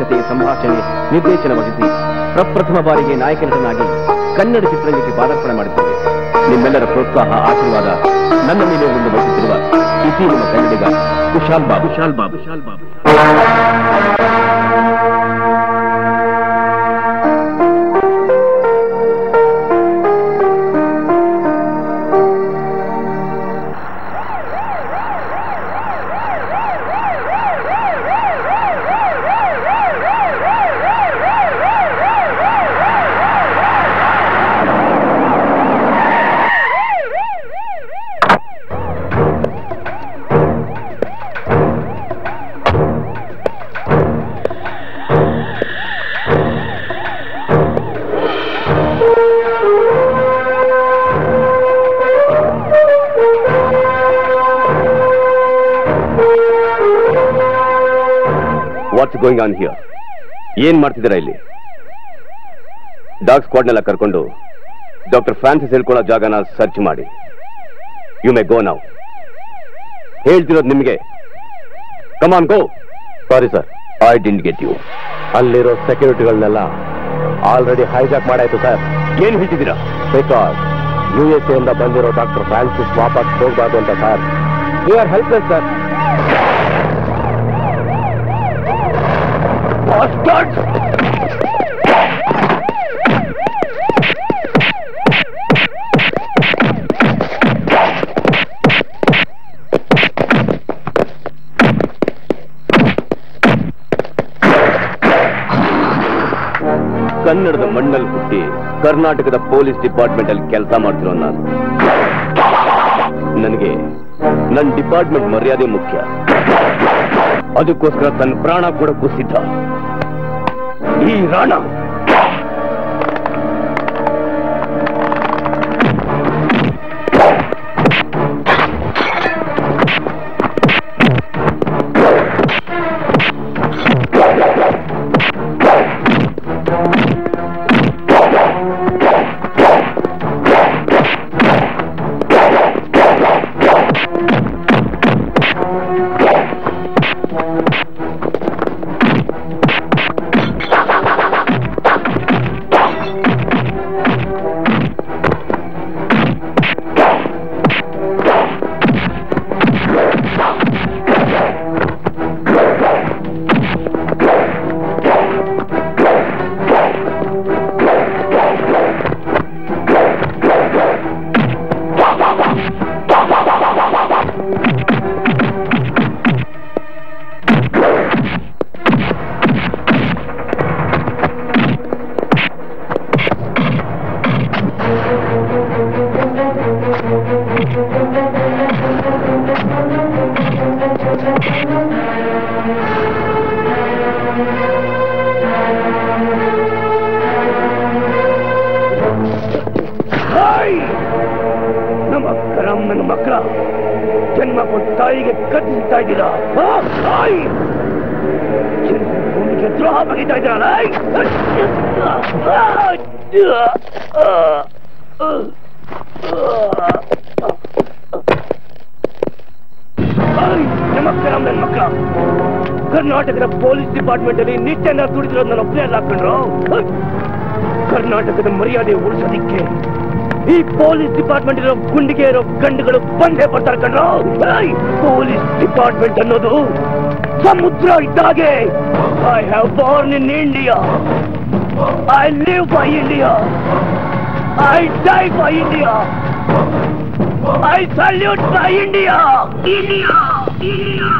ಕಥೆ ಸಂಭಾಷಣೆ ನಿರ್ದೇಶನ ವಹಿಸಿ ಪ್ರಪ್ರಥಮ ಬಾರಿಗೆ ನಾಯಕನಟನಾಗಿ ಕನ್ನಡ ಚಿತ್ರರಂಗಕ್ಕೆ ಪಾದಾರ್ಪಣೆ ಮಾಡಿದ್ದೇವೆ ನಿಮ್ಮೆಲ್ಲರ ಪ್ರೋತ್ಸಾಹ, ಆಶೀರ್ವಾದ ನನ್ನ ಮೇಲೆ ಒಂದು ವಹಿಸುತ್ತಿರುವ ಇತಿ ನಿಮ್ಮ ಕನ್ನಡಿಗ Kushal Babu Kushal Babu. Kushal Babu. Going on here ಏನ್ ಮಾಡ್ತಿದ್ದೀರಾ ಇಲ್ಲಿ? ಡಾಗ್ ಸ್ಕ್ವಾಡ್ನೆಲ್ಲ ಕರ್ಕೊಂಡು ಡಾಕ್ಟರ್ ಫ್ರಾನ್ಸಿಸ್ ಹೇಳ್ಕೊಳ್ಳೋ ಜಾಗನ ಸರ್ಚ್ ಮಾಡಿ. ಯು ಮೇ ಗೋ ನಾವು ಹೇಳ್ತಿರೋದು ನಿಮಗೆ. Come on go sorry sir I didn't get you ಅಲ್ಲಿರೋ ಸೆಕ್ಯೂರಿಟಿಗಳನ್ನೆಲ್ಲ ಆಲ್ರೆಡಿ ಹೈಜಾಕ್ ಮಾಡಾಯ್ತು ಸರ್ ಏನ್ ಹೇಳ್ತಿದ್ದೀರಾ? ಬಿಕಾಸ್ ಯು ಎಸ್ ಎ ಇಂದ ಬಂದಿರೋ ಡಾಕ್ಟರ್ ಫ್ರಾನ್ಸಿಸ್ ವಾಪಸ್ ಹೋಗ್ಬಾರ್ದು ಅಂತ sir you are helpless sir ಕನ್ನಡದ ಮಣ್ಣಲ್ಲಿ ಹುಟ್ಟಿ ಕರ್ನಾಟಕದ ಪೊಲೀಸ್ ಡಿಪಾರ್ಟ್ಮೆಂಟ್ ಅಲ್ಲಿ ಕೆಲಸ ಮಾಡ್ತಿರೋ ನಾನು. ನನಗೆ ನನ್ನ ಡಿಪಾರ್ಟ್ಮೆಂಟ್ ಮರ್ಯಾದೆ ಮುಖ್ಯ. ಅದಕ್ಕೋಸ್ಕರ ತನ್ನ ಪ್ರಾಣ ಕೂಡ ಸಿದ್ಧ. ಈ ರಾಣ ಮರ್ಯಾದೆ ಉಳಿಸೋದಿಕ್ಕೆ ಈ ಪೊಲೀಸ್ ಡಿಪಾರ್ಟ್ಮೆಂಟ್ ಇರೋ ಗುಂಡಿಗೆ ಇರೋ ಗಂಡುಗಳು ಬಂದೇ ಬರ್ತಾರೆ ಕಣ್ರು. ಏಯ್! ಪೊಲೀಸ್ ಡಿಪಾರ್ಟ್ಮೆಂಟ್ ಅನ್ನೋದು ಸಮುದ್ರ ಇದ್ದಾಗೆ. I have born in India I live by India I die by India I salute by India India India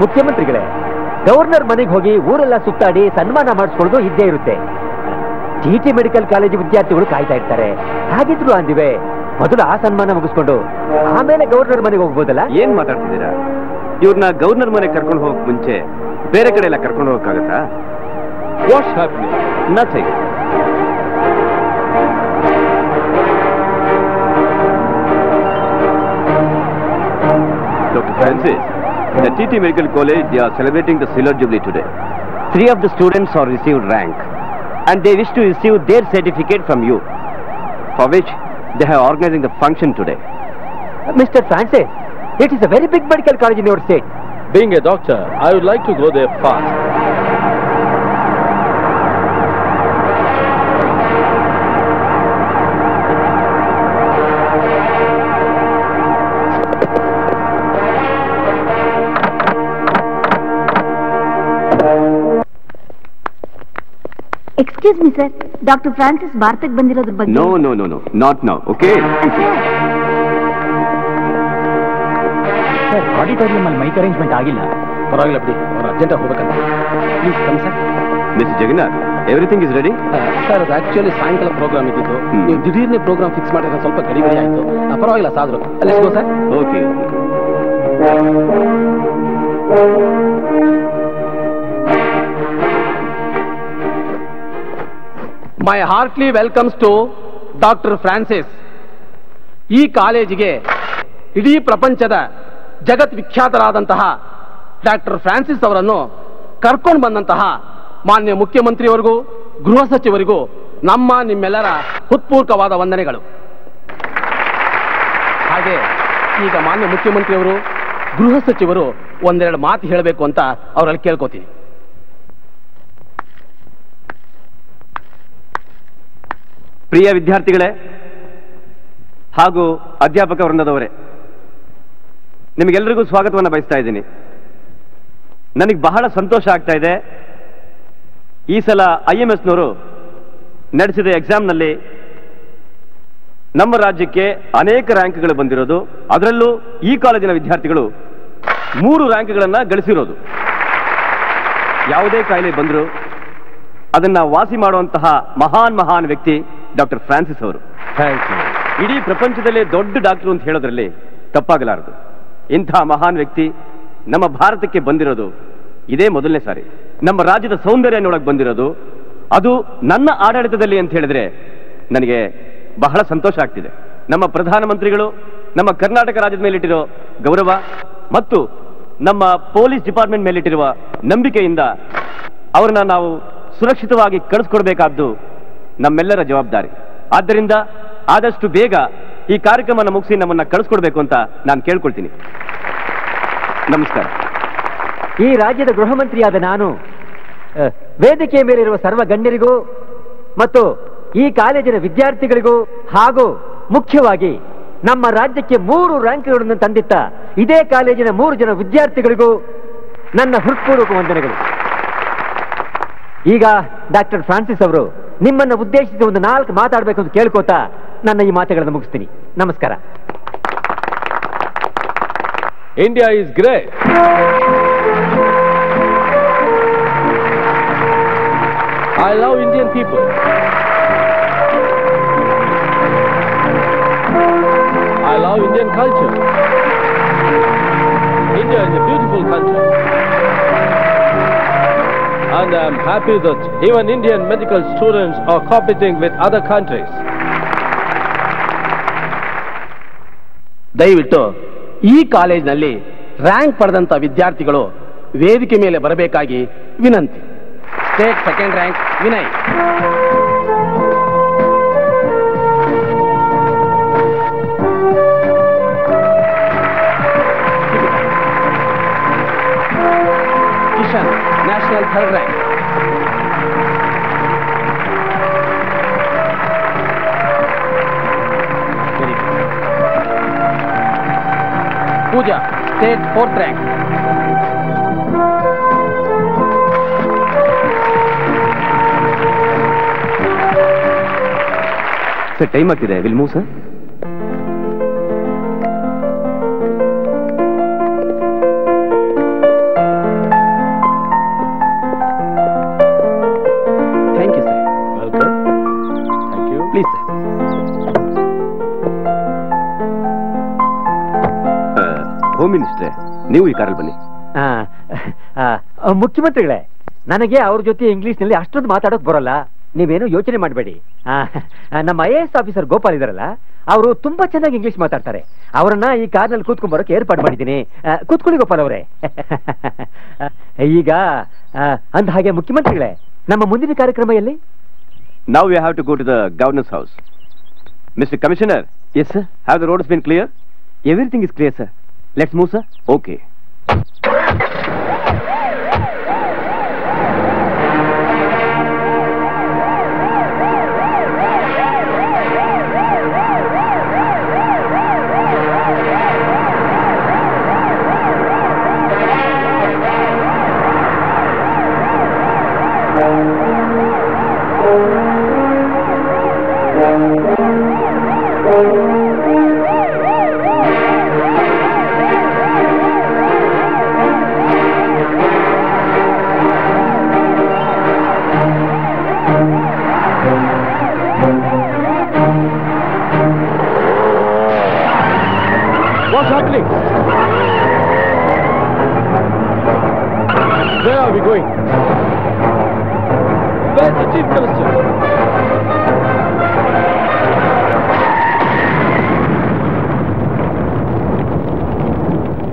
ಮುಖ್ಯಮಂತ್ರಿಗಳೇ ಗವರ್ನರ್ ಮನೆಗೆ ಹೋಗಿ ಊರೆಲ್ಲ ಸುತ್ತಾಡಿ ಸನ್ಮಾನ ಮಾಡಿಸ್ಕೊಳ್ಳೋದು ಇದ್ದೇ ಇರುತ್ತೆ. ಟಿ ಟಿ ಮೆಡಿಕಲ್ ಕಾಲೇಜು ವಿದ್ಯಾರ್ಥಿಗಳು ಕಾಯ್ತಾ ಇರ್ತಾರೆ. ಹಾಗಿದ್ರು ಅಂದಿವೆ ಮೊದಲು ಆ ಸನ್ಮಾನ ಮುಗಿಸ್ಕೊಂಡು ಆಮೇಲೆ ಗವರ್ನರ್ ಮನೆಗೆ ಹೋಗ್ಬೋದಲ್ಲ? ಏನ್ ಮಾತಾಡ್ತಿದ್ದೀರಾ? ಇವ್ರನ್ನ ಗವರ್ನರ್ ಮನೆ ಕರ್ಕೊಂಡು ಹೋಗಕ್ ಮುಂಚೆ ಬೇರೆ ಕಡೆ ಎಲ್ಲ ಕರ್ಕೊಂಡು ಹೋಗಕ್ಕಾಗತ್ತಾ? What hockey nothing doctor Francis, The TT Medical College, they are celebrating the Silver Jubilee today. Three of the students have received rank and they wish to receive their certificate from you, for which they are organizing the function today. Uh, Mr. Francis, it is a very big medical college in your state. Being a doctor, I would like to go there fast. Excuse me sir doctor Francis ಭಾರತಕ್ಕೆ ಬಂದಿರೋದ್ರ ಬಗ್ಗೆ. No no no no not now okay sir auditorium ಅಲ್ಲಿ mic arrangement ಆಗಿಲ್ಲ. ಪರವಾಗಿಲ್ಲ ಬಿಡಿ ಅವ್ರು ಅರ್ಜೆಂಟಾಗಿ ಹೋಗ್ಬೇಕಂತ. Please come sir miss Jagannath everything is ready sir ಅದು ಆಕ್ಚುಲಿ ಸಾಯಂಕಾಲ ಪ್ರೋಗ್ರಾಮ್ ಇದ್ದಿದ್ದು. ನೀವು ದಿಢೀರ್ನೇ ಪ್ರೋಗ್ರಾಮ್ ಫಿಕ್ಸ್ ಮಾಡಿದ್ರೆ ಸ್ವಲ್ಪ ಕಡಿಮೆ ಆಯಿತು. ಪರವಾಗಿಲ್ಲ ಸಾದ್ರು ಅಲ್ಲಿ go sir Okay. My heartly welcomes to doctor Francis ಈ ಕಾಲೇಜಿಗೆ ಇಡೀ ಪ್ರಪಂಚದ ಜಗತ್ ವಿಖ್ಯಾತರಾದಂತಹ ಡಾಕ್ಟರ್ ಫ್ರಾನ್ಸಿಸ್ ಅವರನ್ನು ಕರ್ಕೊಂಡು ಬಂದಂತಹ ಮಾನ್ಯ ಮುಖ್ಯಮಂತ್ರಿಯವರಿಗೂ ಗೃಹ ಸಚಿವರಿಗೂ ನಮ್ಮ ನಿಮ್ಮೆಲ್ಲರ ಹೃತ್ಪೂರ್ವಕವಾದ ವಂದನೆಗಳು. ಹಾಗೆ ಈಗ ಮಾನ್ಯ ಮುಖ್ಯಮಂತ್ರಿಯವರು, ಗೃಹ ಸಚಿವರು ಒಂದೆರಡು ಮಾತು ಹೇಳಬೇಕು ಅಂತ ಅವರಲ್ಲಿ ಕೇಳ್ಕೊತೀನಿ. ಪ್ರಿಯ ವಿದ್ಯಾರ್ಥಿಗಳೇ ಹಾಗೂ ಅಧ್ಯಾಪಕ ವೃಂದದವರೇ ನಿಮಗೆಲ್ಲರಿಗೂ ಸ್ವಾಗತವನ್ನು ಬಯಸ್ತಾ ಇದ್ದೀನಿ. ನನಗೆ ಬಹಳ ಸಂತೋಷ ಆಗ್ತಾ ಇದೆ. ಈ ಸಲ ಐ ಎಂ ಎಸ್ನವರು ನಡೆಸಿದ ಎಕ್ಸಾಮ್ನಲ್ಲಿ ನಮ್ಮ ರಾಜ್ಯಕ್ಕೆ ಅನೇಕ ರ್ಯಾಂಕ್ಗಳು ಬಂದಿರೋದು. ಅದರಲ್ಲೂ ಈ ಕಾಲೇಜಿನ ವಿದ್ಯಾರ್ಥಿಗಳು ಮೂರು ರ್ಯಾಂಕ್ಗಳನ್ನು ಗಳಿಸಿರೋದು. ಯಾವುದೇ ಕಾಯಿಲೆ ಬಂದರೂ ಅದನ್ನು ವಾಸಿ ಮಾಡುವಂತಹ ಮಹಾನ್ ಮಹಾನ್ ವ್ಯಕ್ತಿ ಡಾಕ್ಟರ್ ಫ್ರಾನ್ಸಿಸ್ ಅವರು. ಥ್ಯಾಂಕ್ ಯು ಇಡೀ ಪ್ರಪಂಚದಲ್ಲೇ ದೊಡ್ಡ ಡಾಕ್ಟರ್ ಅಂತ ಹೇಳೋದ್ರಲ್ಲಿ ತಪ್ಪಾಗಲಾರದು. ಇಂಥ ಮಹಾನ್ ವ್ಯಕ್ತಿ ನಮ್ಮ ಭಾರತಕ್ಕೆ ಬಂದಿರೋದು ಇದೇ ಮೊದಲನೇ ಸಾರಿ. ನಮ್ಮ ರಾಜ್ಯದ ಸೌಂದರ್ಯ ನೋಡಕ್ ಬಂದಿರೋದು ಅದು ನನ್ನ ಆಡಳಿತದಲ್ಲಿ ಅಂತ ಹೇಳಿದ್ರೆ ನನಗೆ ಬಹಳ ಸಂತೋಷ ಆಗ್ತಿದೆ. ನಮ್ಮ ಪ್ರಧಾನಮಂತ್ರಿಗಳು ನಮ್ಮ ಕರ್ನಾಟಕ ರಾಜ್ಯದ ಮೇಲಿಟ್ಟಿರೋ ಗೌರವ ಮತ್ತು ನಮ್ಮ ಪೊಲೀಸ್ ಡಿಪಾರ್ಟ್ಮೆಂಟ್ ಮೇಲಿಟ್ಟಿರುವ ನಂಬಿಕೆಯಿಂದ ಅವರನ್ನ ನಾವು ಸುರಕ್ಷಿತವಾಗಿ ಕಳಿಸ್ಕೊಡ್ಬೇಕಾದ್ದು ನಮ್ಮೆಲ್ಲರ ಜವಾಬ್ದಾರಿ. ಆದ್ದರಿಂದ ಆದಷ್ಟು ಬೇಗ ಈ ಕಾರ್ಯಕ್ರಮನ ಮುಗಿಸಿ ನಮ್ಮನ್ನ ಕಳಿಸ್ಕೊಡ್ಬೇಕು ಅಂತ ನಾನು ಕೇಳ್ಕೊಳ್ತೀನಿ. ನಮಸ್ಕಾರ. ಈ ರಾಜ್ಯದ ಗೃಹ ಮಂತ್ರಿಯಾದ ನಾನು ವೇದಿಕೆಯ ವೇದಿಕೆಯ ಮೇಲಿರುವ ಸರ್ವ ಗಣ್ಯರಿಗೂ ಮತ್ತು ಈ ಕಾಲೇಜಿನ ವಿದ್ಯಾರ್ಥಿಗಳಿಗೂ ಹಾಗೂ ಮುಖ್ಯವಾಗಿ ನಮ್ಮ ರಾಜ್ಯಕ್ಕೆ ಮೂರು ರ್ಯಾಂಕ್ಗಳನ್ನು ತಂದಿತ್ತ ಇದೇ ಕಾಲೇಜಿನ ಮೂರು ಜನ ವಿದ್ಯಾರ್ಥಿಗಳಿಗೂ ನನ್ನ ಹೃತ್ಪೂರ್ವಕ ವಂದನೆಗಳು. ಈಗ ಡಾಕ್ಟರ್ ಫ್ರಾನ್ಸಿಸ್ ಅವರು ನಿಮ್ಮನ್ನ ಉದ್ದೇಶಿಸಿ ಒಂದು ನಾಲ್ಕು ಮಾತಾಡಬೇಕು ಅಂತ ಕೇಳಕೋತಾ ನನ್ನ ಈ ಮಾತೆಗಳನ್ನು ಮುಗಿಸ್ತೀನಿ. ನಮಸ್ಕಾರ. India is great I love Indian people I love Indian culture. India is a beautiful culture And I'm happy that even Indian medical students are competing with other countries. ದಯವಿಟ್ಟು ಈ ಕಾಲೇಜಿನಲ್ಲಿ ರ್ಯಾಂಕ್ ಪಡೆದಂತ ವಿದ್ಯಾರ್ಥಿಗಳು ವೇದಿಕೆ ಮೇಲೆ ಬರಬೇಕಾಗಿ ವಿನಂತಿ state second rank Vinay national third rank Pooja state fourth rank sir time ಆಗ್ತಿದೆ will move sir ನೀವು ಈ ಕಾರಲ್ಲಿ ಬನ್ನಿ. ಮುಖ್ಯಮಂತ್ರಿಗಳೇ ನನಗೆ ಅವ್ರ ಜೊತೆ ಇಂಗ್ಲಿಷ್ನಲ್ಲಿ ಅಷ್ಟೊಂದು ಮಾತಾಡೋಕ್ ಬರೋಲ್ಲ. ನೀವೇನು ಯೋಚನೆ ಮಾಡಬೇಡಿ. ನಮ್ಮ I A S officer Gopal ಇದಾರಲ್ಲ ಅವರು ತುಂಬಾ ಚೆನ್ನಾಗಿ ಇಂಗ್ಲಿಷ್ ಮಾತಾಡ್ತಾರೆ. ಅವರನ್ನ ಈ ಕಾರ್ನಲ್ಲಿ ಕೂತ್ಕೊಂಡ್ ಬರೋಕೆ ಏರ್ಪಾಡು ಮಾಡಿದ್ದೀನಿ. ಕೂತ್ಕೊಳ್ಳಿ ಗೋಪಾಲ್ ಅವರೇ. ಈಗ ಅಂದ ಹಾಗೆ ಮುಖ್ಯಮಂತ್ರಿಗಳೇ ನಮ್ಮ ಮುಂದಿನ ಕಾರ್ಯಕ್ರಮ ಎಲ್ಲಿ ನಾವ್ you have to go to the governor's house mister commissioner yes have the roads been clear everything is clear sir. Let's move sir okay competitive construction.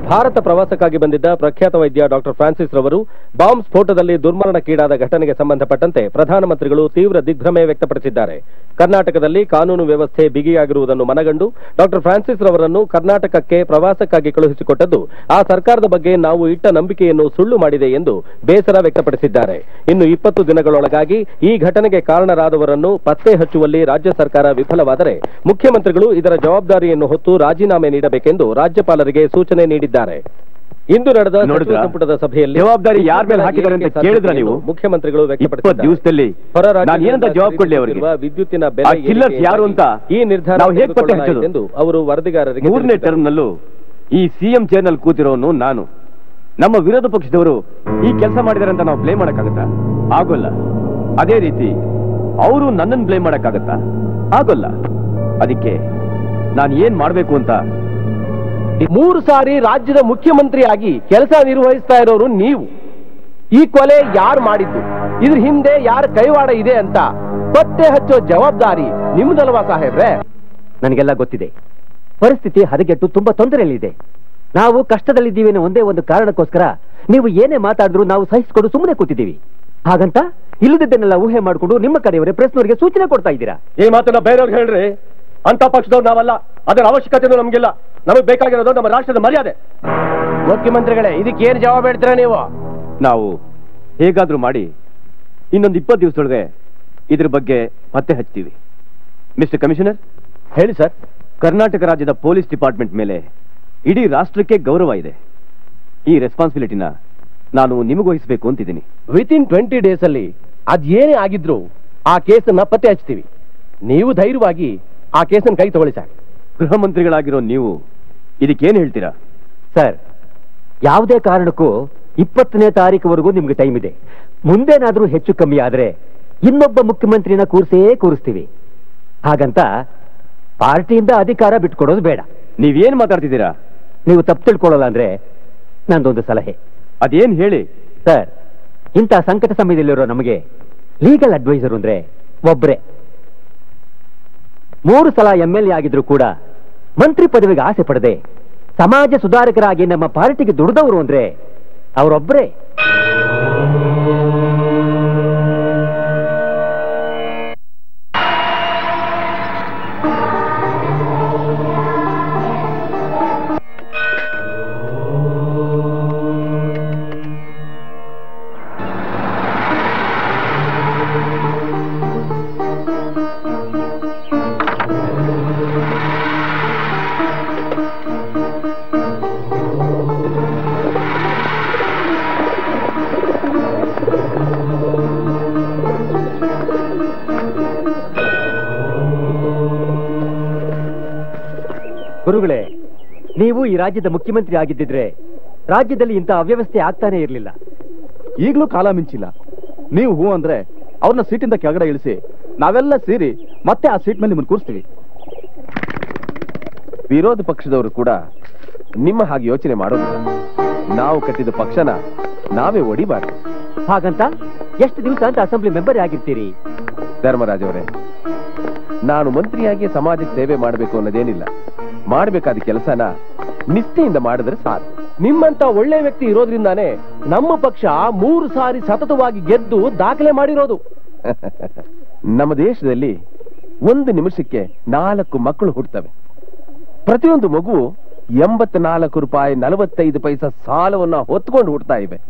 Bharat ಪ್ರವಾಸಕ್ಕಾಗಿ ಬಂದಿದ್ದ ಪ್ರಖ್ಯಾತ ವೈದ್ಯ ಡಾಕ್ಟರ್ ಫ್ರಾನ್ಸಿಸ್ ರವರು ಬಾಂಬ್ ಸ್ಫೋಟದಲ್ಲಿ ದುರ್ಮರಣಕ್ಕೀಡಾದ ಘಟನೆಗೆ ಸಂಬಂಧಪಟ್ಟಂತೆ ಪ್ರಧಾನಮಂತ್ರಿಗಳು ತೀವ್ರ ದಿಗ್ಭ್ರಮೆ ವ್ಯಕ್ತಪಡಿಸಿದ್ದಾರೆ. ಕರ್ನಾಟಕದಲ್ಲಿ ಕಾನೂನು ವ್ಯವಸ್ಥೆ ಬಿಗಿಯಾಗಿರುವುದನ್ನು ಮನಗಂಡು ಡಾಕ್ಟರ್ ಫ್ರಾನ್ಸಿಸ್ ರವರನ್ನು ಕರ್ನಾಟಕಕ್ಕೆ ಪ್ರವಾಸಕ್ಕಾಗಿ ಕಳುಹಿಸಿಕೊಟ್ಟದ್ದು ಆ ಸರ್ಕಾರದ ಬಗ್ಗೆ ನಾವು ಇಟ್ಟ ನಂಬಿಕೆಯನ್ನು ಸುಳ್ಳು ಮಾಡಿದೆ ಎಂದು ಬೇಸರ ವ್ಯಕ್ತಪಡಿಸಿದ್ದಾರೆ. ಇನ್ನು ಇಪ್ಪತ್ತು ದಿನಗಳೊಳಗಾಗಿ ಈ ಘಟನೆಗೆ ಕಾರಣರಾದವರನ್ನು ಪತ್ತೆ ಹಚ್ಚುವಲ್ಲಿ ರಾಜ್ಯ ಸರ್ಕಾರ ವಿಫಲವಾದರೆ ಮುಖ್ಯಮಂತ್ರಿಗಳು ಇದರ ಜವಾಬ್ದಾರಿಯನ್ನು ಹೊತ್ತು ರಾಜೀನಾಮೆ ನೀಡಬೇಕೆಂದು ರಾಜ್ಯಪಾಲರಿಗೆ ಸೂಚನೆ ನೀಡಿದ್ದಾರೆ. ಇಂದು ನಡೆದ? ಸಚಿವ ಸಂಪುಟದ ಸಭೆಯಲ್ಲಿ ಜವಾಬ್ದಾರಿ ಯಾರ ಮೇಲೆ ಹಾಕಿದ್ದಾರೆ ಅಂತ ಕೇಳಿದ್ರಾ ನೀವು? ಮುಖ್ಯಮಂತ್ರಿಗಳು ದಿವಸದಲ್ಲಿ ವಿದ್ಯುತ್ತಿನ ಬೆಲೆ ಯಾರು ಅಂತ ಈ ನಿರ್ಧಾರ? ಎಂದು ಅವರು ವರದಿಗಾರರಿಗೆ ಮೂರನೇ ಟರ್ಮ್ ನಲ್ಲೂ ಈ ಸಿಎಂ ಚೇರ್ನಲ್ಲಿ ಕೂತಿರೋನು ನಾನು. ನಮ್ಮ ವಿರೋಧ ಪಕ್ಷದವರು ಈ ಕೆಲಸ ಮಾಡಿದಾರೆ ಅಂತ ನಾವು ಬ್ಲೇಮ್ ಮಾಡಕ್ಕಾಗತ್ತಾ? ಆಗೋಲ್ಲ. ಅದೇ ರೀತಿ ಅವರು ನನ್ನನ್ನು ಬ್ಲೇಮ್ ಮಾಡಕ್ಕಾಗತ್ತಾ? ಆಗೋಲ್ಲ. ಅದಕ್ಕೆ ನಾನು ಏನ್ ಮಾಡ್ಬೇಕು ಅಂತ ಮೂರು ಸಾರಿ ರಾಜ್ಯದ ಮುಖ್ಯಮಂತ್ರಿಯಾಗಿ ಕೆಲಸ ನಿರ್ವಹಿಸ್ತಾ ಇರೋರು ನೀವು. ಈ ಕೊಲೆ ಯಾರು ಮಾಡಿದ್ದು? ಇದ್ರ ಹಿಂದೆ ಯಾರ ಕೈವಾಡ ಇದೆ ಅಂತ ಪತ್ತೆ ಹಚ್ಚೋ ಜವಾಬ್ದಾರಿ ನಿಮ್ದಲ್ವಾ ಸಾಹೇಬ್ರೆ? ನನಗೆಲ್ಲ ಗೊತ್ತಿದೆ. ಪರಿಸ್ಥಿತಿ ಹದಗೆಟ್ಟು ತುಂಬಾ ತೊಂದರೆಯಲ್ಲಿದೆ. ನಾವು ಕಷ್ಟದಲ್ಲಿದ್ದೀವಿ ಅನ್ನೋ ಒಂದೇ ಒಂದು ಕಾರಣಕ್ಕೋಸ್ಕರ ನೀವು ಏನೇ ಮಾತಾಡಿದ್ರು ನಾವು ಸಹಿಸಿಕೊಂಡು ಸುಮ್ಮನೆ ಕೂತಿದ್ದೀವಿ. ಹಾಗಂತ ಇಲ್ಲದಿದ್ದನ್ನೆಲ್ಲ ಊಹೆ ಮಾಡಿಕೊಂಡು ನಿಮ್ಮ ಕಡೆಯವರೇ ಪ್ರೆಸ್ನವರಿಗೆ ಸೂಚನೆ ಕೊಡ್ತಾ ಇದ್ದೀರಾ? ಈ ಮಾತನ್ನ ಬೇರೆಯವ್ರಿಗೆ ಹೇಳ್ರಿ. ಅಂತ ಪಕ್ಷದವ್ರು ನಾವಲ್ಲ. ಅದರ ಅವಶ್ಯಕತೆ ನಮ್ಗಿಲ್ಲ. ನಮಗೆ ಬೇಕಾಗಿರೋದು ನಮ್ಮ ರಾಷ್ಟ್ರದ ಮರ್ಯಾದೆ. ಮುಖ್ಯಮಂತ್ರಿಗಳೇ ಇದಕ್ಕೆ ಏನು ಜವಾಬ್ ಹೇಳ್ತೀರಾ ನೀವು? ನಾವು ಹೇಗಾದ್ರೂ ಮಾಡಿ ಇನ್ನೊಂದು ಇಪ್ಪತ್ತು ದಿವಸದೊಳಗೆ ಇದ್ರ ಬಗ್ಗೆ ಪತ್ತೆ ಹಚ್ತೀವಿ ಮಿಸ್ಟರ್ ಕಮಿಷನರ್? ಹೇಳಿ ಸರ್. ಕರ್ನಾಟಕ ರಾಜ್ಯದ ಪೊಲೀಸ್ ಡಿಪಾರ್ಟ್ಮೆಂಟ್ ಮೇಲೆ ಇಡೀ ರಾಷ್ಟ್ರಕ್ಕೆ ಗೌರವ ಇದೆ. ಈ ರೆಸ್ಪಾನ್ಸಿಬಿಲಿಟಿನ ನಾನು ನಿಮಗೂ ವಹಿಸಬೇಕು ಅಂತಿದ್ದೀನಿ. ವಿತ್ ಇನ್ ಟ್ವೆಂಟಿ ಡೇಸ್ ಅಲ್ಲಿ ಅದೇನೇ ಆಗಿದ್ರು ಆ ಕೇಸನ್ನ ಪತ್ತೆ ಹಚ್ತೀವಿ ನೀವು ಧೈರ್ಯವಾಗಿ ಆ ಕೇಸನ್ನು ಕೈ ತಗೊಳ್ಳಿ ಸರ್. ಗೃಹ ಮಂತ್ರಿಗಳಾಗಿರೋ ನೀವು ಇದಕ್ಕೇನು ಹೇಳ್ತೀರಾ? ಸರ್ ಯಾವುದೇ ಕಾರಣಕ್ಕೂ ಇಪ್ಪತ್ತನೇ ತಾರೀಕುವರೆಗೂ ನಿಮ್ಗೆ ಟೈಮ್ ಇದೆ. ಮುಂದೇನಾದ್ರೂ ಹೆಚ್ಚು ಕಮ್ಮಿ ಆದ್ರೆ ಇನ್ನೊಬ್ಬ ಮುಖ್ಯಮಂತ್ರಿನ ಕೂರಿಸೇ ಕೂರಿಸ್ತೀವಿ. ಹಾಗಂತ ಪಾರ್ಟಿಯಿಂದ ಅಧಿಕಾರ ಬಿಟ್ಕೊಡೋದು ಬೇಡ. ನೀವೇನು ಮಾತಾಡ್ತಿದ್ದೀರಾ? ನೀವು ತಪ್ಪು ತಿಳ್ಕೊಳ್ಳಲ್ಲ ಅಂದ್ರೆ ನಂದೊಂದು ಸಲಹೆ. ಅದೇನ್ ಹೇಳಿ? ಸರ್ ಇಂಥ ಸಂಕಟ ಸಮಯದಲ್ಲಿರೋ ನಮಗೆ ಲೀಗಲ್ ಅಡ್ವೈಸರ್ ಅಂದ್ರೆ ಒಬ್ರೆ. ಮೂರು ಸಲ ಎಂ ಎಲ್ ಎ ಆಗಿದ್ರು ಕೂಡ ಮಂತ್ರಿ ಪದವಿಗೆ ಆಸೆ ಪಡದೆ ಸಮಾಜ ಸುಧಾರಕರಾಗಿ ನಮ್ಮ ಪಾರ್ಟಿಗೆ ದುಡಿದವರು ಅಂದ್ರೆ ಅವರೊಬ್ಬರೇ ನೀವು ಈ ರಾಜ್ಯದ ಮುಖ್ಯಮಂತ್ರಿ ಆಗಿದ್ದಿದ್ರೆ ರಾಜ್ಯದಲ್ಲಿ ಇಂಥ ಅವ್ಯವಸ್ಥೆ ಆಗ್ತಾನೆ ಇರಲಿಲ್ಲ. ಈಗಲೂ ಕಾಲ ಮಿಂಚಿಲ್ಲ. ನೀವು ಹೂ ಅಂದ್ರೆ ಅವ್ರನ್ನ ಸೀಟಿಂದ ಕೆಳಗಡೆ ಇಳಿಸಿ ನಾವೆಲ್ಲ ಸೇರಿ ಮತ್ತೆ ಆ ಸೀಟ್ ಮೇಲೆ ನಿಮ್ಮನ್ನು ಕೂರಿಸ್ತೀವಿ. ವಿರೋಧ ಪಕ್ಷದವರು ಕೂಡ ನಿಮ್ಮ ಹಾಗೆ ಯೋಚನೆ ಮಾಡೋದಿಲ್ಲ. ನಾವು ಕಟ್ಟಿದ ಪಕ್ಷನ ನಾವೇ ಒಡಿಬಾರ್ದು. ಹಾಗಂತ ಎಷ್ಟು ದಿವಸ ಅಂತ ಅಸೆಂಬ್ಲಿ ಮೆಂಬರ್ ಆಗಿರ್ತೀರಿ? ಧರ್ಮರಾಜ್ ಅವರೇ ನಾನು ಮಂತ್ರಿಯಾಗಿ ಸಮಾಜಕ್ಕೆ ಸೇವೆ ಮಾಡಬೇಕು ಅನ್ನೋದೇನಿಲ್ಲ. ಮಾಡಬೇಕಾದ ಕೆಲಸನ ನಿಷ್ಠೆಯಿಂದ ಮಾಡಿದ್ರೆ ಸಾಕು. ನಿಮ್ಮಂತ ಒಳ್ಳೆ ವ್ಯಕ್ತಿ ಇರೋದ್ರಿಂದಾನೇ ನಮ್ಮ ಪಕ್ಷ ಮೂರು ಸಾರಿ ಸತತವಾಗಿ ಗೆದ್ದು ದಾಖಲೆ ಮಾಡಿರೋದು. ನಮ್ಮ ದೇಶದಲ್ಲಿ ಒಂದು ನಿಮಿಷಕ್ಕೆ ನಾಲ್ಕು ಮಕ್ಕಳು ಹುಡ್ತವೆ ಪ್ರತಿಯೊಂದು ಮಗು ಎಂಬತ್ನಾಲ್ಕು ರೂಪಾಯಿ ನಲವತ್ತೈದು ಪೈಸಾ ಸಾಲವನ್ನ ಹೊತ್ಕೊಂಡು ಹುಡ್ತಾ ಇವೆ.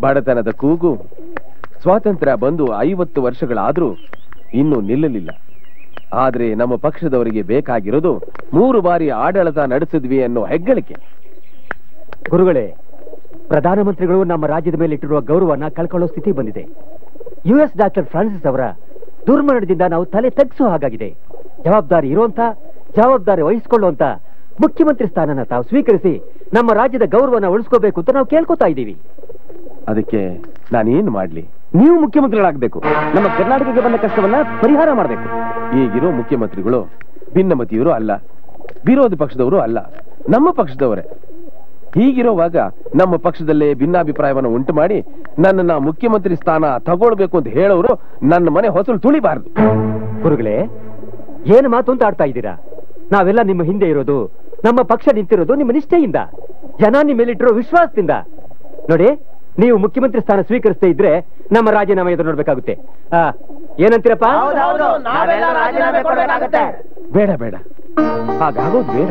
ಬಡತನದ ಕೂಗು ಸ್ವಾತಂತ್ರ್ಯ ಬಂದು ಐವತ್ತು ವರ್ಷಗಳಾದ್ರೂ ಇನ್ನೂ ನಿಲ್ಲಲಿಲ್ಲ. ಆದ್ರೆ ನಮ್ಮ ಪಕ್ಷದವರಿಗೆ ಬೇಕಾಗಿರೋದು ಮೂರು ಬಾರಿ ಆಡಳಿತ ನಡೆಸಿದ್ವಿ ಅನ್ನೋ ಹೆಗ್ಗಳಿಕೆ. ಗುರುಗಳೇ ಪ್ರಧಾನಮಂತ್ರಿಗಳು ನಮ್ಮ ರಾಜ್ಯದ ಮೇಲೆ ಇಟ್ಟಿರುವ ಗೌರವನ ಕಳ್ಕೊಳ್ಳೋ ಸ್ಥಿತಿ ಬಂದಿದೆ. ಯು ಎಸ್ ಡಾಕ್ಟರ್ ಫ್ರಾನ್ಸಿಸ್ ಅವರ ದುರ್ಮರಣದಿಂದ ನಾವು ತಲೆ ತಗ್ಸೋ ಹಾಗಾಗಿದೆ. ಜವಾಬ್ದಾರಿ ಇರುವಂತ ಜವಾಬ್ದಾರಿ ವಹಿಸಿಕೊಳ್ಳುವಂತ ಮುಖ್ಯಮಂತ್ರಿ ಸ್ಥಾನನ ತಾವು ಸ್ವೀಕರಿಸಿ ನಮ್ಮ ರಾಜ್ಯದ ಗೌರವನ ಉಳಿಸ್ಕೋಬೇಕು ಅಂತ ನಾವು ಕೇಳ್ಕೊತಾ ಇದ್ದೀವಿ. ಅದಕ್ಕೆ ನಾನೇನು ಮಾಡ್ಲಿ? ನೀವು ಮುಖ್ಯಮಂತ್ರಿಗಳಾಗಬೇಕು. ನಮ್ಮ ಕರ್ನಾಟಕಕ್ಕೆ ಬಂದ ಕಷ್ಟವನ್ನ ಪರಿಹಾರ ಮಾಡಬೇಕು. ಈಗಿರೋ ಮುಖ್ಯಮಂತ್ರಿಗಳು ಭಿನ್ನಮತಿಯವರು ಅಲ್ಲ ವಿರೋಧ ಪಕ್ಷದವರು ಅಲ್ಲ ನಮ್ಮ ಪಕ್ಷದವರೇ. ಹೀಗಿರುವಾಗ ನಮ್ಮ ಪಕ್ಷದಲ್ಲೇ ಭಿನ್ನಾಭಿಪ್ರಾಯವನ್ನು ಉಂಟು ಮಾಡಿ ನನ್ನನ್ನ ಮುಖ್ಯಮಂತ್ರಿ ಸ್ಥಾನ ತಗೊಳ್ಬೇಕು ಅಂತ ಹೇಳೋರು ನನ್ನ ಮನೆ ಹೊಸಲು ತುಳಿಬಾರದು. ಗುರುಗಳೇ ಏನು ಮಾತು ಅಂತ ಆಡ್ತಾ ಇದ್ದೀರಾ? ನಾವೆಲ್ಲ ನಿಮ್ಮ ಹಿಂದೆ ಇರೋದು ನಮ್ಮ ಪಕ್ಷ ನಿಂತಿರೋದು ನಿಮ್ಮ ನಿಷ್ಠೆಯಿಂದ ಜನ ನಿಮ್ಮ ಮೇಲಿಟ್ಟಿರೋ ವಿಶ್ವಾಸದಿಂದ. ನೋಡಿ ನೀವು ಮುಖ್ಯಮಂತ್ರಿ ಸ್ಥಾನ ಸ್ವೀಕರಿಸದೇ ಇದ್ರೆ ನಮ್ಮ ರಾಜೀನಾಮೆ ಎದುರು ನೋಡ್ಬೇಕಾಗುತ್ತೆ. ಆ, ಏನಂತೀರಪ್ಪ? ಬೇಡ ಬೇಡ. ಹಾಗಾಗೋದು ಬೇಡ.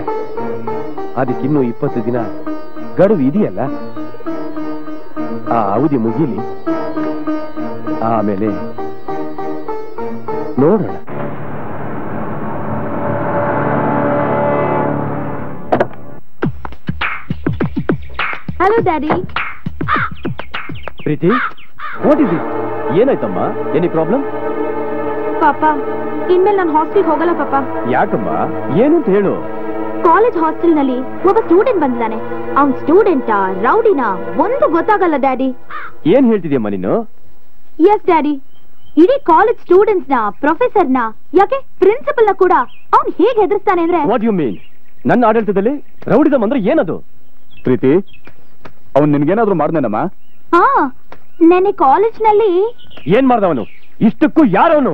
ಅದಕ್ಕಿನ್ನೂ ಇಪ್ಪತ್ತು ದಿನ ಗಡುವು ಇದೆಯಲ್ಲ? ಆ ಅವಧಿ ಮುಗಿಲಿ ಆಮೇಲೆ ನೋಡೋಣ. Hello daddy Preethi what is it ಏನಾಯ್ತಮ್ಮ? ಎನಿ ಪ್ರಾಬ್ಲಮ್ ಪಾಪ ಇನ್ಮೇಲೆ ನಾನು ಹಾಸ್ಟೆಲ್ ಹೋಗಲ್ಲ ಪಾಪ. ಯಾಕಮ್ಮ? ಏನು ಅಂತ ಹೇಳು? ಕಾಲೇಜ್ ಹಾಸ್ಟೆಲ್ನಲ್ಲಿ ಒಬ್ಬ ಸ್ಟೂಡೆಂಟ್ ಬಂದಿದ್ದಾನೆ. ಅವ್ನ್ ಸ್ಟೂಡೆಂಟ್ ರೌಡಿನ ಒಂದು ಗೊತ್ತಾಗಲ್ಲ ಡ್ಯಾಡಿ ಏನ್ ಹೇಳ್ತಿದ್ಯಮ್ಮ ನೀನು? ಎಸ್ ಡ್ಯಾಡಿ ಇಡೀ ಕಾಲೇಜ್ ಸ್ಟೂಡೆಂಟ್ಸ್ನ ಪ್ರೊಫೆಸರ್ನ ಯಾಕೆ ಪ್ರಿನ್ಸಿಪಲ್ನ ಕೂಡ ಅವ್ನ್ ಹೇಗೆ ಹೆದರ್ಸ್ತಾನೆ ಅಂದ್ರೆ ವಾಟ್ ಯು ಮೀನ್ ನನ್ನ ಆಡಳಿತದಲ್ಲಿ ರೌಡಿಸಮ್ ಅಂದ್ರೆ ಏನದು? ಪ್ರೀತಿ ಅವ್ನು ನಿನ್ಗೇನಾದ್ರೂ ಮಾಡ್ದೇನಮ್ಮ? ಹಾ ನೆನೆ ಕಾಲೇಜ್ನಲ್ಲಿ ಏನ್ ಮಾಡ್ದವನು? ಇಷ್ಟಕ್ಕೂ ಯಾರವನು?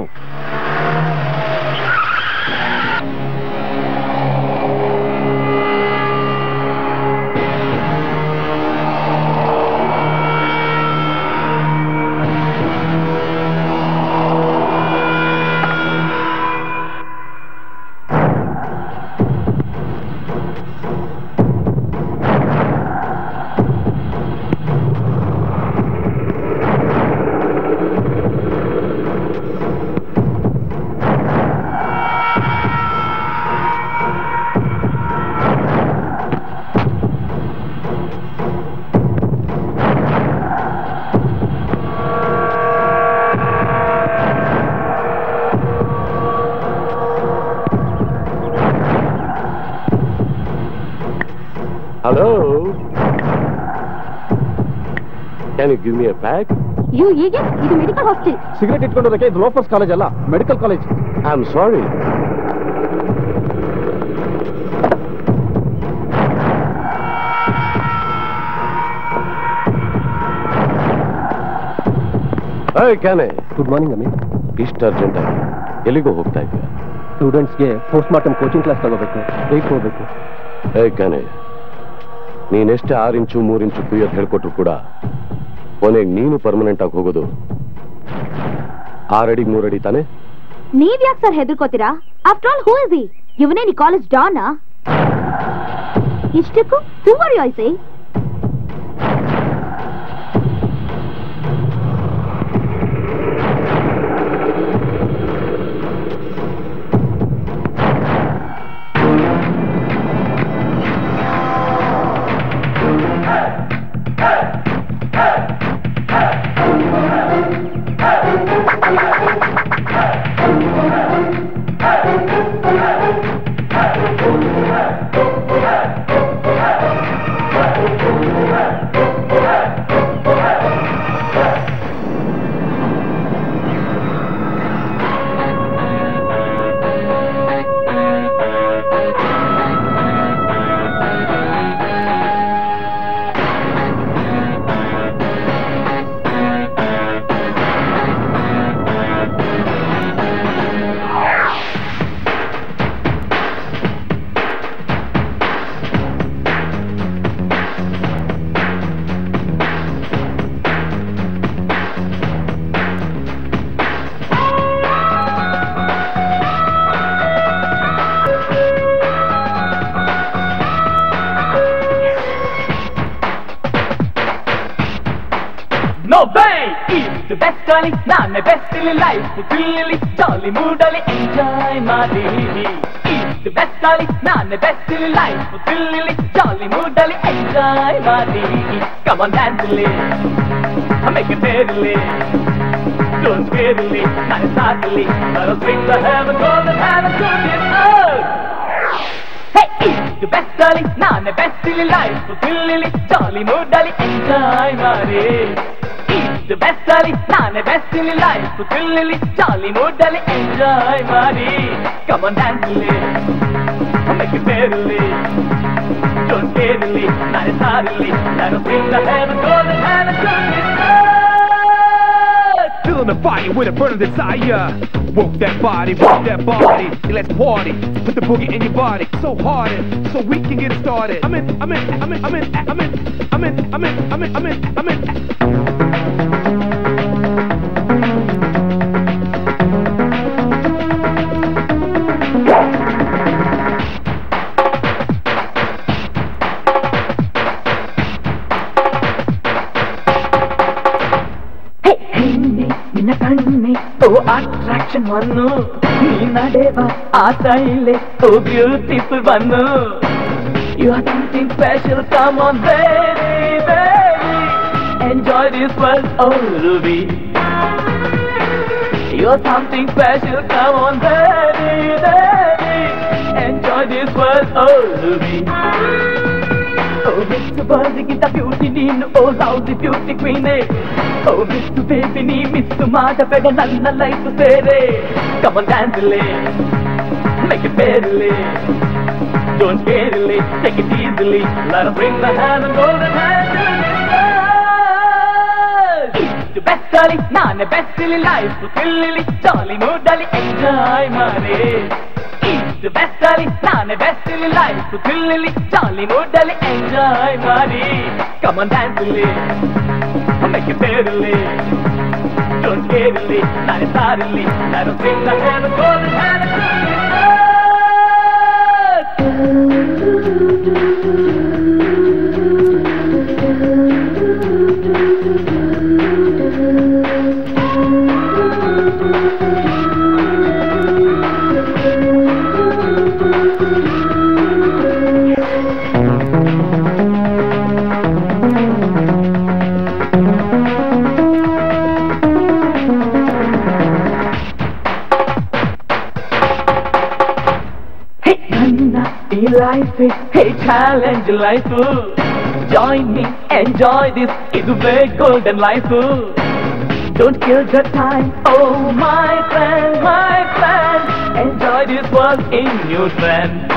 ಬ್ಯಾಗ್ ಯು ಹೀಗೆ? ಇದು ಮೆಡಿಕಲ್ ಹಾಸ್ಟೆಲ್ ಸಿಗರೇಟ್ ಇಟ್ಕೊಂಡಿರೋದಕ್ಕೆ ಇದು ಲೋಫರ್ಸ್ ಕಾಲೇಜ್ ಅಲ್ಲ medical college I am sorry ಕ್ಯಾನೆ good morning Ameer ಇಷ್ಟು ಅರ್ಜೆಂಟ್ ಆಗಿ ಎಲ್ಲಿಗೂ ಹೋಗ್ತಾ ಇದೆಯಾ ಸ್ಟೂಡೆಂಟ್ಸ್ಗೆ ಪೋಸ್ಟ್ ಮಾರ್ಟಮ್ ಕೋಚಿಂಗ್ ಕ್ಲಾಸ್ ತಗೋಬೇಕು ಬೇಕು ಹೋಗ್ಬೇಕು ಏ ಕ್ಯಾನೆ ನೀನೆಷ್ಟೇ ಆರು ಇಂಚು ಮೂರು ಇಂಚು ಕುಯ್ಯೋದು ಹೇಳ್ಕೊಟ್ರು ಕೂಡ ಕೊನೆಗೆ ನೀನು ಪರ್ಮನೆಂಟ್ ಆಗಿ ಹೋಗೋದು. ಆರಡಿ, ಮೂರಡಿ ತಾನೆ? ನೀವ್ ಯಾಕೆ ಸರ್ ಹೆದರ್ಕೋತೀರಾ ಆಫ್ಟರ್ ಆಲ್ ಹೂ ಇಸ್ ಇವನೇ ನೀ ಕಾಲೇಜ್ ಡಾನಾ ಇಷ್ಟಕ್ಕೂ ಐ ಆಯ್ಸಿ కాపు పిల్లలి జాలి మూడలి ఎంజాయ్ మాది ఇది బెస్టాలి నాన్న బెస్ట్ లైఫ్ పిల్లలి జాలి మూడలి ఎంజాయ్ మాది కమన్ హ్యాండిలే అమ్మకి పేరులే Don't fear the leak, not sadly. Let us bring the heaven, go and have a good earth. ఇది బెస్ట్ నాన్న బెస్ట్ లైఫ్ పిల్లి జాలి మూడాలి ఎంజాయ్ మారే jolly mood ಅಲ್ಲಿ enjoy ಮಾಡಿ It's the best darling, ನಾನು best ಇಲ್ಲಿ life thrill jolly mood ಅಲ್ಲಿ enjoy ಮಾಡಿ Come on dance ಇಲ್ಲಿ make it fairly Don't scare ಇಲ್ಲಿ ನಾನು ಸಾರಲಿ Let us bring the heaven golden heaven to this earth Feeling the fire with a burning desire. Work that body, work that body. And let's party. Put the boogie in your body. So hard, so we can get it started. I'm in, I'm in, I'm in, I'm in, I'm in, I'm in, I'm in, I'm in, I'm in, I'm in. Oh attraction one ನೀ ನಡೆವ ಆ ಸ್ಟೈಲೆ ಓ beautiful bun you are something special come on baby baby enjoy this world oh Ruby you are something special come on baby baby enjoy this world oh Ruby Oh, Mr. Buzzing the beauty ನೀನು ಓ Saudi beauty ಕ್ವೀನೇ ಓ mist baby ನೀ mist ಮಾಡಬೇಡ ನನ್ನ life ಸೇರೆ come on ಡ್ಯಾನ್ಸ್ಲಿ make it barely don't ಕೇರ್ಲಿ take it easily let bring the hand and gold hand ಬೆಸ್ಸಲಿ ನಾನೇ ಬೆಸ್ಸಲಿ life ತಿಲ್ಲಿ ಜಾಲಿ ಮೂಡಲಿ ಎಂಜಾಯ್ ಮಾರೇ ఈజ్ బెస్టలి నానే బెస్టలి లైఫ్ థ్రిల్లి చాలి నోడలి ఎంజాయ్ మరి కమన్ డాన్స్లి మెక్ పేరులి డోంట్ కేర్లి నానే సారలి నరు సింగ్ నేను గోల్ హ్యాన్ Hey challenge life Join me, enjoy this. It's a very golden life. Don't kill the time. Oh my friend, my friend. Enjoy this world in new trend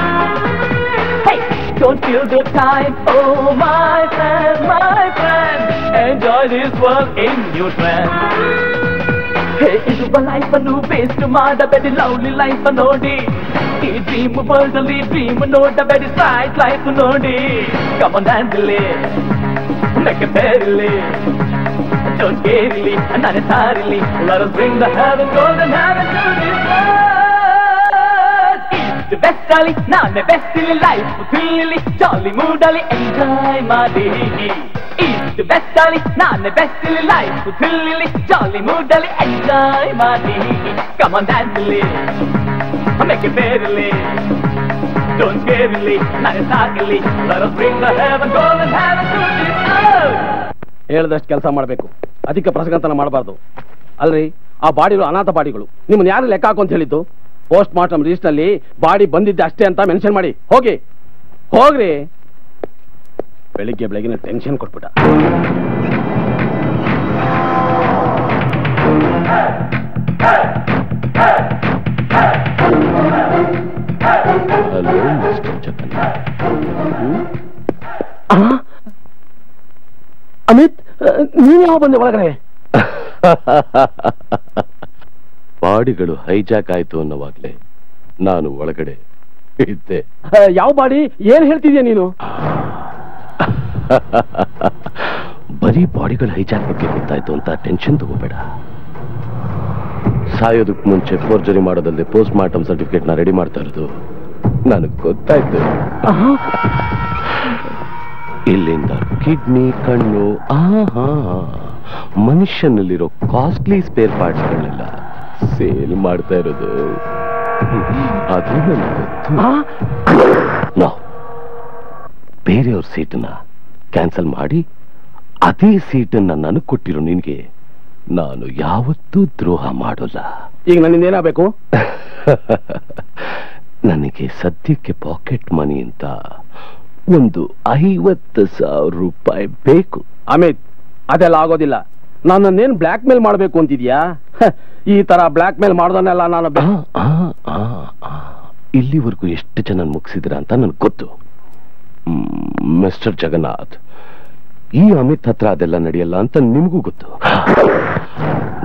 Hey, don't kill the time. Oh my friend, my friend. Enjoy this world in new trend ఇదువ లైఫ్ను బేస్ట్ ಮಾಡಬೇಡಿ lovely life ನೋಡಿ ಈ dream world ಅಲ್ಲಿ dream ನೋಡಬೇಡಿ straight life ನೋಡಿ come on ಹ್ಯಾಂಡಲಿ ನಕ್ಕೆ ಬೇರಲಿ Don't get me, and I'm entirely. Let us bring the heaven, golden heaven to this world. It's the best ali, now the best in life. Thrill ali, jolly mood ali, enjoy my day. ಇದು best ಅಲ್ಲಿ ನಾನೇ best ಇಲ್ಲಿ life ಇಲ್ಲಿ jolly ಮೂಡಲಿ enjoy ಮಾಡಿ come on dance ಇಲ್ಲಿ make ಬೇರಲಿ don't ಇಲ್ಲಿ ನಾನೇ ಸಾಕಲಿ let ಹೇಳ್ದಷ್ಟು ಕೆಲಸ ಮಾಡಬೇಕು. ಅದಕ್ಕೆ ಪ್ರಸಂಗತನ ಮಾಡಬಾರ್ದು. ಅಲ್ರಿ, ಆ ಬಾಡಿಗಳು ಅನಾಥ ಬಾಡಿಗಳು. ನಿಮ್ಮನ್ನ ಯಾರು ಲೆಕ್ಕ ಹಾಕು ಅಂತ ಹೇಳಿದ್ದು? ಪೋಸ್ಟ್ ಮಾರ್ಟಮ್ ರಿಜಿಸ್ಟರ್ ಅಲ್ಲಿ ಬಾಡಿ ಬಂದಿದ್ದೆ ಅಷ್ಟೇ ಅಂತ ಮೆನ್ಷನ್ ಮಾಡಿ. ಹೋಗಿ. ಹೋಗ್ರಿ. ಬೆಳಿಗ್ಗೆ ಬೆಳಗಿನ ಟೆನ್ಷನ್ ಕೊಟ್ಬಿಟ್ಟ. ಹಲೋ ಮಿಸ್ಟರ್ ಚಕನ್ ಅಮಿತ್ ನೀನು ಯಾವ ಬಂದೆ ಒಳಗಡೆ? ಬಾಡಿಗಳು ಹೈಜಾಕ್ ಆಯ್ತು ಅನ್ನೋವಾಗ್ಲೇ ನಾನು ಒಳಗಡೆ ಇದ್ದೆ. ಯಾವ ಬಾಡಿ? ಏನ್ ಹೇಳ್ತಿದ್ಯಾ ನೀನು? ಬರೀ ಬಾಡಿಗಳು ಹೈಜಾಕ್ ಬಗ್ಗೆ ಗೊತ್ತಾಯ್ತು ಅಂತ ಟೆನ್ಷನ್ ತಗೋಬೇಡ. ಸಾಯೋದಕ್ಕೆ ಮುಂಚೆ ಫೋರ್ಜರಿ ಮಾಡೋದಲ್ಲದೆ ಪೋಸ್ಟ್ ಮಾರ್ಟಮ್ ಸರ್ಟಿಫಿಕೇಟ್ನ ರೆಡಿ ಮಾಡ್ತಾ ಇರೋದು ನನಗೆ ಗೊತ್ತಾಯ್ತು. ಇಲ್ಲಿಂದ ಕಿಡ್ನಿ ಕಣ್ಣು ಆಹಾ. ಮನುಷ್ಯನಲ್ಲಿರೋ ಕಾಸ್ಟ್ಲಿ ಸ್ಪೇರ್ ಪಾರ್ಟ್ಸ್ಗಳನ್ನೆಲ್ಲ ಸೇಲ್ ಮಾಡ್ತಾ ಇರೋದು. ಅದು ನನಗೆ ಗೊತ್ತು. ನಾವು ಬೇರೆಯವ್ರ ಸೀಟನ್ನ ಕ್ಯಾನ್ಸಲ್ ಮಾಡಿ ಅದೇ ಸೀಟನ್ನ ನನಗೆ ಕೊಟ್ಟಿರೋ ನಿನಗೆ ನಾನು ಯಾವತ್ತೂ ದ್ರೋಹ ಮಾಡೋಲ್ಲ. ಈಗ ನನ್ನಿಂದ ಏನಾಗಬೇಕು? ನನಗೆ ಸದ್ಯಕ್ಕೆ ಪಾಕೆಟ್ ಮನಿ ಅಂತ ಒಂದು ಐವತ್ತು ಸಾವಿರ ರೂಪಾಯಿ ಬೇಕು. ಅಮಿತ್ ಅದೆಲ್ಲ ಆಗೋದಿಲ್ಲ. ನನ್ನನ್ನೇನ್ ಬ್ಲ್ಯಾಕ್ ಮೇಲ್ ಮಾಡಬೇಕು ಅಂತಿದ್ಯಾ? ಈ ತರ ಬ್ಲ್ಯಾಕ್ ಮೇಲ್ ಮಾಡ್ದನ್ನೆಲ್ಲ ನಾನು. ಇಲ್ಲಿವರೆಗೂ ಎಷ್ಟು ಜನ ಮುಗಿಸಿದ್ರ ಅಂತ ನನಗೆ ಗೊತ್ತು. ಮಿಸ್ಟರ್ ಜಗನ್ನಾಥ್. ಈ ಅಮಿತ್ ಹತ್ರ ಅದೆಲ್ಲ ನಡೆಯಲ್ಲ ಅಂತ ನಿಮಗೂ ಗೊತ್ತು.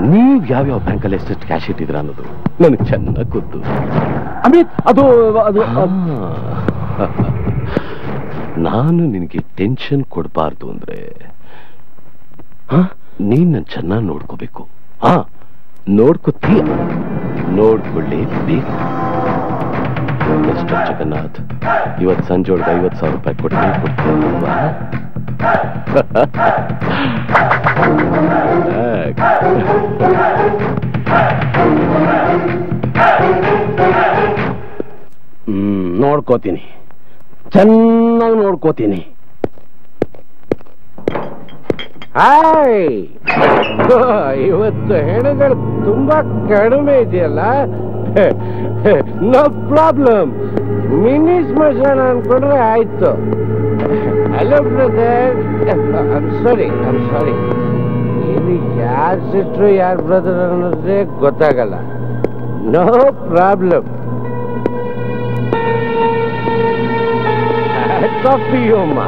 ನೀವ್ ಯಾವ್ಯಾವ ಬ್ಯಾಂಕಲ್ಲಿ ಎಷ್ಟೆಷ್ಟು ಕ್ಯಾಶ್ ಇಟ್ಟಿದ್ರ ಅನ್ನೋದು ನನಗೆ ಚೆನ್ನಾಗಿ ಗೊತ್ತು. ಅಮಿತ್ ಅದು ಅದು ನಾನು ನಿನಗೆ ಟೆನ್ಷನ್ ಕೊಡಬಾರ್ದು ಅಂದ್ರೆ ಹ? ನೀನ್ ನನ್ ಚೆನ್ನಾಗಿ ನೋಡ್ಕೋಬೇಕು. ಹಾ ನೋಡ್ಕೋತೀಯ. ನೋಡ್ಕೊಳ್ಳೇಬೇಕು. ಮಿಸ್ಟರ್ ಜಗನ್ನಾಥ್ ಇವತ್ತು ಸಂಜೆ ಒಳಗೆ ಐವತ್ತು ಸಾವಿರ ರೂಪಾಯಿ ಕೊಟ್ಟು ನೀವು ನೋಡ್ಕೋತೀನಿ. ಚೆನ್ನಾಗಿ ನೋಡ್ಕೋತೀನಿ. ಇವತ್ತು ಹೆಣಗಳು ತುಂಬಾ ಕಡಿಮೆ ಇದೆಯಲ್ಲ? ನೋ ಪ್ರಾಬ್ಲಮ್ ಮಿನಿ ಸ್ಮಶಾನ ಅನ್ಕೊಂಡ್ರೆ ಆಯ್ತು hello brother sorry I'm sorry ಇಲ್ಲಿ ಯಾರ್ ಸಿಸ್ಟ್ರು ಯಾರ್ ಬ್ರದರ್ ಅನ್ನೋದ್ರೆ ಗೊತ್ತಾಗಲ್ಲ ನೋ ಪ್ರಾಬ್ಲಮ್ ಕಾಫಿ ಅಮ್ಮ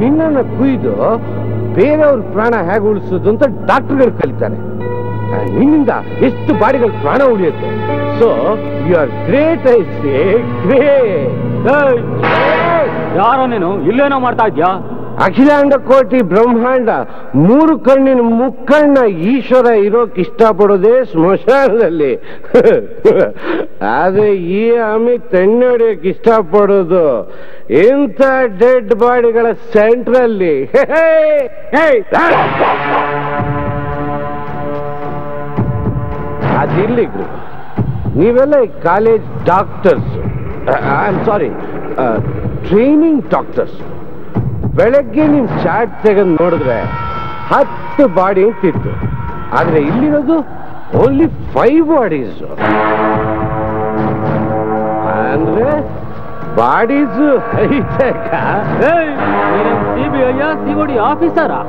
ನಿನ್ನನ್ನು ಕುಯ್ದು ಬೇರೆಯವ್ರ ಪ್ರಾಣ ಹೇಗೆ ಉಳಿಸೋದು ಅಂತ ಡಾಕ್ಟರ್ಗಳು ಕಲಿತಾರೆ. ನಿನ್ನಿಂದ ಎಷ್ಟು ಬಾಡಿಗಳು ಪ್ರಾಣ ಉಳಿಯುತ್ತೆ? So you are great I say great ಯಾರೋ ನೀನು ಇಲ್ಲೇನೋ ಮಾಡ್ತಾ ಇದ್ಯಾ? ಅಖಿಲಾಂಡ ಕೋಟಿ ಬ್ರಹ್ಮಾಂಡ ಮೂರು ಕಣ್ಣಿನ ಮುಕ್ಕಣ್ಣ ಈಶ್ವರ ಇರೋಕ್ ಇಷ್ಟಪಡೋದೇ ಸ್ಮಶಾನದಲ್ಲಿ. ಆದ್ರೆ ಈ ಆಮಿ ಹೊಡಿಯಕ್ ಇಷ್ಟಪಡೋದು ಇಂಥ ಡೆಡ್ ಬಾಡಿಗಳ ಸೆಂಟ್ರಲ್ಲಿ. ಅದಿರ್ಲಿ ಗುರು ನೀವೆಲ್ಲ college doctors. I am sorry training doctors. ಬೆಳಗ್ಗೆ ನಿಮ್ ಚಾಟ್ ತೆಗೆದು ನೋಡಿದ್ರೆ ಹತ್ತು ಬಾಡಿ ಅಂತಿತ್ತು. ಆದರೆ ಇಲ್ಲಿರೋದು ಓನ್ಲಿ ಫೈವ್ ಬಾಡೀಸ್ ಅಂದ್ರೆ ಬಾಡೀಸ್ ಸಿಬಿಐ ಸಿಒಡಿ ಆಫೀಸರಾ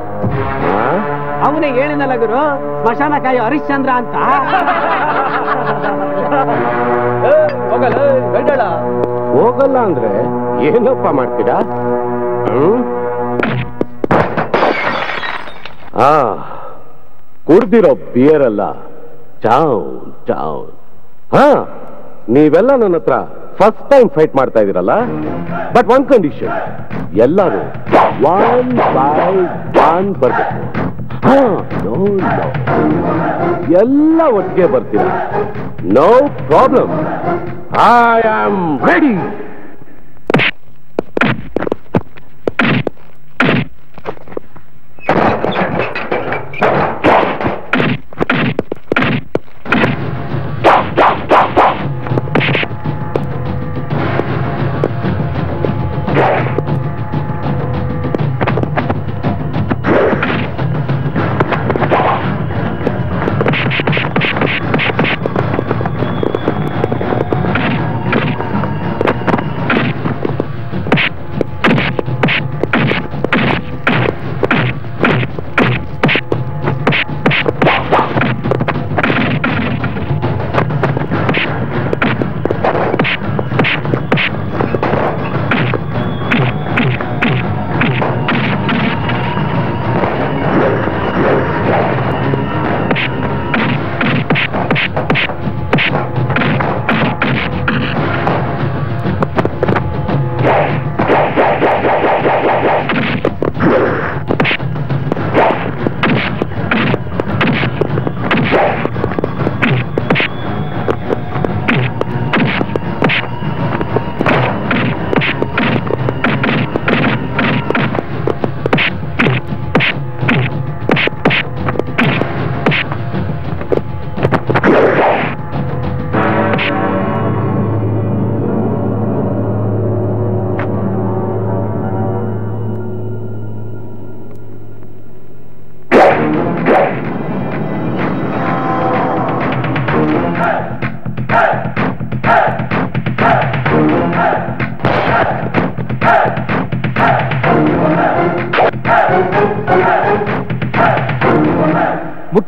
ಅವನೇ ಹೇಳಿನಲ್ಲ ಗುರು ಸ್ಮಶಾನಕಾಯಿ ಹರಿಶ್ಚಂದ್ರ ಅಂತ. ಹೋಗಲ್ಲ ಅಂದ್ರೆ ಏನಪ್ಪ ಮಾಡ್ತೀರಾ? ಆ, ಕುಡ್ದಿರೋ ಬಿಯರ್ ಅಲ್ಲ. ಚಾವ್ ಚಾವ್. ಹಾ, ನೀವೆಲ್ಲ ನನ್ನ ಹತ್ರ ಫಸ್ಟ್ ಟೈಮ್ ಫೈಟ್ ಮಾಡ್ತಾ ಇದೀರಲ್ಲ? ಬಟ್ ಒನ್ ಕಂಡೀಷನ್ ಎಲ್ಲರೂ ಒನ್ ಬೈ ಒನ್ ಬರ್ಬೇಕು. ಎಲ್ಲ ಒಟ್ಟಿಗೆ ಬರ್ತೀರಾ no problem. I am ready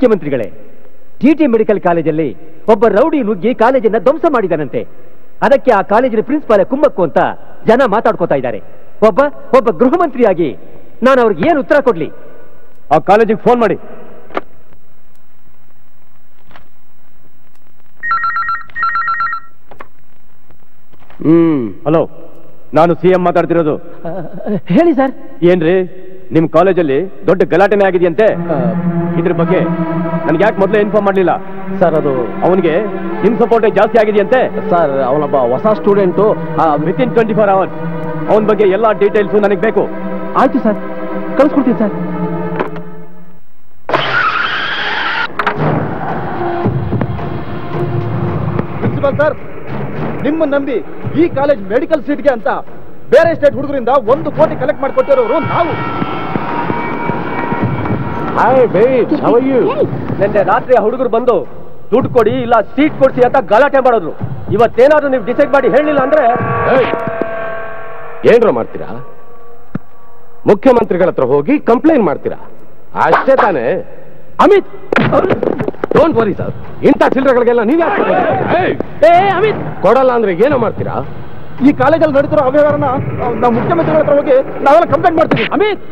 ಮುಖ್ಯಮಂತ್ರಿಗಳೇ ಟಿಟಿ ಮೆಡಿಕಲ್ ಕಾಲೇಜಲ್ಲಿ ಒಬ್ಬ ರೌಡಿ ನುಗ್ಗಿ ಕಾಲೇಜನ್ನ ಧ್ವಂಸ ಮಾಡಿದನಂತೆ. ಅದಕ್ಕೆ ಆ ಕಾಲೇಜಿನ ಪ್ರಿನ್ಸಿಪಾಲ್ ಕುಮ್ಮಕ್ಕು ಅಂತ ಜನ ಮಾತಾಡ್ಕೋತಾ ಇದ್ದಾರೆ. ಒಬ್ಬ ಒಬ್ಬ ಗೃಹ ಮಂತ್ರಿಯಾಗಿ ನಾನು ಅವ್ರಿಗೆ ಏನು ಉತ್ತರ ಕೊಡ್ಲಿ? ಆ ಕಾಲೇಜಿಗೆ ಫೋನ್ ಮಾಡಿ. ಹ್ಮ್. ಹಲೋ ನಾನು ಸಿ ಎಂ ಮಾತಾಡ್ತಿರೋದು. ಹೇಳಿ ಸರ್. ಏನ್ರಿ? ನಿಮ್ ಕಾಲೇಜಲ್ಲಿ ದೊಡ್ಡ ಗಲಾಟೆನೇ ಆಗಿದೆಯಂತೆ? ಇದ್ರ ಬಗ್ಗೆ ನನ್ಗೆ ಯಾಕೆ ಮೊದಲೇ ಇನ್ಫಾರ್ಮ್ ಮಾಡ್ಲಿಲ್ಲ? ಸರ್ ಅದು ಅವನಿಗೆ ನಿಮ್ ಸಪೋರ್ಟ್ ಜಾಸ್ತಿ ಆಗಿದೆಯಂತೆ? ಸರ್ ಅವನೊಬ್ಬ ಹೊಸ student within twenty four hours ಅವನ ಬಗ್ಗೆ ಎಲ್ಲ ಡೀಟೇಲ್ಸ್ ನನಗೆ ಬೇಕು. ಆಯ್ತು ಸರ್. ಕಳಿಸ್ಕೊಡ್ತೀನಿ ಸರ್. ಪ್ರಿನ್ಸಿಪಾಲ್ ಸರ್ ನಿಮ್ಮ ನಂಬಿ ಈ ಕಾಲೇಜ್ ಮೆಡಿಕಲ್ ಸೀಟ್ಗೆ ಅಂತ ಬೇರೆ ಸ್ಟೇಟ್ ಹುಡುಗರಿಂದ ಒಂದು ಕೋಟಿ ಕಲೆಕ್ಟ್ ಮಾಡಿಕೊಟ್ಟಿರೋರು ನಾವು. Hi babe how are you ನಿನ್ನೆ ರಾತ್ರಿ ಆ ಹುಡುಗರು ಬಂದು ದುಡ್ಡು ಕೊಡಿ ಇಲ್ಲ ಸೀಟ್ ಕೊಡ್ಸಿ ಅಂತ ಗಲಾಟೆ ಮಾಡಿದ್ರು. ಇವತ್ತೇನಾದ್ರೂ ನೀವು ಡಿಸೈಡ್ ಮಾಡಿ ಹೇಳಿಲ್ಲ ಅಂದ್ರೆ? ಏನ್ರ ಮಾಡ್ತೀರಾ? ಮುಖ್ಯಮಂತ್ರಿಗಳ ಹತ್ರ ಹೋಗಿ ಕಂಪ್ಲೇಂಟ್ ಮಾಡ್ತೀರಾ? ಅಷ್ಟೇ ತಾನೇ. ಅಮಿತ್! ಡೋಂಟ್ ವರಿ ಸರ್ ಇಂಥ ಚಿಲ್ಲರೆಗಳಿಗೆಲ್ಲ ನೀವ್ ಅಮಿತ್ ಕೊಡಲ್ಲ ಅಂದ್ರೆ ಏನೋ ಮಾಡ್ತೀರಾ? ಈ ಕಾಲೇಜಲ್ಲಿ ನಡೀತಿರೋ ಅವ್ಯವಹಾರನ ನಾವು ಮುಖ್ಯಮಂತ್ರಿಗಳ ಹತ್ರ ಹೋಗಿ ನಾವೆಲ್ಲ ಕಂಪ್ಲೇಂಟ್ ಮಾಡ್ತೀವಿ. ಅಮಿತ್!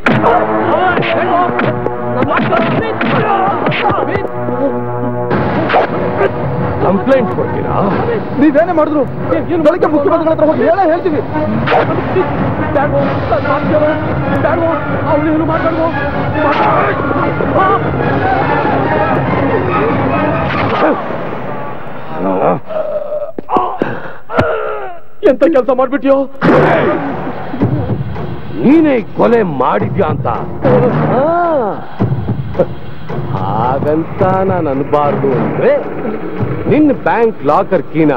ಕಂಪ್ಲೇಂಟ್ ಕೊಡ್ತೀರಾ? ನೀವೇನೇ ಮಾಡಿದ್ರು? ಬೆಳಗ್ಗೆ ಮುಖ್ಯಮಂತ್ರಿಗಳ ಹತ್ರ ಹೋಗಿ ಹೇಳೇ ಹೇಳ್ತೀವಿ. ಮಾತಾಡ್ಬೋದು ಮಾತಾಡುವ ಎಂತ ಕೆಲಸ ಮಾಡ್ಬಿಟ್ಯೋ? ನೀನೇ ಕೊಲೆ ಮಾಡಿದ್ಯಾ ಅಂತ? ಹಾಗಂತ ನಾನು ಅನ್ಬಾರ್ದು ಅಂದ್ರೆ ನಿನ್ನ ಬ್ಯಾಂಕ್ ಲಾಕರ್ ಕೀನ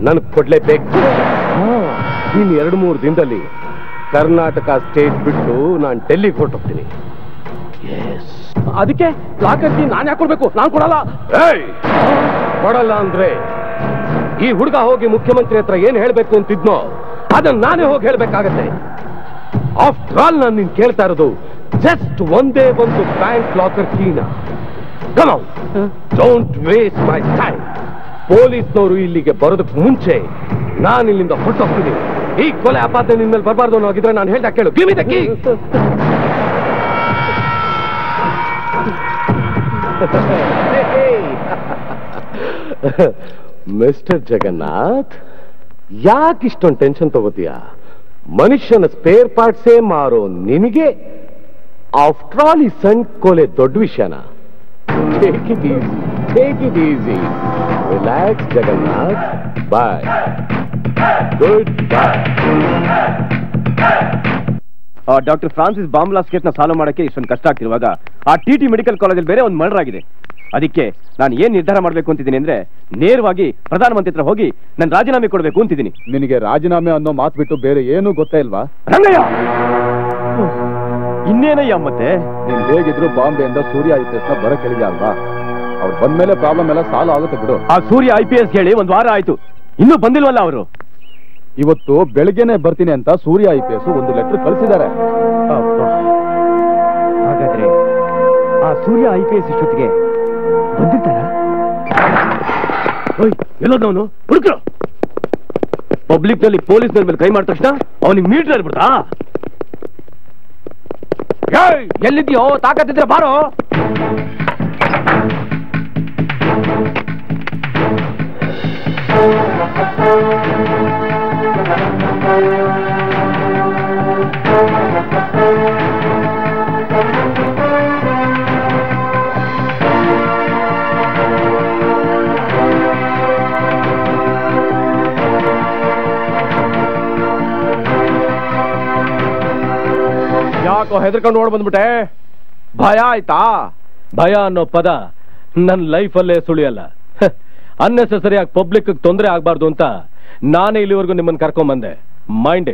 ನನ್ ಕೊಡ್ಲೇಬೇಕು. ಇನ್ ಎರಡು ಮೂರು ದಿನದಲ್ಲಿ ಕರ್ನಾಟಕ ಸ್ಟೇಟ್ ಬಿಟ್ಟು ನಾನು ಡೆಲ್ಲಿಗೆ ಹೊರಟೋಗ್ತೀನಿ. ಅದಕ್ಕೆ ಲಾಕರ್ ಕೀ ನಾನು ಯಾಕೆ ಕೊಡ್ಬೇಕು? ನಾನು ಕೊಡಲ್ಲ. ಏಯ್! ಕೊಡಲ್ಲ ಅಂದ್ರೆ ಈ ಹುಡುಗ ಹೋಗಿ ಮುಖ್ಯಮಂತ್ರಿ ಹತ್ರ ಏನ್ ಹೇಳ್ಬೇಕು ಅಂತಿದ್ನೋ ಅದನ್ನ ನಾನೇ ಹೋಗಿ ಹೇಳ್ಬೇಕಾಗತ್ತೆ. ಆಫ್ಟರ್ ಆಲ್ ನಾನು ನಿನ್ ಕೇಳ್ತಾ ಇರೋದು ಜಸ್ಟ್ ಒಂದೇ ಒಂದು ಬ್ಯಾಂಕ್ ಲಾಕರ್ ಕೀನ. ಡೋಂಟ್ ವೇಸ್ಟ್ ಮೈ ಟೈಮ್ ಪೊಲೀಸ್ನವರು ಇಲ್ಲಿಗೆ ಬರೋದಕ್ಕೆ ಮುಂಚೆ ನಾನು ಇಲ್ಲಿಂದ ಹೊರಟೋಗ್ತೀನಿ. ಈ ಕೊಲೆ ಅಪಾತ ನಿನ್ ಮೇಲೆ ಬರಬಾರ್ದು ಅನ್ನೋಗಿದ್ರೆ ನಾನು ಹೇಳ್ದ ಕೇಳು. Gimme the key mister Jagannath ಯಾಕೆ ಇಷ್ಟೊಂದು ಟೆನ್ಷನ್ ತಗೋತೀಯ? ಮನುಷ್ಯನ ಸ್ಪೇರ್ ಪಾರ್ಟ್ಸೇ ಮಾರೋ ನಿನಗೆ ಆಫ್ಟರ್ ಆಲ್ ಈ ಸಣ್ಣ ಕೊಲೆ ದೊಡ್ಡ ವಿಷಯನ. Take it easy take it easy relax Jagannath bye good bye doctor Francis bomb blast ಕೇಸ್ನ ಸಾಲ್ವ್ ಮಾಡಕ್ಕೆ ಇಷ್ಟೊಂದು ಕಷ್ಟ ಆಗ್ತಿರುವಾಗ ಆ ಟಿ ಟಿ ಮೆಡಿಕಲ್ ಕಾಲೇಜಲ್ಲಿ ಬೇರೆ ಒಂದು ಮರ್ಡರ್ ಆಗಿದೆ. ಅದಕ್ಕೆ ನಾನು ಏನ್ ನಿರ್ಧಾರ ಮಾಡ್ಬೇಕು ಅಂತಿದ್ದೀನಿ ಅಂದ್ರೆ ನೇರವಾಗಿ ಪ್ರಧಾನಮಂತ್ರಿ ಹತ್ರ ಹೋಗಿ ನಾನು ರಾಜೀನಾಮೆ ಕೊಡಬೇಕು ಅಂತಿದ್ದೀನಿ. ನಿನಗೆ ರಾಜೀನಾಮೆ ಅನ್ನೋ ಮಾತು ಬಿಟ್ಟು ಬೇರೆ ಏನೂ ಗೊತ್ತೇ ಇಲ್ವಾ? ರಂಗಯ್ಯ! ಇನ್ನೇನಯ್ಯ ಮತ್ತೆ? ನೀನ್ ಹೇಗಿದ್ರು ಬಾಂಬೆಯಿಂದ ಸೂರ್ಯ ಐ ಪಿ ಎಸ್ನ ಬರ ಕೇಳಿದೆ ಅಲ್ವಾ? ಅವ್ರು ಬಂದ್ಮೇಲೆ ಪ್ರಾಬ್ಲಮ್ ಎಲ್ಲ ಸಾಲ ಆಗುತ್ತೆ ಬಿಡು. ಆ ಸೂರ್ಯ ಐ ಪಿ ಎಸ್ ಹೇಳಿ ಒಂದ್ ವಾರ ಆಯ್ತು. ಇನ್ನೂ ಬಂದಿಲ್ವಲ್ಲ ಅವರು? ಇವತ್ತು ಬೆಳಗ್ಗೆನೆ ಬರ್ತೀನಿ ಅಂತ ಸೂರ್ಯ ಐ ಪಿ ಎಸ್ ಒಂದು ಲೆಟರ್ ಕಳಿಸಿದ್ದಾರೆ. ಹಾಗಾದ್ರೆ ಆ ಸೂರ್ಯ ಐ ಪಿ ಎಸ್ ಇಷ್ಟೊತ್ತಿಗೆ ಬಂದಿರ್ತಾರ? ಎಲ್ಲೋದವನು ಹುಡುಕ್ರು. ಪಬ್ಲಿಕ್ನಲ್ಲಿ ಪೊಲೀಸ್ ಮೇಲೆ ಕೈ ಮಾಡಿದ ತಕ್ಷಣ ಅವನಿಗೆ ಮೀಟರ್ ಹೇಳ್ಬಿಡ್ತಾ? ಎಲ್ಲಿದ್ಯೋ ತಾಕತ್ತಿದ್ರೆ ಬಾರೋ. ಯಾಕೋ ಹೆದರ್ಕೊಂಡು ಓಡ್ ಬಂದ್ಬಿಟ್ಟೆ. ಭಯ ಆಯ್ತಾ? ಭಯ ಅನ್ನೋ ಪದ ನನ್ನ ಲೈಫಲ್ಲೇ ಸುಳಿಯಲ್ಲ. ಅನ್ನೆಸೆಸರಿ ಆಗಿ ಪಬ್ಲಿಕ್ ತೊಂದರೆ ಆಗ್ಬಾರ್ದು ಅಂತ ನಾನೇ ಇಲ್ಲಿವರೆಗೂ ನಿಮ್ಮನ್ನ ಕರ್ಕೊಂಡ್ ಬಂದೆ ಮೈಂಡ್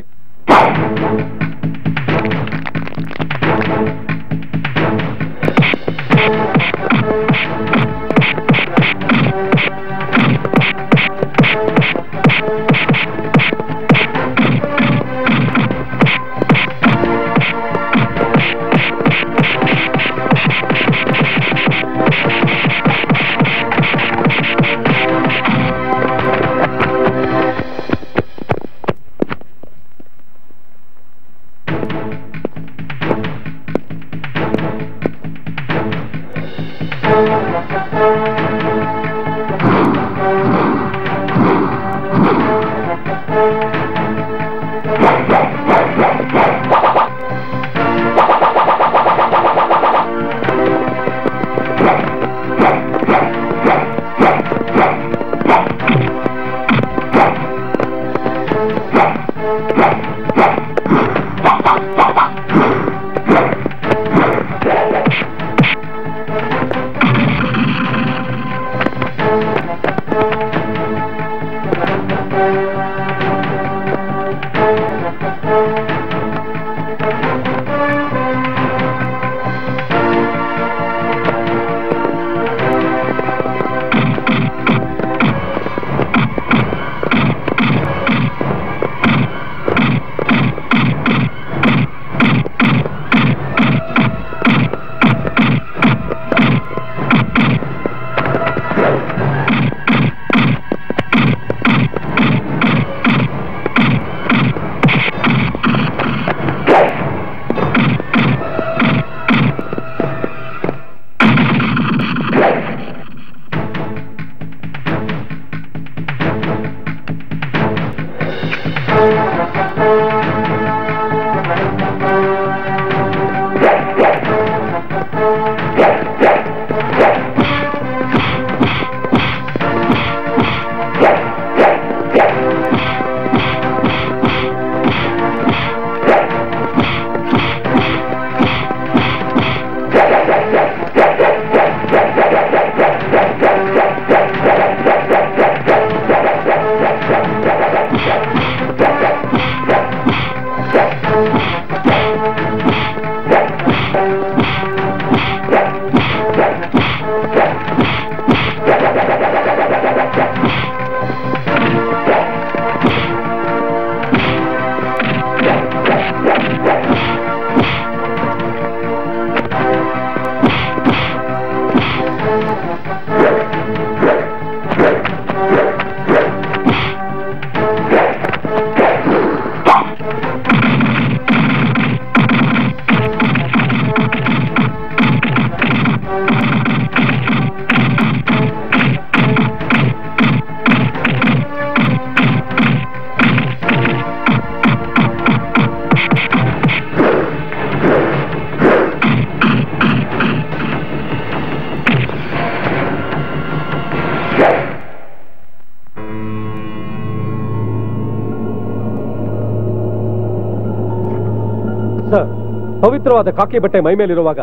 ಪವಿತ್ರವಾದ ಕಾಕಿ ಬಟ್ಟೆ ಮೈ ಮೇಲಿರುವಾಗ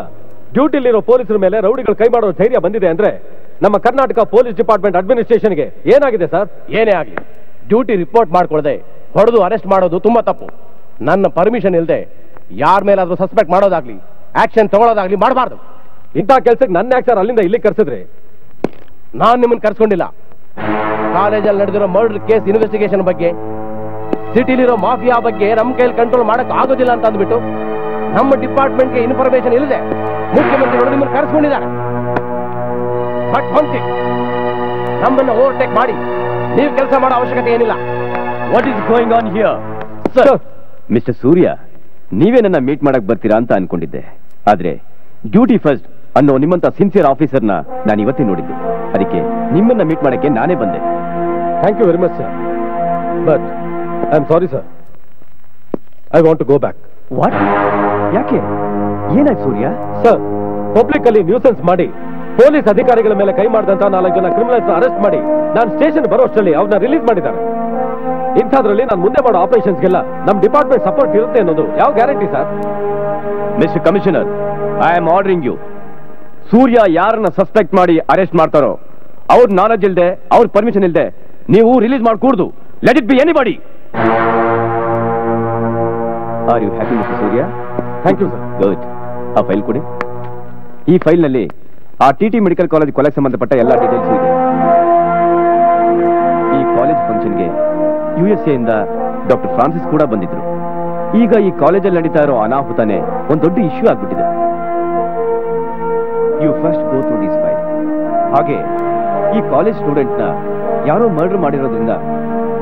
ಡ್ಯೂಟಿಲಿರೋ ಪೊಲೀಸರ ಮೇಲೆ ರೌಡಿಗಳು ಕೈ ಮಾಡೋ ಧೈರ್ಯ ಬಂದಿದೆ ಅಂದ್ರೆ ನಮ್ಮ ಕರ್ನಾಟಕ ಪೊಲೀಸ್ ಡಿಪಾರ್ಟ್ಮೆಂಟ್ ಅಡ್ಮಿನಿಸ್ಟ್ರೇಷನ್ಗೆ ಏನಾಗಿದೆ ಸರ್? ಏನೇ ಆಗಲಿ. ಡ್ಯೂಟಿ ರಿಪೋರ್ಟ್ ಮಾಡ್ಕೊಳ್ಳದೆ ಹೊಡೆದು ಅರೆಸ್ಟ್ ಮಾಡೋದು ತುಂಬಾ ತಪ್ಪು. ನನ್ನ ಪರ್ಮಿಷನ್ ಇಲ್ಲದೆ ಯಾರ ಮೇಲಾದ್ರೂ ಸಸ್ಪೆಕ್ಟ್ ಮಾಡೋದಾಗ್ಲಿ ಆಕ್ಷನ್ ತಗೊಳ್ಳೋದಾಗ್ಲಿ ಮಾಡಬಾರ್ದು. ಇಂಥ ಕೆಲ್ಸಕ್ಕೆ ನನ್ನ ಆಕ್ಷನ್ ಸರ್ ಅಲ್ಲಿಂದ ಇಲ್ಲಿ ಕರ್ಸಿದ್ರಿ? ನಾನ್ ನಿಮ್ಮನ್ನು ಕರ್ಸ್ಕೊಂಡಿಲ್ಲ. ಕಾಲೇಜಲ್ಲಿ ನಡೆದಿರೋ ಮರ್ಡರ್ ಕೇಸ್ ಇನ್ವೆಸ್ಟಿಗೇಷನ್ ಬಗ್ಗೆ ಸಿಟಿಲಿರೋ ಮಾಫಿಯಾ ಬಗ್ಗೆ ನಮ್ಮ ಕೈಯಲ್ಲಿ ಕಂಟ್ರೋಲ್ ಮಾಡಕ್ ಆಗೋದಿಲ್ಲ ಅಂತ ಅಂದ್ಬಿಟ್ಟು ನಮ್ಮ ಡಿಪಾರ್ಟ್ಮೆಂಟ್ಗೆ ಇನ್ಫಾರ್ಮೇಶನ್ ಇಲ್ಲದೆ ಮುಖ್ಯಮಂತ್ರಿಗಳು ನಿಮ್ಮನ್ನು ಕರೆಸ್ಕೊಂಡಿದ್ದಾರೆ. ಬಟ್ ಬಂತಿ ನಮ್ಮನ್ನು ಓವರ್ಟೇಕ್ ಮಾಡಿ ನೀವು ಕೆಲಸ ಮಾಡೋ ಅವಶ್ಯಕತೆ ಏನಿಲ್ಲ. What is going on here sir mister Surya ನೀವೇ ನನ್ನ ಮೀಟ್ ಮಾಡಕ್ ಬರ್ತೀರಾ ಅಂತ ಅನ್ಕೊಂಡಿದ್ದೆ. ಆದ್ರೆ ಡ್ಯೂಟಿ ಫಸ್ಟ್ ಅನ್ನೋ ನಿಮ್ಮಂತ ಸಿನ್ಸಿಯರ್ ಆಫೀಸರ್ನ ನಾನು ಇವತ್ತೇ ನೋಡಿದ್ದೆ. ಅದಕ್ಕೆ ನಿಮ್ಮನ್ನ ಮೀಟ್ ಮಾಡಕ್ಕೆ ನಾನೇ ಬಂದೆ. Thank you very much sir but I am sorry sir I want to go back what ಯಾಕೆ? ಏನಾಯ್ತು ಸೂರ್ಯ? ಸರ್ ಪಬ್ಲಿಕ್ ಅಲ್ಲಿ ನ್ಯೂಸೆನ್ಸ್ ಮಾಡಿ ಪೊಲೀಸ್ ಅಧಿಕಾರಿಗಳ ಮೇಲೆ ಕೈ ಮಾಡಿದಂತ ನಾಲ್ಕು ಜನ ಕ್ರಿಮಿನಲ್ಸ್ ಅರೆಸ್ಟ್ ಮಾಡಿ ನಾನು ಸ್ಟೇಷನ್ ಬರೋಷ್ಟರಲ್ಲಿ ಅವ್ರನ್ನ ರಿಲೀಸ್ ಮಾಡಿದ್ದಾರೆ. ಇಂಥದ್ರಲ್ಲಿ ನಾನು ಮುಂದೆ ಮಾಡೋ ಆಪರೇಷನ್ಸ್ಗೆಲ್ಲ ನಮ್ಮ ಡಿಪಾರ್ಟ್ಮೆಂಟ್ ಸಪೋರ್ಟ್ ಇರುತ್ತೆ ಅನ್ನೋದು ಯಾವ guarantee sir mister commissioner I am ordering you Surya ಯಾರನ್ನ ಸಸ್ಪೆಕ್ಟ್ ಮಾಡಿ ಅರೆಸ್ಟ್ ಮಾಡ್ತಾರೋ ಅವ್ರ ನಾಲೆಜ್ ಇಲ್ದೆ ಅವ್ರ ಪರ್ಮಿಷನ್ ಇಲ್ದೆ ನೀವು release ಮಾಡ್ಕೂಡ್ದು. Let it be anybody are you happy mister Surya thank you sir good ಆ ಫೈಲ್ ಕೊಡಿ. ಈ ಫೈಲ್ನಲ್ಲಿ ಆ ಟಿ ಟಿ ಮೆಡಿಕಲ್ ಕಾಲೇಜ್ ಕೊಲೆಗೆ ಸಂಬಂಧಪಟ್ಟ ಎಲ್ಲ ಡೀಟೇಲ್ಸ್ ಇದೆ. ಈ ಕಾಲೇಜ್ ಫಂಕ್ಷನ್ಗೆ ಯು ಎಸ್ ಎಯಿಂದ ಡಾಕ್ಟರ್ ಫ್ರಾನ್ಸಿಸ್ ಕೂಡ ಬಂದಿದ್ರು. ಈಗ ಈ ಕಾಲೇಜಲ್ಲಿ ನಡೀತಾ ಇರೋ ಅನಾಹುತನೇ ಒಂದು ದೊಡ್ಡ ಇಶ್ಯೂ ಆಗ್ಬಿಟ್ಟಿದೆ. You first go through this file ಹಾಗೆ ಈ ಕಾಲೇಜ್ ಸ್ಟೂಡೆಂಟ್ನ ಯಾರೋ ಮರ್ಡರ್ ಮಾಡಿರೋದ್ರಿಂದ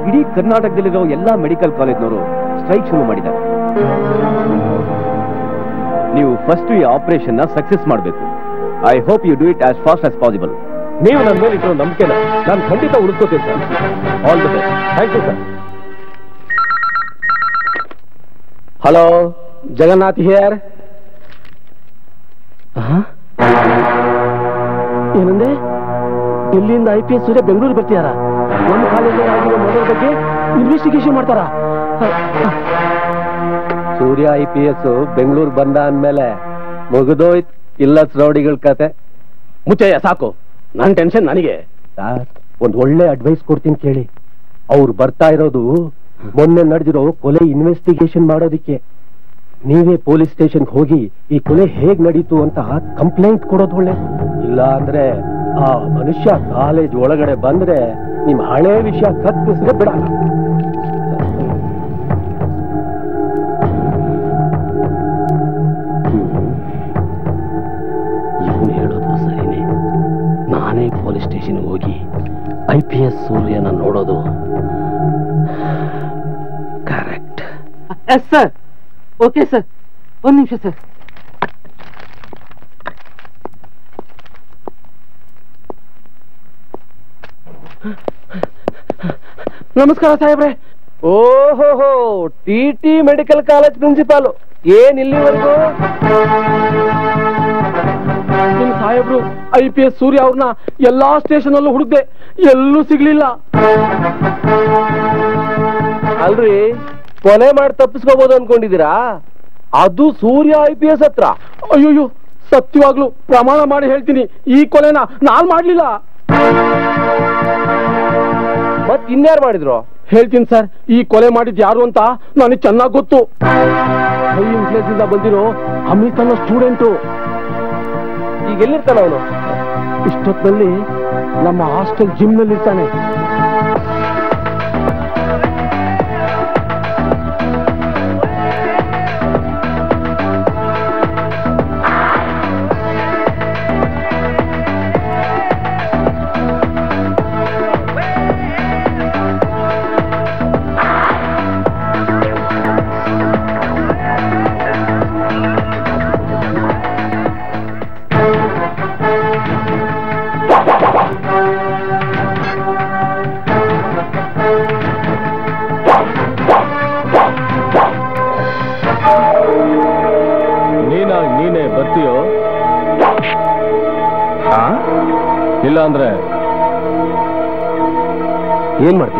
ಇಡೀ ಕರ್ನಾಟಕದಲ್ಲಿರೋ ಎಲ್ಲಾ ಮೆಡಿಕಲ್ ಕಾಲೇಜ್ನವರು ಸ್ಟ್ರೈಕ್ ಶುರು ಮಾಡಿದ್ದಾರೆ. ನೀವು ಫಸ್ಟ್ ಈ ಆಪರೇಷನ್ನ ಸಕ್ಸಸ್ ಮಾಡಬೇಕು. I hope you do it as fast as possible ನೀವು ನನ್ನ ಮೇಲೆ ಇಟ್ಟಿರೋ ನಂಬಿಕೆನ ನಾನು ಖಂಡಿತ ಉಳಿಸ್ಕೋತೀನಿ sir. All the best thank you sir hello Jagannath here ಏನಂದೆ? ಇಲ್ಲಿಂದ I P S Surya Bengaluru ಬರ್ತೀಯಾರ? ನಮ್ಮ ಆಗಿರೋ ಮೊದಲ ಬಗ್ಗೆ ಇನ್ವೆಸ್ಟಿಗೇಷನ್ ಮಾಡ್ತಾರ? Surya I P S Bengaluru ಬಂದ ಅಂದ್ಮೇಲೆ ಮುಗಿದೋಯ್ತು. ಇಲ್ಲ ರೌಡಿಗಳ ಕತೆ. ಮುಚ್ಚಯ್ಯ ಸಾಕು. ನನ್ ಟೆನ್ಷನ್ ನನಗೆ. ಸರ್ ಒಂದ್ ಒಳ್ಳೆ ಅಡ್ವೈಸ್ ಕೊಡ್ತೀನಿ ಕೇಳಿ. ಅವ್ರು ಬರ್ತಾ ಇರೋದು ಮೊನ್ನೆ ನಡೆದಿರೋ ಕೊಲೆ ಇನ್ವೆಸ್ಟಿಗೇಷನ್ ಮಾಡೋದಿಕ್ಕೆ. ನೀವೇ ಪೊಲೀಸ್ ಸ್ಟೇಷನ್ ಹೋಗಿ ಈ ಕೊಲೆ ಹೇಗ್ ನಡೀತು ಅಂತ ಕಂಪ್ಲೇಂಟ್ ಕೊಡೋದು ಒಳ್ಳೆ. ಇಲ್ಲ ಅಂದ್ರೆ ಆ ಮನುಷ್ಯ ಕಾಲೇಜ್ ಒಳಗಡೆ ಬಂದ್ರೆ ನಿಮ್ ಹಳೆ ವಿಷಯ ಕತ್ತಿಸ್ರೆ ಬಿಡಲ್ಲ ಐ ಪಿ ಎಸ್ ಸೂರ್ಯನ ನೋಡೋದು ಕರೆಕ್ಟ್. ಸರ್. Okay, sir. ಒಂದು ನಿಮಿಷ, ಸರ್. ನಮಸ್ಕಾರ ಸಾಹೇಬ್ರೆ. ಓಹೋಹೋ, T T medical college principal. ಏನ್ ಇಲ್ಲಿವರೆಗೂ ನಿಮ್ ಸಾಹೇಬ್ರು ಐ ಪಿ ಎಸ್ ಸೂರ್ಯ ಅವ್ರನ್ನ ಎಲ್ಲಾ ಸ್ಟೇಷನ್ ಅಲ್ಲೂ ಹುಡುಕ್ದೆ ಎಲ್ಲೂ ಸಿಗ್ಲಿಲ್ಲ. ಅಲ್ರಿ ಕೊಲೆ ಮಾಡಿ ತಪ್ಪಿಸ್ಕೋಬಹುದು ಅನ್ಕೊಂಡಿದ್ದೀರಾ? ಅದು ಸೂರ್ಯ ಐ ಪಿ ಎಸ್ ಹತ್ರ. ಅಯ್ಯೋಯ್ಯೋ ಸತ್ಯವಾಗ್ಲು ಪ್ರಮಾಣ ಮಾಡಿ ಹೇಳ್ತೀನಿ ಈ ಕೊಲೆನ ನಾನ್ ಮಾಡ್ಲಿಲ್ಲ. ಮತ್ ಇನ್ಯಾರು ಮಾಡಿದ್ರು? ಹೇಳ್ತೀನಿ ಸರ್ ಈ ಕೊಲೆ ಮಾಡಿದ್ ಯಾರು ಅಂತ ನನಗೆ ಚೆನ್ನಾಗಿ ಗೊತ್ತು. ಇಂದ ಬಂದಿರೋ ಅಮಿತ್ ಅನ್ನೋ ಸ್ಟೂಡೆಂಟು ಈಗ ಎಲ್ಲಿರ್ತಾನ ಅವನು? ಇಷ್ಟೊತ್ತಲ್ಲಿ ನಮ್ಮ ಹಾಸ್ಟೆಲ್ ಜಿಮ್ನಲ್ಲಿ ಇರ್ತಾನೆ ಏನ್ ಮಾಡ್ತೀಯ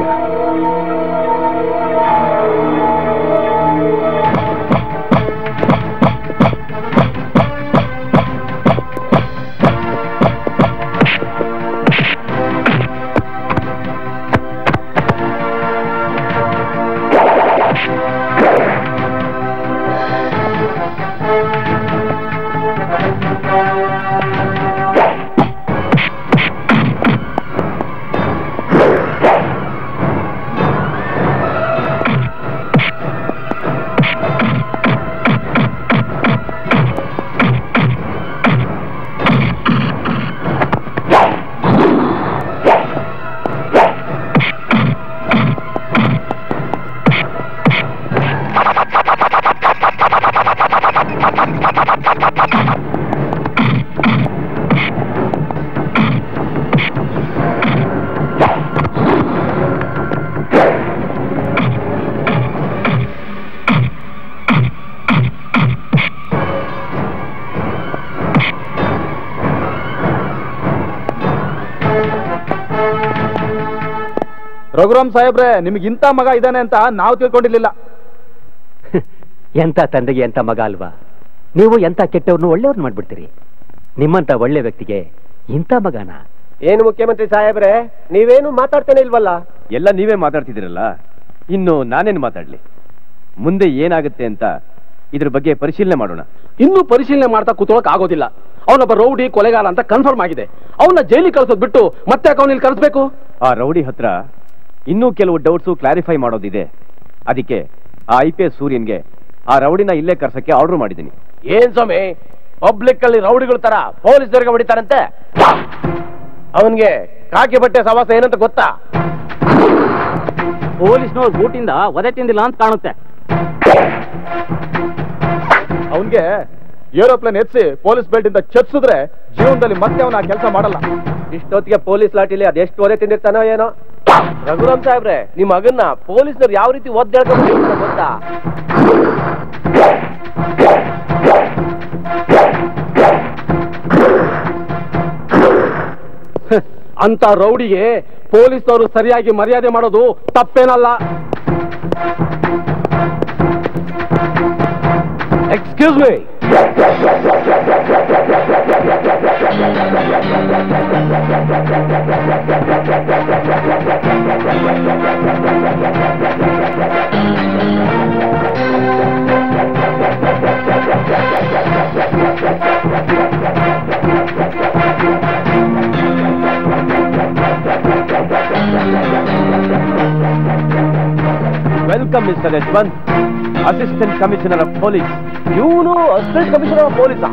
ರಘುರಾಮ್ ಸಾಹೇಬ್ರೆ ನಿಮ್ಗೆ ಇಂಥ ಮಗ ಇದ್ದಾನೆ ಅಂತ ನಾವು ತಿಳ್ಕೊಂಡಿರ್ಲಿಲ್ಲ. ಎಂತ ತಂದೆಗೆ ಎಂತ ಮಗ ಅಲ್ವಾ? ನೀವು ಎಂತ ಕೆಟ್ಟವ್ರನ್ನು ಒಳ್ಳೆಯವ್ರನ್ನ ಮಾಡ್ಬಿಡ್ತೀರಿ? ನಿಮ್ಮಂತ ಒಳ್ಳೆ ವ್ಯಕ್ತಿಗೆ ಇಂಥ ಮಗನ? ಏನು ಮುಖ್ಯಮಂತ್ರಿ ಸಾಹೇಬ್ರೆ ನೀವೇನು ಮಾತಾಡ್ತಾನೆ ಇಲ್ವಲ್ಲ? ಎಲ್ಲ ನೀವೇ ಮಾತಾಡ್ತಿದ್ದೀರಲ್ಲ? ಇನ್ನು ನಾನೇನು ಮಾತಾಡ್ಲಿ? ಮುಂದೆ ಏನಾಗುತ್ತೆ ಅಂತ ಇದ್ರ ಬಗ್ಗೆ ಪರಿಶೀಲನೆ ಮಾಡೋಣ. ಇನ್ನೂ ಪರಿಶೀಲನೆ ಮಾಡ್ತಾ ಕೂತ್ಕೊಳಕ್ ಆಗೋದಿಲ್ಲ. ಅವನೊಬ್ಬ ರೌಡಿ ಕೊಲೆಗಾರ ಅಂತ ಕನ್ಫರ್ಮ್ ಆಗಿದೆ. ಅವನ ಜೈಲಿಗೆ ಕಳ್ಸೋದ್ ಬಿಟ್ಟು ಮತ್ತೆ ಇಲ್ಲಿ ಕಳಿಸ್ಬೇಕು? ಆ ರೌಡಿ ಹತ್ರ ಇನ್ನೂ ಕೆಲವು ಡೌಟ್ಸು ಕ್ಲಾರಿಫೈ ಮಾಡೋದಿದೆ. ಅದಕ್ಕೆ ಆ ಐ ಪಿ ಎಸ್ ಸೂರ್ಯನ್ಗೆ ಆ ರೌಡಿನ ಇಲ್ಲೇ ಕರ್ಸಕ್ಕೆ ಆರ್ಡರ್ ಮಾಡಿದ್ದೀನಿ. ಏನ್ ಸ್ವಾಮಿ? ಪಬ್ಲಿಕ್ ಅಲ್ಲಿ ರೌಡಿಗಳ ತರ ಪೊಲೀಸರಿಗೆ ಹೊಡಿತಾರಂತೆ? ಅವನ್ಗೆ ಕಾಕಿ ಬಟ್ಟೆ ಸವಾಸ ಏನಂತ ಗೊತ್ತಾ? ಪೊಲೀಸ್ನವ್ರ ಬೂಟಿಂದ ಒದೆ ತಿಂದಿಲ್ಲ ಅಂತ ಕಾಣುತ್ತೆ. ಅವನ್ಗೆ ಏರೋಪ್ಲೇನ್ ಎತ್ಸಿ ಪೊಲೀಸ್ ಬೆಲ್ಟ್ ಇಂದ ಚರ್ಚಿಸಿದ್ರೆ ಜೀವನದಲ್ಲಿ ಮತ್ತೆ ಅವನ ಕೆಲಸ ಮಾಡಲ್ಲ. ಇಷ್ಟೊತ್ತಿಗೆ ಪೊಲೀಸ್ ಲಾಟಿಲಿ ಅದೆಷ್ಟು ಒದೆ ತಿಂದಿರ್ತಾನೋ ಏನೋ? ರಘುರಾಮ್ ಸಾಹೇಬ್ರೆ ನಿಮ್ ಮಗನ್ನ ಪೊಲೀಸ್ನವ್ರು ಯಾವ ರೀತಿ ಒದ್ದೇಳ್ಕೊಂಡು ಗೊತ್ತಾ? ಅಂತ ರೌಡಿಗೆ ಪೊಲೀಸ್ನವರು ಸರಿಯಾಗಿ ಮರ್ಯಾದೆ ಮಾಡೋದು ತಪ್ಪೇನಲ್ಲ. Excuse me welcome mister Yashwant assistant commissioner of police ಇವನು ಅಸಿಸ್ಟೆಂಟ್ ಕಮಿಷನರ್ ಆಫ್ ಪೊಲೀಸಾ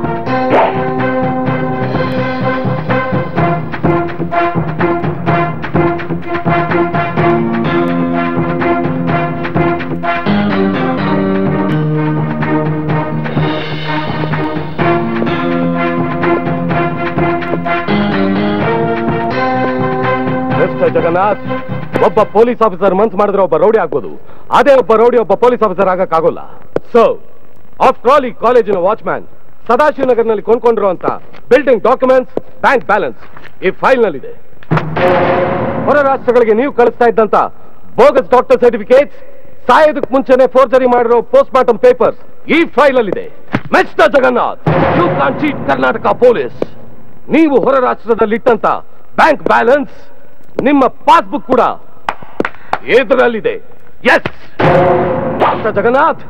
ಮಿಸ್ಟರ್ ಜಗನ್ನಾಥ್, ಒಬ್ಬ ಪೊಲೀಸ್ ಆಫೀಸರ್ ಮನ್ಸ್ ಮಾಡಿದ್ರೆ ಒಬ್ಬ ರೌಡಿ ಆಗ್ಬೋದು. ಅದೇ ಒಬ್ಬ ರೌಡಿ, ಒಬ್ಬ ಪೊಲೀಸ್ ಆಫೀಸರ್ ಆಗಕ್ಕಾಗೋಲ್ಲ. ಸೊ ಆಫ್ಟರ್ ಆಲ್ ಈ ಕಾಲೇಜಿನ ವಾಚ್ಮ್ಯಾನ್, ಸದಾಶಿವನಗರ್ನಲ್ಲಿ ಕೊಂಡ್ಕೊಂಡಿರುವಂತ ಬಿಲ್ಡಿಂಗ್ ಡಾಕ್ಯುಮೆಂಟ್ಸ್ ಬ್ಯಾಂಕ್ ಬ್ಯಾಲೆನ್ಸ್ ಈ ಫೈಲ್ ನಲ್ಲಿದೆ ಹೊರ ರಾಷ್ಟ್ರಗಳಿಗೆ ನೀವು ಕಳಿಸ್ತಾ ಇದ್ದಂತ ಬೋಗಸ್ ಡಾಕ್ಟರ್ ಸರ್ಟಿಫಿಕೇಟ್ಸ್ ಸಾಯೋದಕ್ಕೆ ಮುಂಚೆನೆ ಫೋರ್ಜರಿ ಮಾಡಿರೋ ಪೋಸ್ಟ್ ಮಾರ್ಟಮ್ ಪೇಪರ್ಸ್ ಈ ಫೈಲ್ ಅಲ್ಲಿದೆ mister Jagannath you can cheat Karnataka police ನೀವು ಹೊರ ರಾಷ್ಟ್ರದಲ್ಲಿ ಇಟ್ಟಂತ ಬ್ಯಾಂಕ್ ಬ್ಯಾಲೆನ್ಸ್ ನಿಮ್ಮ ಪಾಸ್ಬುಕ್ ಕೂಡ ಇದರಲ್ಲಿದೆ yes doctor Jagannath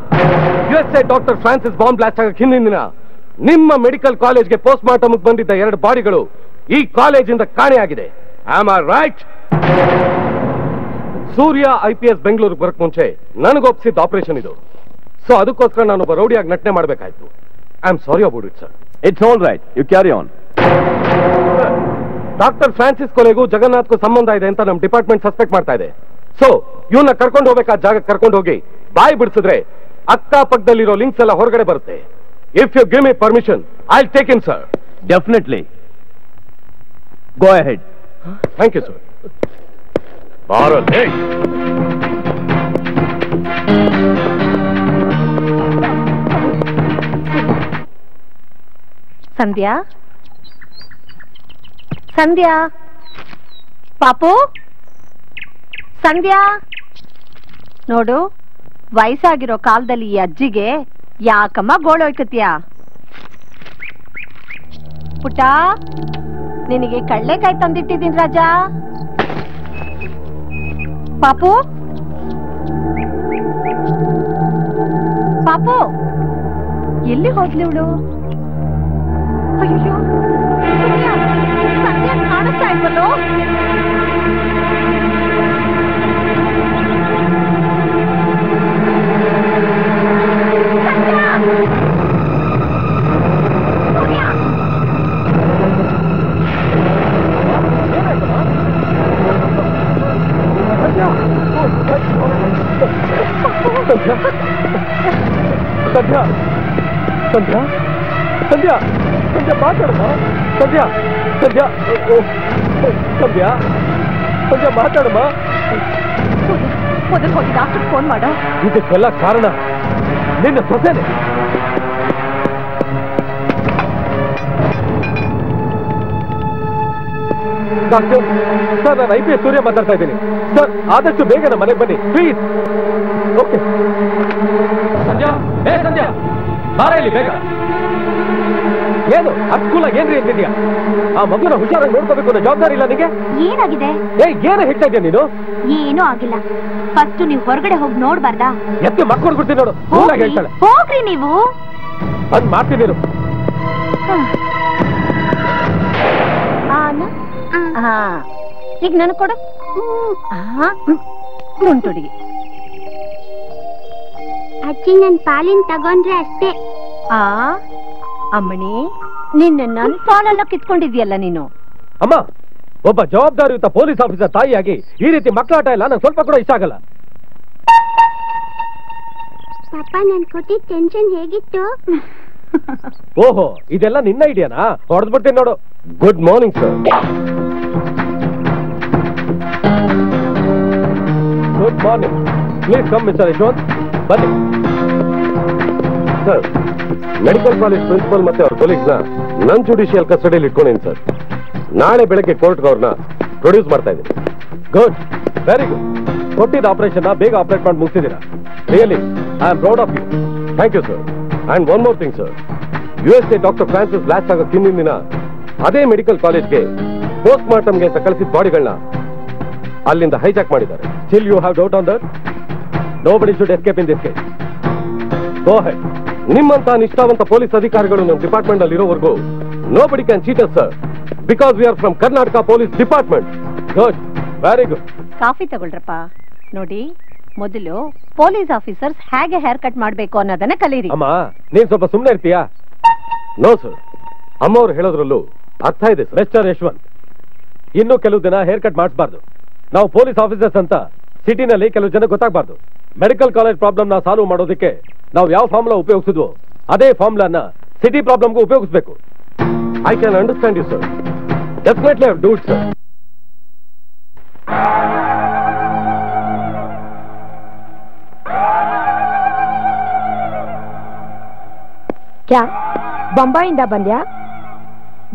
U S A doctor Francis bomb blast ಆಗಕ್ಕೆ ಹಿಂದಿನ ದಿನ ನಿಮ್ಮ ಮೆಡಿಕಲ್ ಕಾಲೇಜ್ಗೆ ಪೋಸ್ಟ್ ಮಾರ್ಟಮ್ ಬಂದಿದ್ದ ಎರಡು ಬಾಡಿಗಳು ಈ ಕಾಲೇಜಿಂದ ಕಾಣೆಯಾಗಿದೆ am are right Surya I P S ಬೆಂಗಳೂರಿಗೆ ಬರಕ್ ಮುಂಚೆ ನನಗೊಪ್ಸಿದ್ದ ಆಪರೇಷನ್ ಇದು. ಸೊ ಅದಕ್ಕೋಸ್ಕರ ನಾನೊಬ್ಬ ರೌಡಿಯಾಗಿ ನಟನೆ ಮಾಡಬೇಕಾಯ್ತು. I am sorry about it sir it's all right you carry on doctor Francis ಕೊಲೆಗೂ ಜಗನ್ನಾಥ್ಗೂ ಸಂಬಂಧ ಇದೆ ಅಂತ ನಮ್ಮ ಡಿಪಾರ್ಟ್ಮೆಂಟ್ ಸಸ್ಪೆಕ್ಟ್ ಮಾಡ್ತಾ ಇದೆ. ಸೊ ಇವನ್ನ ಕರ್ಕೊಂಡು ಹೋಗ್ಬೇಕಾದ ಜಾಗಕ್ಕೆ ಕರ್ಕೊಂಡು ಹೋಗಿ ಬಾಯಿ ಬಿಡಿಸಿದ್ರೆ ಅಕ್ಕಪಕ್ಕದಲ್ಲಿರೋ ಲಿಂಕ್ಸ್ ಎಲ್ಲ ಹೊರಗಡೆ ಬರುತ್ತೆ. If you give me permission I take in sir definitely go ahead thank you sir ಬಾರಲ್ಲೇ Sandhya? Sandhya? ಪಾಪು? ಸಂಧ್ಯಾ? ನೋಡು, ವಯಸ್ಸಾಗಿರೋ ಕಾಲದಲ್ಲಿ ಈ ಅಜ್ಜಿಗೆ ಯಾಕಮ್ಮ ಗೋಳೋಯ್ಕತಿಯ ಪುಟ ನಿನಗೆ ಕಳ್ಳೆಕಾಯಿ ತಂದಿಟ್ಟಿದ್ದೀನಿ ರಾಜ. ಪಾಪು? ಪಾಪು? ಎಲ್ಲಿ ಹೋದ್ಲಿವಳು ಅಯ್ಯೋ ಸಂಧ್ಯಾ ಸಂಧ್ಯಾ ಸಂಧ್ಯಾ ಮಾತಾಡಮ್ಮ ಸಂಧ್ಯಾ ಸಂಧ್ಯಾ ಓ, ಓ, ಸಂಧ್ಯಾ ಸಂಧ್ಯಾ ಮಾತಾಡಮ್ಮ ಮೊದಲು ಹೋಗಿ ಡಾಕ್ಟರ್ ಫೋನ್ ಮಾಡು ಇದಕ್ಕೆಲ್ಲ ಕಾರಣ ನಿನ್ನ ಸೊಸೆನೆ ಡಾಕ್ಟರ್ ಸರ್ ನಾನು ಐ ಪಿ ಎಸ್ ಸೂರ್ಯ ಮಾತಾಡ್ತಾ ಇದ್ದೀನಿ ಸರ್ ಆದಷ್ಟು ಬೇಗ ನಮ್ಮ ಮನೆಗೆ ಬನ್ನಿ ಪ್ಲೀಸ್ ಓಕೆ ಸಂಧ್ಯಾ ಏ ಸಂಧ್ಯಾ ಬಾರ ಇಲ್ಲಿ ಬೇಗ. ಏನು? ಅಕ್ಕುಲ ಏನ್ರಿ ಅಂತಿದ್ಯಾ ಆ ಮಗುನ ಹುಷಾರಾಗಿ ನೋಡ್ಕೋಬೇಕು ಅನ್ನೋ ಜವಾಬ್ದಾರಿ ಇಲ್ಲ ನಿಮಗೆ ಏನಾಗಿದೆ? ಏ ಏನು ಹೇಳ್ತಾ ಇದ್ಯಾ ನೀನು? ಏನೂ ಆಗಿಲ್ಲ. ಫಸ್ಟ್ ನೀವು ಹೊರಗಡೆ ಹೋಗಿ ನೋಡ್ಬಾರ್ದಾ? ಎತ್ತಿ ಮಕ್ಕಳು ಬಿಡ್ತೀನಿ ನೋಡು. ಹೋಗಿ ಹೋಗ್ರಿ. ಹೇಳ್ತಾಳೆ. ಹೋಗ್ರಿ ನೀವು. ಅದ್ ಮಾಡ್ತೀನಿ ನೀನು. ಈಗ ನನ್ ಕೊಡು. ಅಜ್ಜಿ ನನ್ ಪಾಲಿನ್ ತಗೊಂಡ್ರೆ ಅಷ್ಟೇ. ಆ ಅಮ್ಮಣಿ ನಿನ್ನ ನನ್ ಪಾಲೆಲ್ಲ ಕಿತ್ಕೊಂಡಿದ್ಯಲ್ಲ ನೀನು. ಅಮ್ಮ ಒಬ್ಬ ಜವಾಬ್ದಾರಿಯುತ ಪೊಲೀಸ್ ಆಫೀಸರ್ ತಾಯಿಯಾಗಿ ಈ ರೀತಿ ಮಕ್ಕಳಾಟ ಇಲ್ಲ ನಂಗೆ ಸ್ವಲ್ಪ ಕೂಡ ಇಷ್ಟ ಆಗಲ್ಲ. ಪಾಪ ನನ್ ಕೊಟ್ಟಿದ್ ಟೆನ್ಷನ್ ಹೇಗಿತ್ತು? ಓಹೋ ಇದೆಲ್ಲ ನಿನ್ನ ಐಡಿಯಾನಾ ಹೊಡೆದ್ಬಿಡ್ತೀನಿ ನೋಡು. Good morning sir good morning please come sir Yashwant ಬನ್ನಿ. ಸರ್ ಮೆಡಿಕಲ್ ಕಾಲೇಜ್ ಪ್ರಿನ್ಸಿಪಲ್ ಮತ್ತೆ ಅವ್ರ ಕೊಲೀಗ್ಸ್ನ ನನ್ ಜುಡಿಷಿಯಲ್ ಕಸ್ಟಡಿಯಲ್ಲಿ ಇಟ್ಕೊಂಡೇನು ಸರ್. ನಾಳೆ ಬೆಳಗ್ಗೆ ಕೋರ್ಟ್ ಅವ್ರನ್ನ ಪ್ರೊಡ್ಯೂಸ್ ಮಾಡ್ತಾ ಇದ್ದೀನಿ. ಗುಡ್ ವೆರಿ ಗುಡ್ ಕೊಟ್ಟಿದ್ದ ಆಪರೇಷನ್ ಬೇಗ ಆಪರೇಟ್ ಮಾಡಿ ಮುಗಿಸಿದ್ದೀರಾ. Really I am proud of you thank you sir and one more thing sir U S A doctor Francis blast ಆಗೋ ಹಿಂದಿನ ದಿನ ಅದೇ ಮೆಡಿಕಲ್ ಕಾಲೇಜ್ಗೆ ಪೋಸ್ಟ್ ಮಾರ್ಟಮ್ಗೆ ಅಂತ ಕಳಿಸಿದ ಬಾಡಿಗಳನ್ನ ಅಲ್ಲಿಂದ ಹೈಜಾಕ್ ಮಾಡಿದ್ದಾರೆ. Still you have doubt on that nobody should escape in this case go ahead ನಿಮ್ಮಂತ ನಿಷ್ಠಾವಂತ ಪೊಲೀಸ್ ಅಧಿಕಾರಿಗಳು ನಮ್ಮ ಡಿಪಾರ್ಟ್ಮೆಂಟ್ ಅಲ್ಲಿ ಇರೋವರೆಗೂ nobody can cheat sir because we are from Karnataka police department good very good coffee ತಗೊಳ್ರಪ್ಪ. ನೋಡಿ ಮೊದಲು police officers ಹೇಗೆ hair cut ಮಾಡ್ಬೇಕು ಅನ್ನೋದನ್ನ ಕಲೀರಿ. ಅಮ್ಮ ನೀನ್ ಸ್ವಲ್ಪ ಸುಮ್ಮನೆ ಇರ್ತೀಯಾ? ನೋ ಸರ್ ಅಮ್ಮ ಅವ್ರು ಹೇಳೋದ್ರಲ್ಲೂ ಅರ್ಥ ಇದೆ ಸರ್ ಮಿಸ್ಟರ್ ಯಶವಂತ್ ಇನ್ನು ಕೆಲವು ದಿನ ಹೇರ್ ಕಟ್ ಮಾಡಿಸಬಾರ್ದು. ನಾವು ಪೊಲೀಸ್ ಆಫೀಸರ್ಸ್ ಅಂತ ಸಿಟಿನಲ್ಲಿ ಕೆಲವು ಜನ ಗೊತ್ತಾಗಬಾರ್ದು. ಮೆಡಿಕಲ್ ಕಾಲೇಜ್ ಪ್ರಾಬ್ಲಮ್ನ ಸಾಲ್ವ್ ಮಾಡೋದಕ್ಕೆ ನಾವು ಯಾವ ಫಾರ್ಮುಲಾ ಉಪಯೋಗಿಸಿದ್ವು ಅದೇ ಫಾರ್ಮುಲಾನ ಸಿಟಿ ಪ್ರಾಬ್ಲಮ್ಗೂ ಉಪಯೋಗಿಸಬೇಕು. I can understand you sir definitely do it sir ಕ್ಯಾ? ಬೊಂಬಾಯಿಂದ ಬಂದ್ಯಾ?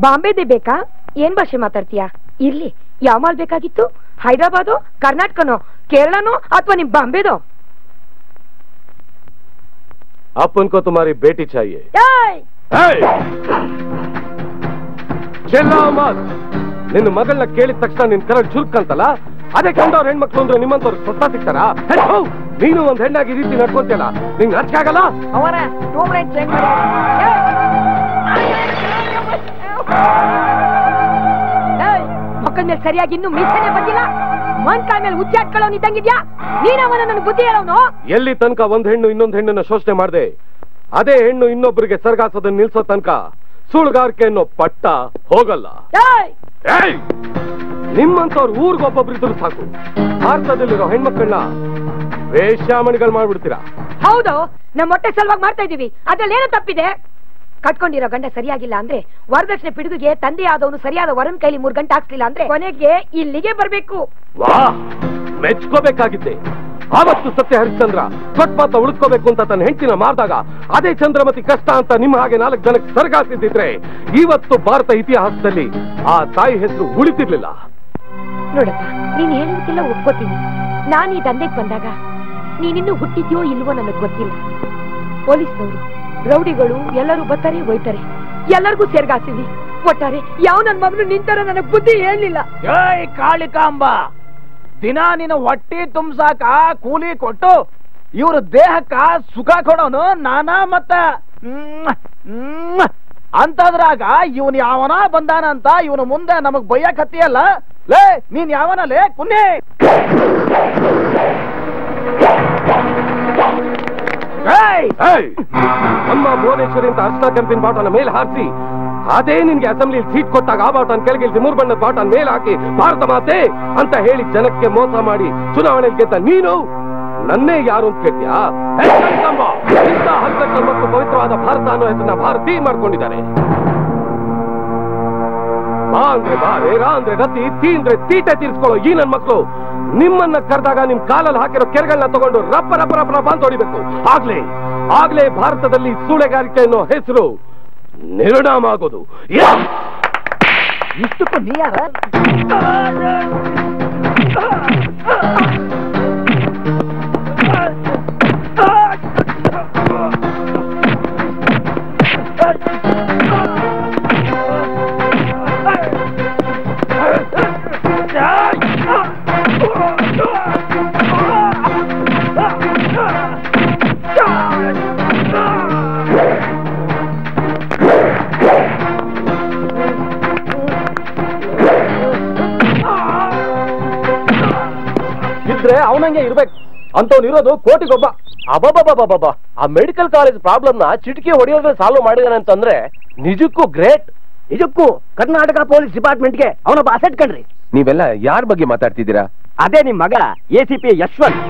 ಬಾಂಬೆದೇ ಬೇಕಾ? ಏನ್ ಭಾಷೆ ಮಾತಾಡ್ತೀಯಾ? ಇರ್ಲಿ, ಯಾವ ಮಾಲ್ ಬೇಕಾಗಿತ್ತು? ಹೈದರಾಬಾದು, ಕರ್ನಾಟಕನೋ, ಕೇರಳನೋ ಅಥವಾ ನಿಮ್ ಬಾಂಬೆದೋ? अपन को तुम्हारी बेटी चाहिए ಏಯ್! ಚೆಲ್ಲಾವ್ ಮಾತ್ ನಿನ್ನ ಮಗಳನ್ನ ಕೇಳಿದ ತಕ್ಷಣ ನಿನ್ ಕರಡ್ ಚುರುಕ್ ಅಂತಲ್ಲ ಅದೇ ಕಂಡವ್ರ ಹೆಣ್ಮಕ್ಳು ಅಂದ್ರೆ ನಿಮ್ಮಂತವ್ರು ಸತ್ತ ಸಿಗ್ತಾರ ನೀನು ಒಂದ್ ಹೆಣ್ಣಾಗಿ ಈ ರೀತಿ ನಡ್ಕೊಂತಿಯಲ್ಲ ನಿಂಗ್ ನಾಚಿಕೆ ಆಗಲ್ಲ ಅವರ ಟೂ ಮಿನಿಟ್ಸ್ ಹೆಂಗ್ ಮಕ್ಕಳ ಮೇಲೆ ಸರಿಯಾಗಿ ಇನ್ನು ಮೀಸನೆ ಬಂದಿಲ್ಲ ಮೇಲೆ ಹಾಕೊಳ್ಳೋನು ಇದ್ದಂಗಿದ್ಯಾ ನೀನವನ ನನ್ ಬುದ್ಧಿ ಹೇಳೋನು? ಎಲ್ಲಿ ತನಕ ಒಂದ್ ಹೆಣ್ಣು ಇನ್ನೊಂದ್ ಹೆಣ್ಣನ್ನ ಶೋಷಣೆ ಮಾಡಿದೆ? ಅದೇ ಹೆಣ್ಣು ಇನ್ನೊಬ್ಬರಿಗೆ ಸರ್ಗಾಸೋದನ್ನ ನಿಲ್ಸೋ ತನಕ ಸುಳ್ಗಾರಿಕೆ ಅನ್ನೋ ಪಟ್ಟ ಹೋಗಲ್ಲ! ನಿಮ್ಮಂತವ್ರು ಊರ್ಗೊಬ್ಬೊಬ್ರಿದ್ರು ಸಾಕು. ಭಾರತದಲ್ಲಿರೋ ಹೆಣ್ಮಕ್ಕಳನ್ನ ವೇಶ್ಯಾಮಣಿಗಳು ಮಾಡ್ಬಿಡ್ತೀರಾ? ಹೌದು ನಮ್ಮ ಹೊಟ್ಟೆ ಸಲುವಾಗಿ ಮಾಡ್ತಾ ಇದೀವಿ ಅದ್ರಲ್ಲಿ ಏನೋ ತಪ್ಪಿದೆ? ಕಟ್ಕೊಂಡಿರೋ ಗಂಡ ಸರಿಯಾಗಿಲ್ಲ ಅಂದ್ರೆ ವರದಕ್ಷಿಣೆ ಪಿಡುಗಿಗೆ ತಂದೆ ಆದವನು ಸರಿಯಾದ ವರನ್ ಕೈಲಿ ಮೂರ್ ಗಂಟೆ ಹಾಕ್ಸ್ಲಿಲ್ಲ ಅಂದ್ರೆ ಕೊನೆಗೆ ಇಲ್ಲಿಗೆ ಬರ್ಬೇಕು. ವಾ ಮೆಚ್ಕೋಬೇಕಾಗಿದ್ದೆ. ಆವತ್ತು ಸತ್ಯ ಹರಿಶ್ಚಂದ್ರ ಕೊಟ್ ಮಾತ ಉಳಿಸ್ಕೋಬೇಕು ಅಂತ ತನ್ನ ಹೆಂಡತಿನ ಮಾರ್ದಾಗ ಅದೇ ಚಂದ್ರಮತಿ ಕಷ್ಟ ಅಂತ ನಿಮ್ಮ ಹಾಗೆ ನಾಲ್ಕು ಜನಕ್ಕೆ ಸರ್ಗಾಸಿದ್ದಿದ್ರೆ ಇವತ್ತು ಭಾರತ ಇತಿಹಾಸದಲ್ಲಿ ಆ ತಾಯಿ ಹೆಸರು ಉಳಿತಿರ್ಲಿಲ್ಲ. ನೋಡಪ್ಪ ನೀನ್ ಹೇಳೋದಕ್ಕೆಲ್ಲ ಒಪ್ಕೋತೀನಿ. ನಾನು ಈ ದಂಧೆಗೆ ಬಂದಾಗ ನೀನಿನ್ನೂ ಹುಟ್ಟಿದ್ಯೋ ಇಲ್ವೋ ನನಗೆ ಗೊತ್ತಿಲ್ಲ. ಪೊಲೀಸ್ನವರು ರೌಡಿಗಳು ಎಲ್ಲರೂ ಬರ್ತಾರೆ ಹೋಯ್ತಾರೆ. ಎಲ್ಲರಿಗೂ ಸೇರ್ಗಾಸಿವಿ. ಒಟ್ಟಾರೆ, ಯಾವ ನನ್ ಮಗನು ನಿಂತಾರ ನನಗ್ ಬುದ್ಧಿ ಹೇಳಲಿಲ್ಲ. ಏಯ್ ಕಾಳಿಕಾಂಬ ದಿನ ನಿನ್ನ ಹೊಟ್ಟಿ ತುಂಬಸಾಕ ಕೂಲಿ ಕೊಟ್ಟು ಇವ್ರ ದೇಹಕ್ಕ ಸುಖ ಕೊಡೋನು ನಾನಾ ಮತ್ತ. ಅಂತದ್ರಾಗ ಇವನ್ ಯಾವನ ಬಂದಾನಂತ ಇವನು ಮುಂದೆ ನಮಗ್ ಬೈಯಕ್ ಹತ್ತಿಯಲ್ಲ? ಲೇ, ನೀನ್ ಯಾವನ ಲೇ ಕುನ್ನಿ! ನಮ್ಮ ಭುವನೇಶ್ವರಿ ಅಂತ ಅರ್ಶನ ಕೆಂಪಿನ ಬಾಟನ ಮೇಲೆ ಹಾರಿಸಿ, ಅದೇ ನಿನ್ಗೆ ಅಸೆಂಬ್ಲಿ ಸೀಟ್ ಕೊಟ್ಟಾಗ ಆ ಬಾಟನ್ ಕೆಳಗೆ ಮೂರು ಬಣ್ಣದ ಬಾಟನ್ ಮೇಲೆ ಹಾಕಿ, ಭಾರತ ಮಾತೆ ಅಂತ ಹೇಳಿ ಜನಕ್ಕೆ ಮೋಸ ಮಾಡಿ ಚುನಾವಣೆಗೆ ಗೆದ್ದ ನೀನು, ನನ್ನೇ ಯಾರು ಅಂತ ಕೇಳ್ತೀಯಾ? ಪವಿತ್ರವಾದ ಭಾರತ ಅನ್ನೋ ಹೆಸರನ್ನ ಭಾರತೀ ಮಾಡ್ಕೊಂಡಿದ್ದಾರೆ. ಬಾ ಅಂದ್ರೆ ಬಾ ಅಂದ್ರೆ ರತಿ ತೀ ಅಂದ್ರೆ ತೀಟೆ ತೀರ್ಸ್ಕೊಳ್ಳೋ ಈ ನನ್ ಮಕ್ಕಳು ನಿಮ್ಮನ್ನ ಕರೆದಾಗ ನಿಮ್ ಕಾಲಲ್ಲಿ ಹಾಕಿರೋ ಕೆರೆಗಳನ್ನ ತಗೊಂಡು ರಪ್ಪ ರಪ್ಪ ರಪ್ಪ ರಪ್ಪ ಅಂತ ಹೊಡಿಬೇಕು ಆಗ್ಲೇ ಆಗ್ಲೇ ಭಾರತದಲ್ಲಿ ಸೂಳೆಗಾರಿಕೆ ಅನ್ನೋ ಹೆಸರು ನಿರ್ಣಾಮ ಆಗೋದು ಇಷ್ಟು ಇಷ್ಟಕ್ಕೂ ನೀ ಯಾರ ಇದ್ರೆ ಅವನಂಗೆ ಇರ್ಬೇಕು. ಅಂತವ್ನು ಇರೋದು ಕೋಟಿಗೊಬ್ಬ. ಅಬಬಬಬಬ ಆ ಮೆಡಿಕಲ್ ಕಾಲೇಜ್ ಪ್ರಾಬ್ಲಮ್ನ ಚಿಟಿಕೆ ಹೊಡೆಯೋದ್ರೆ ಸಾಲ್ವ್ ಮಾಡಿದಾನೆ ಅಂತಂದ್ರೆ ನಿಜಕ್ಕೂ ಗ್ರೇಟ್ ನಿಜಕ್ಕೂ ಕರ್ನಾಟಕ ಪೊಲೀಸ್ ಡಿಪಾರ್ಟ್ಮೆಂಟ್ಗೆ ಅವನೊಬ್ಬ ಅಸೆಟ್ ಕಣ್ರಿ. ನೀವೆಲ್ಲ ಯಾರ ಬಗ್ಗೆ ಮಾತಾಡ್ತಿದ್ದೀರಾ? ಅದೇ ನಿಮ್ ಮಗ A C P Yashwant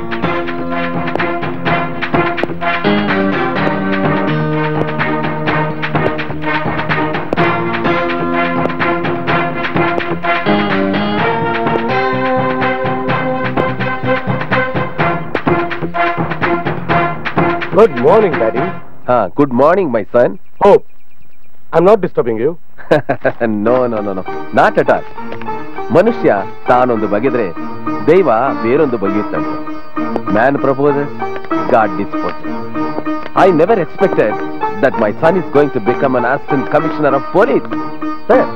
good morning daddy ಹಾ good morning my son hope I am not disturbing you no no no no not at all ಮನುಷ್ಯ ತಾನೊಂದು ಬಗೆದ್ರೆ ದೈವ ಬೇರೊಂದು ಬಗೆಯುತ್ತಂತೆ. Man proposes God disposes I never expected that my son is going to become an assistant commissioner of police sir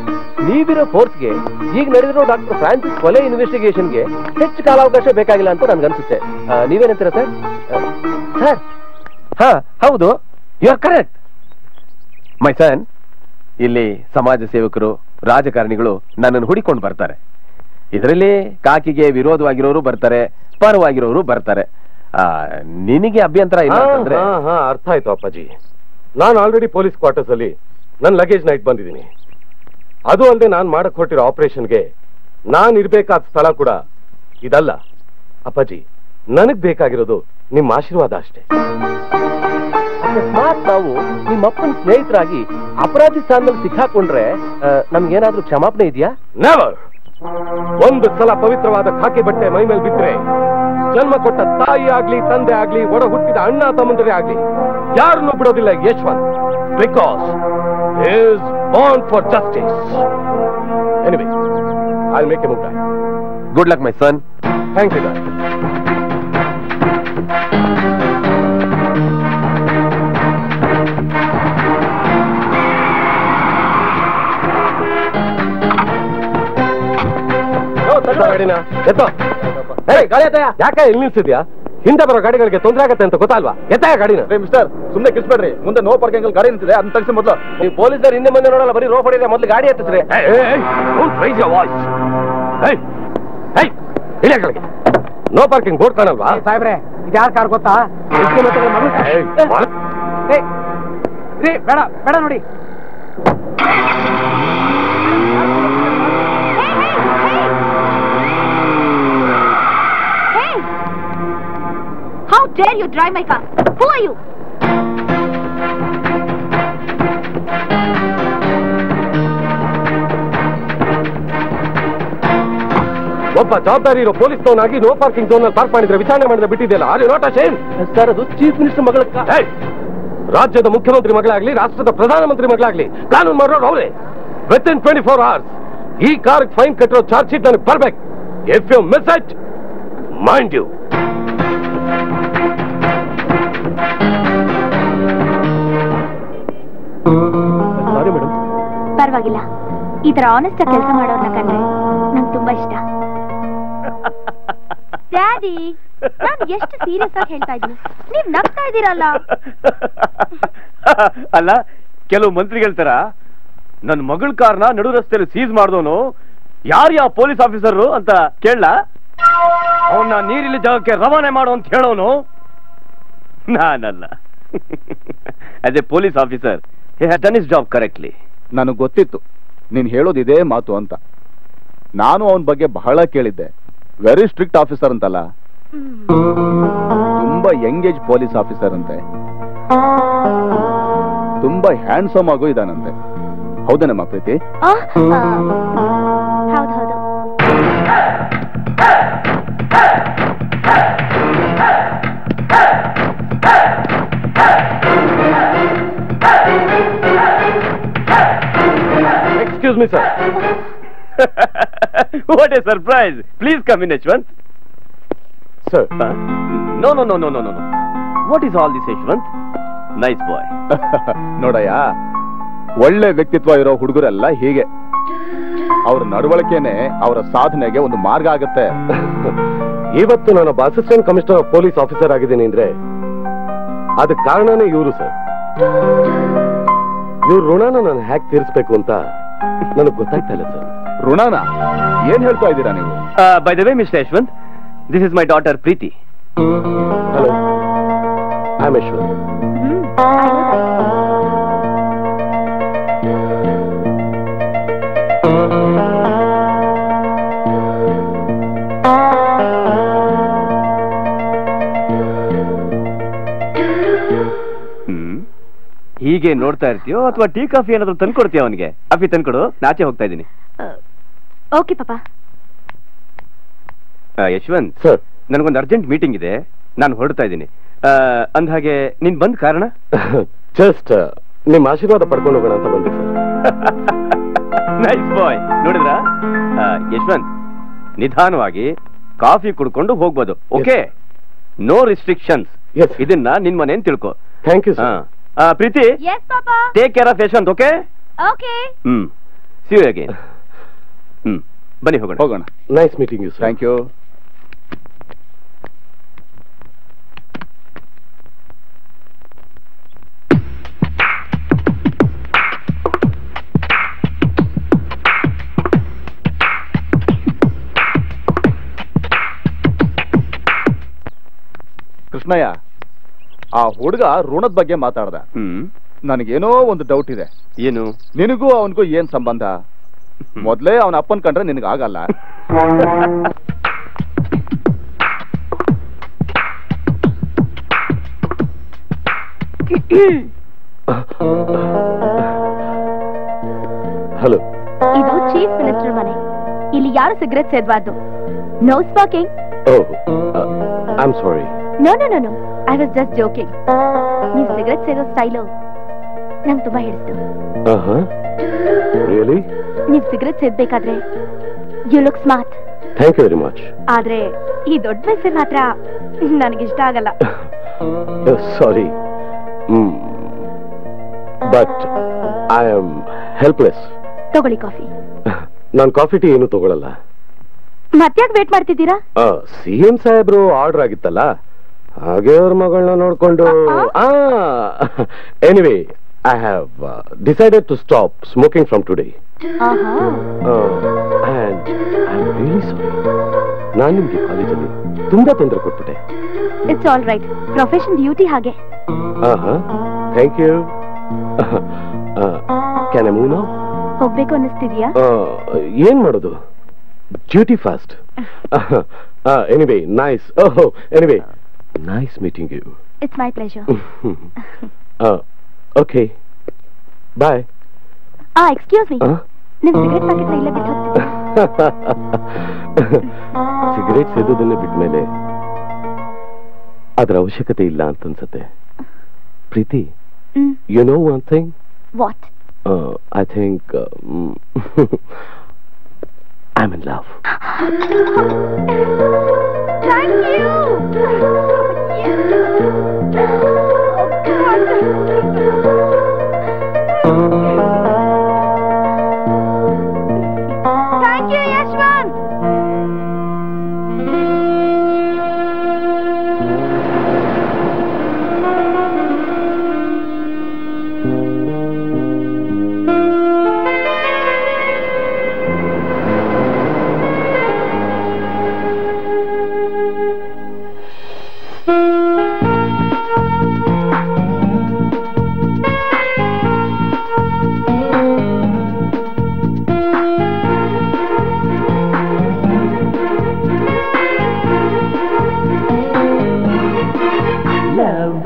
ನೀವಿರೋ ಫೋರ್ಸ್ಗೆ ಈಗ ನಡೆದಿರೋ doctor Francis ಕೊಲೆ ಇನ್ವೆಸ್ಟಿಗೇಷನ್ಗೆ ಹೆಚ್ಚು ಕಾಲಾವಕಾಶ ಬೇಕಾಗಿಲ್ಲ ಅಂತ ನನ್ಗನ್ಸುತ್ತೆ. ನೀವೇನಂತೀರಾ ಸರ್ ಸರ್ ಹಾ ಹೌದು. You are correct my son ಇಲ್ಲಿ ಸಮಾಜ ಸೇವಕರು ರಾಜಕಾರಣಿಗಳು ನನ್ನನ್ನು ಹುಡಿಕೊಂಡು ಬರ್ತಾರೆ. ಇದರಲ್ಲಿ ಕಾಕಿಗೆ ವಿರೋಧವಾಗಿರೋರು ಬರ್ತಾರೆ ಪರವಾಗಿರೋರು ಬರ್ತಾರೆ. ನಿನಗೆ ಅಭ್ಯಂತರ ಇಲ್ಲ ಅಂತಂದ್ರೆ? ಅರ್ಥ ಆಯ್ತು ಅಪ್ಪಾಜಿ. ನಾನು ಆಲ್ರೆಡಿ ಪೊಲೀಸ್ ಕ್ವಾರ್ಟರ್ಸ್ ಅಲ್ಲಿ ನನ್ನ ಲಗೇಜ್ ನೈಟ್ ಬಂದಿದ್ದೀನಿ. ಅದು ಅಲ್ಲದೆ ನಾನು ಮಾಡಕ್ ಹೊರಟಿರೋ ಆಪರೇಷನ್ಗೆ ನಾನು ಇರಬೇಕಾದ ಸ್ಥಳ ಕೂಡ ಇದಲ್ಲ. ಅಪ್ಪಾಜಿ ನನಗ್ ಬೇಕಾಗಿರೋದು ನಿಮ್ಮ ಆಶೀರ್ವಾದ ಅಷ್ಟೇ. ಅಕಸ್ಮಾತ್ ನಾವು ನಿಮ್ಮ ಅಪ್ಪನ ಸ್ನೇಹಿತರಾಗಿ ಅಪರಾಧಿ ಸ್ಥಾನದಲ್ಲಿ ಸಿಕ್ಕಾಕೊಂಡ್ರೆ ನಮ್ಗೇನಾದ್ರೂ ಕ್ಷಮಾಪಣೆ ಇದೆಯಾ? ನೆವರ್ ಒಂದು ಸಲ ಪವಿತ್ರವಾದ ಖಾಕಿ ಬಟ್ಟೆ ಮೈ ಮೇಲೆ ಬಿದ್ರೆ ಜನ್ಮ ಕೊಟ್ಟ ತಾಯಿ ಆಗ್ಲಿ ತಂದೆ ಆಗ್ಲಿ ಒಡ ಹುಟ್ಟಿದ ಅಣ್ಣ ತಮ್ಮಂದರೇ ಆಗ್ಲಿ ಯಾರನ್ನು ಬಿಡೋದಿಲ್ಲ Yashwant because is bond for justice anyway I make a. Good luck my son Thank you, ಯಾಕೆ ಇಲ್ಲಿ ನಿಲ್ಸಿದ್ಯಾ? ಹಿಂದೆ ಬರೋ ಗಾಡಿಗಳಿಗೆ ತೊಂದರೆ ಆಗುತ್ತೆ ಅಂತ ಗೊತ್ತಲ್ವಾ? ಗಾಡಿನಾ. ಗಾಡಿನ ಮಿಸ್ಟರ್ ಸುಮ್ಮನೆ ಕಿಸ್ಬೇಡ್ರಿ ಮುಂದೆ ನೋ ಪಾರ್ಕಿಂಗ್ ಗಾಡಿ ನಿಂತಿದೆ ಅದನ್ನ ತಗ್ಸಿ ಮೊದಲು. ನೀವು ಪೊಲೀಸರು ಹಿಂದೆ ಮುಂದೆ ನೋಡಲ್ಲ ಬರೀ ರೋ ಹೊಡಿದೆ ಮೊದಲು ಗಾಡಿ ಎತ್ತಿದ್ರೆ. ನೋ ಪಾರ್ಕಿಂಗ್ ಬೋರ್ಡ್ ಕಾಣಲ್ವಾ? ಸಾಹೇಬ್ರೆ ಇದು ಯಾರ ಕಾರ್ ಗೊತ್ತಾ? ಬೇಡ ಬೇಡ ನೋಡಿ. Dare you drive my car? Who are you? ಒಬ್ಬ ಜವಾಬ್ದಾರಿ ಇರೋ ಪೊಲೀಸ್ನವನಾಗಿ ನೋ ಪಾರ್ಕಿಂಗ್ ಝೋನ್ ಪಾರ್ಕ್ ಮಾಡಿದ್ರೆ ವಿಚಾರಣೆ ಮಾಡಿದ್ರೆ ಬಿಟ್ಟಿದೆಯಲ್ಲ ಆರ್ ನಾಟ್ ಅಶೇಮ್ ಸರ್ ಅದು ಚೀಫ್ ಮಿನಿಸ್ಟರ್ ಮಗಳ ಏಯ್! ರಾಜ್ಯದ ಮುಖ್ಯಮಂತ್ರಿ ಮಗಳಾಗ್ಲಿ ರಾಷ್ಟ್ರದ ಪ್ರಧಾನಮಂತ್ರಿ ಮಗಳಾಗ್ಲಿ ಕಾನೂನು ಮಾಡೋರು ಅವರೇ within twenty four hours ಈ ಕಾರ್ ಫೈನ್ ಕಟ್ಟಿರೋ ಚಾರ್ಜ್ ಶೀಟ್ ನನಗೆ ಬರ್ಬೇಕು if you miss it mind you ಪರವಾಗಿಲ್ಲ. ಈ ತರ ಆನೆಸ್ಟ್ ಆಗಿ ಕೆಲಸ ಮಾಡೋರ್ನ ಕಂಡ್ರೆ ನಂಗೆ ತುಂಬಾ ಇಷ್ಟ. ಡ್ಯಾಡಿ, ನಾನು ಎಷ್ಟು ಸೀರಿಯಸ್ ಆಗಿ ಹೇಳ್ತಾ ಇದ್ದೀನಿ. ನೀವ್ ನಗ್ತಾ ಇದ್ದೀರಲ್ಲ. ಅಲ್ಲ, ಕೆಲವು ಮಂತ್ರಿಗಳ ತರ ನನ್ನ ಮಗಳ ಕಾರ್ನ ನಡು ರಸ್ತೆಯಲ್ಲಿ ಸೀಸ್ ಮಾಡಿದವನು ಯಾರು ಯಾವ ಪೊಲೀಸ್ ಆಫೀಸರ್ ಅಂತ ಕೇಳಲ್ಲ ಅವನ್ನ ನೀರಿಲ್ಲಿ ಜಾಗಕ್ಕೆ ರವಾನೆ ಮಾಡು ಅಂತ ಹೇಳೋನು? ನಾನಲ್ಲ. As a police officer. He had done his job correctly ನನಗೆ ಗೊತ್ತಿತ್ತು. ನೀನು ಹೇಳೋದು ಇದೇ ಮಾತು ಅಂತ. ನಾನು ಅವನ ಬಗ್ಗೆ ಬಹಳ ಕೇಳಿದ್ದೆ. ವೆರಿ ಸ್ಟ್ರಿಕ್ಟ್ ಆಫೀಸರ್ ಅಂತಲ್ಲ. ತುಂಬಾ ಯಂಗ್ ಏಜ್ ಪೊಲೀಸ್ ಆಫೀಸರ್ ಅಂತೆ. ತುಂಬಾ ಹ್ಯಾಂಡ್ಸಮ್ ಆಗು ಇದಾನಂತೆ. ಹೌದನಮ್ಮ Preethi? Excuse me sir what a surprise please come in Yashwant sir no no no no no no what is all this Yashwant nice boy ನೋಡಯ್ಯ ಒಳ್ಳೆ ವ್ಯಕ್ತಿತ್ವ ಇರೋ ಹುಡುಗರೆಲ್ಲ ಹೀಗೆ. ಅವ್ರ ನಡವಳಿಕೆನೆ ಅವರ ಸಾಧನೆಗೆ ಒಂದು ಮಾರ್ಗ ಆಗುತ್ತೆ. ಇವತ್ತು ನಾನು assistant commissioner of police officer ಆಗಿದ್ದೀನಿ ಅಂದ್ರೆ ಅದಕ್ಕೆ ಕಾರಣನೇ ಇವರು ಸರ್ ಇವ್ರ ಋಣನ ನಾನು ಹ್ಯಾಕ್ ತೀರಿಸ್ಬೇಕು ಅಂತ ನನಗೆ ಗೊತ್ತಾಗ್ತಾ ಇಲ್ಲ ಸರ್. ಋಣನ? ಏನ್ ಹೇಳ್ತಾ ಇದ್ದೀರಾ ನೀವು? By the way mister Yashwant this is my daughter Preethi. Hello I Yashwant. ಹೀಗೆ ನೋಡ್ತಾ ಇರ್ತೀಯೋ ಅಥವಾ ಟೀ ಕಾಫಿ ಏನಾದ್ರು ತಂದ್ಕೊಡ್ತೀಯ ಅವನಿಗೆ? ಕಾಫಿ ತಂದ್ಕೊಡು ನಾಚೆ ಹೋಗ್ತಾ ಇದ್ದೀನಿ. ಓಕೆ ಪಾಪ. ಯಶವಂತ್. ಸರ್. ನನಗೊಂದು ಅರ್ಜೆಂಟ್ ಮೀಟಿಂಗ್ ಇದೆ. ನಾನು ಹೊರಡ್ತಾ ಇದ್ದೀನಿ. ಅಂದ್ಹಾಗೆ ನೀನ್ ಬಂದ್ ಕಾರಣ? ಜಸ್ಟ್ ನಿಮ್ಮ ಆಶೀರ್ವಾದ ಪಡ್ಕೊಂಡು ಹೋಗೋಣ ಅಂತ ಬಂದೆ ಸರ್. ನೈಸ್ ಬಾಯ್ ನೋಡಿದ್ರ? ಯಶವಂತ್ ನಿಧಾನವಾಗಿ ಕಾಫಿ ಕುಡ್ಕೊಂಡು ಹೋಗ್ಬೋದು. ಓಕೆ ನೋ ರಿಸ್ಟ್ರಿಕ್ಷನ್ಸ್ ಇದನ್ನ ನಿನ್ ಮನೆ ತಿಳ್ಕೊ. ಥ್ಯಾಂಕ್ ಯು ಹಾ. ಆ, ಪ್ರೀತಿ ಎಸ್ ಪಾಪ take care of Yashwant okay okay hmm see you again hmm ಬನ್ನಿ ಹೋಗೋಣ. ಹೋಗೋಣ. Nice meeting you thank you Krishnaiah ಆ ಹುಡುಗ ಋಣದ ಬಗ್ಗೆ ಮಾತಾಡ್ದ. ಹ್ಮ್. ನನಗೇನೋ ಒಂದು ಡೌಟ್ ಇದೆ. ಏನು? ನಿನಗೂ ಅವನಿಗೂ ಏನ್ ಸಂಬಂಧ? ಮೊದ್ಲೇ ಅವನ ಅಪ್ಪನ್ ಕಂಡ್ರೆ ನಿನಗಾಗಲ್ಲ. ಹಲೋ. ಇದು ಚೀಫ್ ಮಿನಿಸ್ಟರ್ ಮನೆ. ಇಲ್ಲಿ ಯಾರು cigarette ಸೇದಬಾರ್ದು? No smoking oh I am sorry no no no no I was just joking ನೀವು ಸಿಗರೆಟ್ ಸೇರೋ ಸ್ಟೈಲು ನಂಗೆ ತುಂಬಾ ಹಿಡಿಸ್ತು ರಿಯಲಿ ನೀವು cigarette ಸೇದ್ಬೇಕಾದ್ರೆ you look smart thank you very much ಆದ್ರೆ ಈ ದೊಡ್ಡ ವಯಸ್ಸು ಮಾತ್ರ ನನಗಿಷ್ಟ ಆಗಲ್ಲ. Sorry but I am helpless ತಗೊಳ್ಳಿ ಕಾಫಿ ನಾನು ಕಾಫಿ ಟೀ ಏನು ತಗೊಳ್ಳಲ್ಲ ಮತ್ತೆ ವೇಟ್ ಮಾಡ್ತಿದ್ದೀರಾ? ಸಿ ಎಂ ಸಾಹೇಬ್ರು ಆರ್ಡರ್ ಆಗಿತ್ತಲ್ಲ. ಹಾಗೆ ಅವ್ರ ಮಗಳನ್ನ ನೋಡ್ಕೊಂಡು. Anyway I have decided to stop smoking from today ನಾನು ನಿಮ್ಗೆ ಕಾಲೇಜಲ್ಲಿ ತುಂಬಾ ತೊಂದರೆ ಕೊಟ್ಬಿಟ್ಟೆ. It's all right profession duty ಹಾಗೆ. Thank you can I move now ಹೋಗ್ಬೇಕು ಅನ್ನಿಸ್ತಿದ್ಯಾ? ಏನ್ ಮಾಡೋದು? ಡ್ಯೂಟಿ ಫಾಸ್ಟ್ ಎನಿವೇ ನೈಸ್ ಓಹೋ anyway nice meeting you it's my pleasure okay bye ಆ ಎಕ್ಸ್ಕ್ಯೂಸ್ ಮೀ ನಿಮ್ ಸಿಗರೆಟ್ ಪ್ಯಾಕೆಟ್ ಇಲ್ಲೇ ಬಿಟ್ಟು ಸಿಗರೇಟ್ ಸೇದೋದನ್ನೇ ಬಿಟ್ಮೇಲೆ ಅದರ ಅವಶ್ಯಕತೆ ಇಲ್ಲ ಅಂತ ಅನ್ಸತ್ತೆ Preethi you know one thing what I think I'm in love. Thank you. Thank you. Oh, God.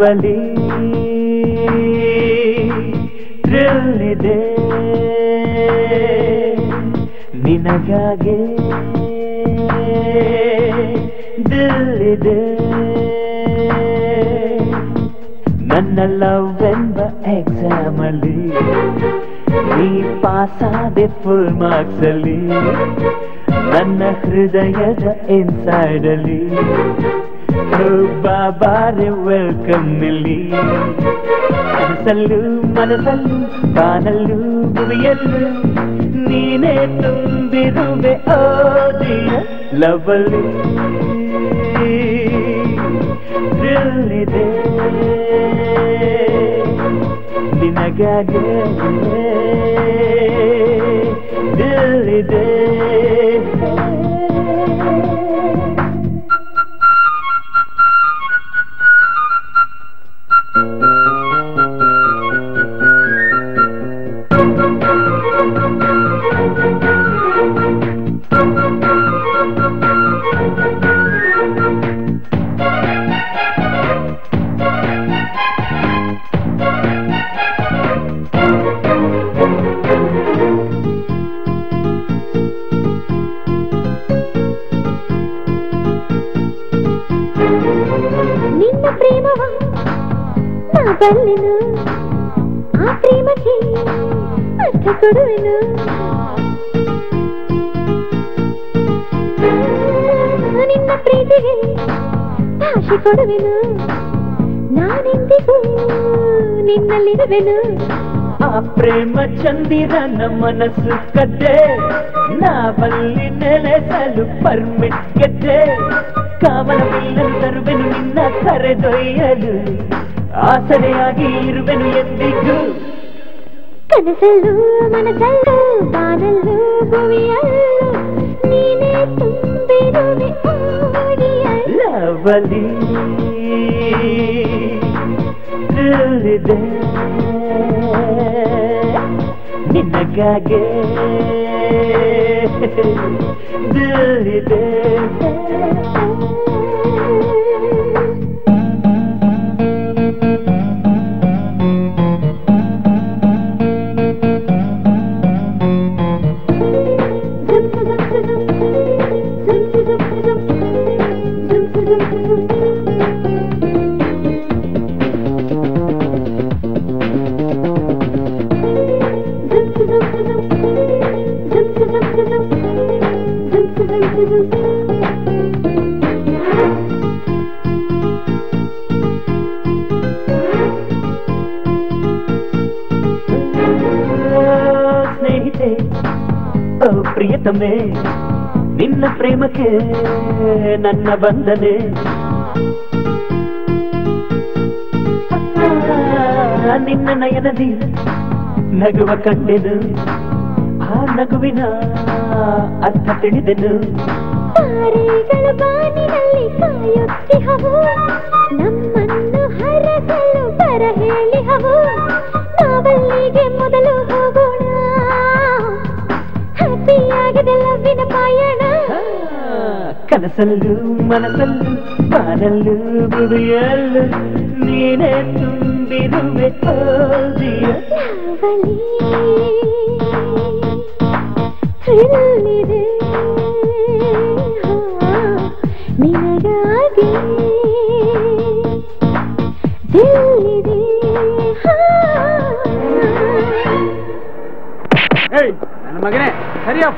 Lovely ಥ್ರಿಲ್ಲಿದೆ. ನಿನಗಾಗೆ ದಿಲ್ಲಿದೆ. ನನ್ನ ಲವ್ ಎಂಬ ಎಕ್ಸಾಮ್ ಅಲ್ಲಿ ನೀ ಪಾಸಾದೆ ಫುಲ್ ಮಾರ್ಕ್ಸ್ ಅಲ್ಲಿ. ನನ್ನ ಹೃದಯದ ಇನ್ಸೈಡ್ ಅಲ್ಲಿ ಬಾಬಾರೆ ವೆಲ್ಕಮ್ ಇಲ್ಲಿ ಮನಸ್ಸಲ್ಲೂ ಮನಸ್ಸಲ್ಲೂ ಕಾನಲ್ಲೂ ಭುವಿಯಲ್ಲೂ ನೀನೇ ತುಂಬಿರುವೆ ಓದಿಯ ಲವಲ್ಲಿ ಥ್ರಿಲ್ಲಿದೆ ನಿನಗಾಗೆ ದಿಲ್ಲಿದೆ ನಿನ್ನ ನಾ ಬಲ್ಲೆನು ಆ ಪ್ರೇಮಕ್ಕೆ ಅರ್ಥ ಕೊಡುವೆನು ನಿನ್ನ ಪ್ರೀತಿಗೆ ಭಾಷೆ ಕೊಡುವೆನು ನಾನೆಂದಿಗೂ ನಿನ್ನಲ್ಲಿರುವೆನು ಆ ಪ್ರೇಮ ಚಂದಿರನ ಮನಸ್ಸು ಕದ್ದೆ ನಾವಲ್ಲಿ ನೆಲೆಸಲು ಪರ್ಮಿಟ್ ಗೆದ್ದೆ ಕಾಮನ ಬಿಲ್ಲನ್ನು ತರುವೆನು ನಿನ್ನ ಕರೆದೊಯ್ಯಲು ಆಸರೆಯಾಗಿ ಇರುವೆನು ಎಂದಿಗೂ. ಕನಸಲ್ಲೂ ಮನಸ್ಸಲ್ಲೂ ಬಾನಲ್ಲೂ ಭುವಿಯಲ್ಲೂ ನೀನೇ ತುಂಬಿರುವೆ ಲವಲಿ ಥ್ರಿಲ್ಲಿದೆ ನಿನಗಾಗೆ ದಿಲ್ಲಿದೆ ಪ್ರೇಮಕ್ಕೆ ನನ್ನ ಬಂಧನೆ ನಿನ್ನ ನಯನದಿ ನಗುವ ಕಂಡೆನು ಆ ನಗುವಿನ ಅರ್ಥ ತಿಳಿದೆನು. ತಾರೆಗಳು ಬಾನಿನಲ್ಲಿ ಕಾಯುತ್ತಿಹವು ನಮ್ಮನ್ನು ಹರಸಲು ಬರ ಹೇಳಿಹವು ನಾವಲ್ಲಿಗೆ ಮೊದಲು ಹೋಗೋಣ. ಹ್ಯಾಪಿಯಾಗಿದೆ ಲವ್ವಿನ ಪಯಣ ಕನಸಲ್ಲೂ ಮನಸ್ಸಲ್ಲೂ ಬಾನಲ್ಲೂ ಭುವಿಯಲ್ಲೂ ನೀನೇ ತುಂಬಿರುವೆ ಓದಿಯ ನಾವಲ್ಲಿ ಥ್ರಿಲ್ಲಿದೆ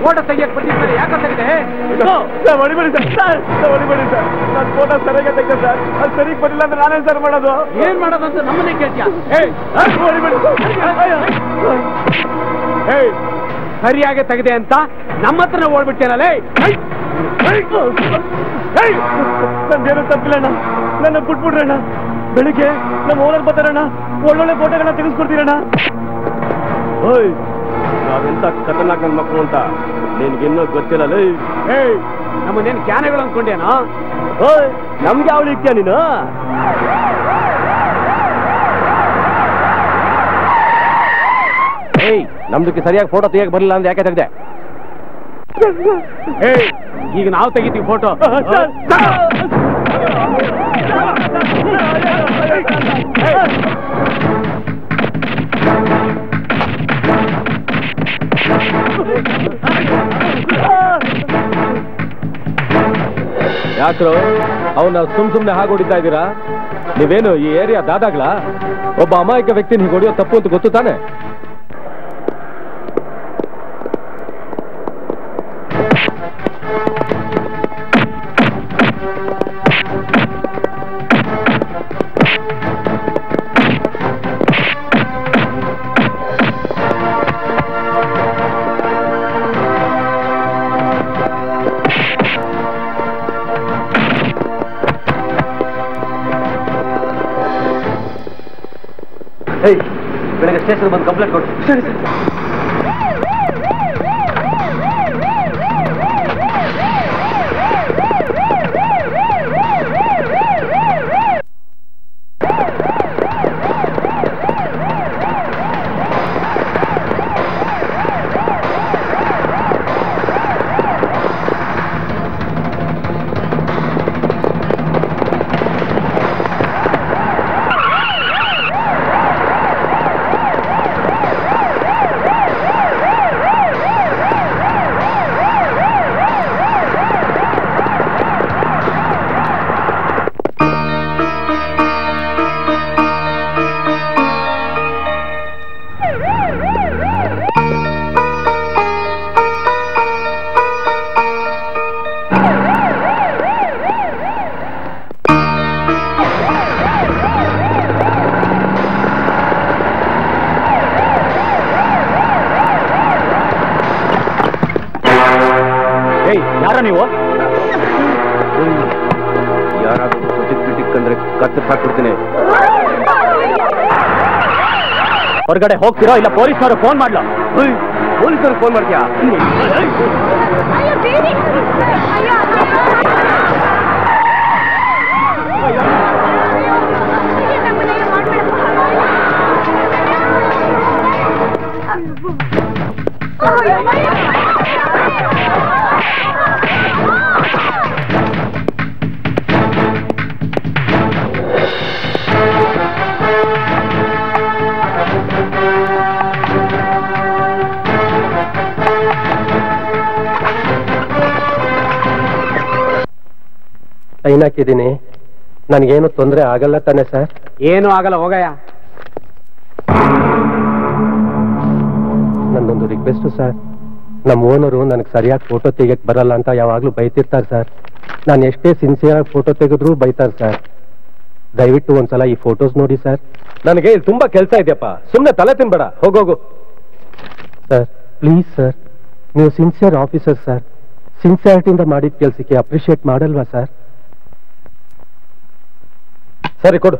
ಫೋಟೋ ತೆಗಿಯಕ್ ಬಂದಿದ್ದಾರೆ ಯಾಕೆ ತೆಗಿದೆ ಹೊಡಿಬೇಡಿ ಸರ್. ಸರ್ ಹೊಡಿಬೇಡಿ ಸರ್. ನಾನು ಫೋಟೋ ಸರಿಯಾಗಿ ತೆಗ್ದೆ ಸರ್. ಅದು ಸರಿಗೆ ಬರಲಿಲ್ಲ ಅಂದ್ರೆ ನಾನೇನ್ ಸರ್ ಮಾಡೋದು? ಏನ್ ಮಾಡೋದು ಅಂತ ನಮ್ಮನ್ನೇ ಕೇಳ್ತೀಯ? ಹೊಡಿಬೇಡಿ ಏಯ್ ಸರಿಯಾಗಿ ತೆಗೆದೆ ಅಂತ ನಮ್ಮ ಹತ್ರನೇ ಓಡ್ಬಿಡ್ತೀನಲ್ಲ ನಂದೇನು ತಪ್ಪಿಲ್ಲಣ್ಣ ನನ್ನ ಬಿಟ್ಬಿಡ್ರಣ್ಣ ಬೆಳಿಗ್ಗೆ ನಮ್ಮ ಓನರ್ ಬರ್ತಾರಣ್ಣ ಒಳ್ಳೊಳ್ಳೆ ಫೋಟೋಗಳನ್ನ ತೆಗೆಸ್ಕೊಡ್ತೀರಣ್ಣ ಓಯ್ ನಾವೆಂತ ಖತರ್ನಾಕ್ ನನ್ನ ಮಕ್ಕಳು ಅಂತ ನಿನ್ಗಿನ್ನೂ ಗೊತ್ತಿಲ್ಲ ನಮ್ಮನ್ನೇನು ಜ್ಞಾನಗಳು ಅನ್ಕೊಂಡೇನೋ ಓಯ್ ನಮ್ಗೆ ಯಾವ ಇಕ್ತೀಯ ನೀನು? ಏಯ್ ನಮ್ದಕ್ಕೆ ಸರಿಯಾಗಿ ಫೋಟೋ ತೆಗಿಯಕ್ ಬರಲಿಲ್ಲ ಅಂದ್ರೆ ಯಾಕೆ ತೆಗ್ದೆ? ಏಯ್ ಈಗ ನಾವು ತೆಗಿತೀವಿ ಫೋಟೋ ಯಾಕ್ರು ಅವನ ಸುಮ್ ಸುಮ್ನೆ ಹಾಗೆ ಹೊಡಿತಾ ಇದ್ದೀರಾ? ನೀವೇನು ಈ ಏರಿಯಾ ದಾದಾಗ್ಲಾ? ಒಬ್ಬ ಅಮಾಯಕ ವ್ಯಕ್ತಿನ ಹೀಗೆ ಹೊಡೆಯೋ ತಪ್ಪು ಅಂತ ಗೊತ್ತು ತಾನೆ? ಸ್ಟೇಷನ್ ಬಂದು ಕಂಪ್ಲೇಂಟ್ ಕೊಡು. ಸರಿ ಸರಿ. ಹೊರಗಡೆ ಹೋಗ್ತಿರೋ ಇಲ್ಲ ಪೊಲೀಸ್ನವರು ಫೋನ್ ಮಾಡ್ಲೋ. ಪೊಲೀಸರು ಫೋನ್ ಮಾಡ್ತೀಯಾ? ಲೈನ್ ಹಾಕಿದ್ದೀನಿ ನನಗೇನು ತೊಂದರೆ ಆಗಲ್ಲ ತಾನೆ ಸರ್. ಏನು ಆಗಲ್ಲ ಹೋಗಯ್ಯ. ನಂದೊಂದು ರಿಕ್ವೆಸ್ಟು ಸರ್. ನಮ್ಮ ಓನರು ನನಗೆ ಸರಿಯಾಗಿ ಫೋಟೋ ತೆಗಿಯಕ್ಕೆ ಬರಲ್ಲ ಅಂತ ಯಾವಾಗಲೂ ಬೈತಿರ್ತಾರೆ ಸರ್. ನಾನು ಎಷ್ಟೇ ಸಿನ್ಸಿಯರ್ ಆಗಿ ಫೋಟೋ ತೆಗೆದ್ರು ಬೈತಾರೆ ಸರ್. ದಯವಿಟ್ಟು ಒಂದ್ಸಲ ಈ ಫೋಟೋಸ್ ನೋಡಿ ಸರ್. ನನಗೆ ಇಲ್ಲಿ ತುಂಬಾ ಕೆಲಸ ಇದೆಯಪ್ಪ. ಸುಮ್ಮನೆ ತಲೆ ತಿನ್ಬೇಡ. ಹೋಗೋಗು ಸರ್ ಪ್ಲೀಸ್ ಸರ್. ನೀವು ಸಿನ್ಸಿಯರ್ ಆಫೀಸರ್ ಸರ್. ಸಿನ್ಸಿಯಾರಿಟಿಯಿಂದ ಮಾಡಿದ ಕೆಲಸಕ್ಕೆ ಅಪ್ರಿಷಿಯೇಟ್ ಮಾಡಲ್ವಾ ಸರ್? ಸರಿ ಕೊಡು.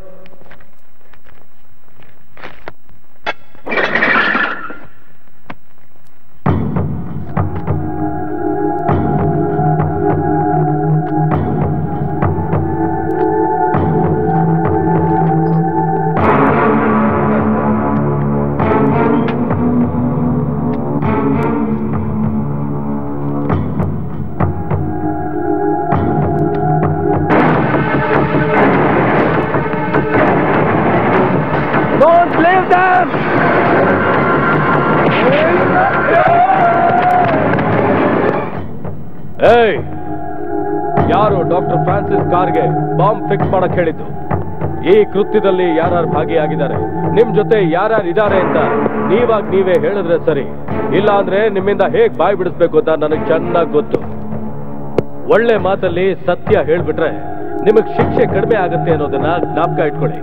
ಫಿಕ್ಸ್ ಮಾಡಕ್ ಹೇಳಿದ್ದು. ಈ ಕೃತ್ಯದಲ್ಲಿ ಯಾರ್ಯಾರು ಭಾಗಿಯಾಗಿದ್ದಾರೆ ನಿಮ್ ಜೊತೆ ಯಾರ್ಯಾರು ಇದ್ದಾರೆ ಅಂತ ನೀವಾಗ ನೀವೇ ಹೇಳಿದ್ರೆ ಸರಿ. ಇಲ್ಲ ಅಂದ್ರೆ ನಿಮ್ಮಿಂದ ಹೇಗ್ ಬಾಯಿ ಬಿಡಿಸ್ಬೇಕು ಅಂತ ನನಗೆ ಚೆನ್ನಾಗಿ ಗೊತ್ತು. ಒಳ್ಳೆ ಮಾತಲ್ಲಿ ಸತ್ಯ ಹೇಳ್ಬಿಟ್ರೆ ನಿಮಗ್ ಶಿಕ್ಷೆ ಕಡಿಮೆ ಆಗುತ್ತೆ ಅನ್ನೋದನ್ನ ಜ್ಞಾಪಕ ಇಟ್ಕೊಳ್ಳಿ.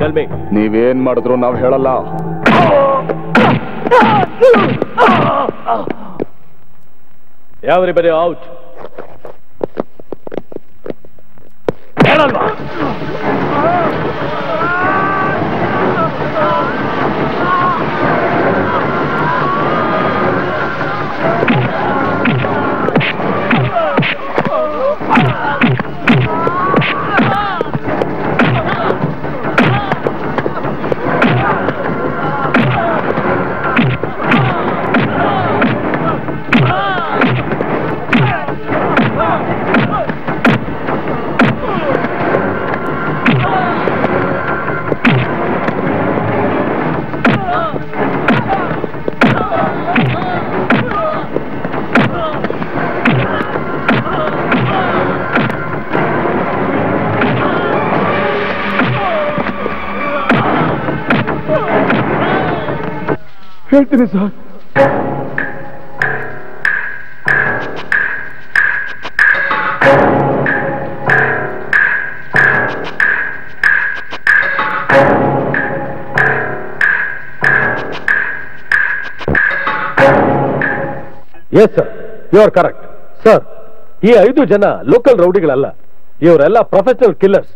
ಟೆಲ್ ಮೀ ನೀವೇನ್ ಮಾಡಿದ್ರು ನಾವ್ ಹೇಳಲ್ಲ. Everybody out. ಹೇಳ್ತೀನಿ sir. Yes sir you are correct sir ಈ ಐದು ಜನ ಲೋಕಲ್ ರೌಡಿಗಳಲ್ಲ. ಇವರೆಲ್ಲ ಪ್ರೊಫೆಷನಲ್ ಕಿಲ್ಲರ್ಸ್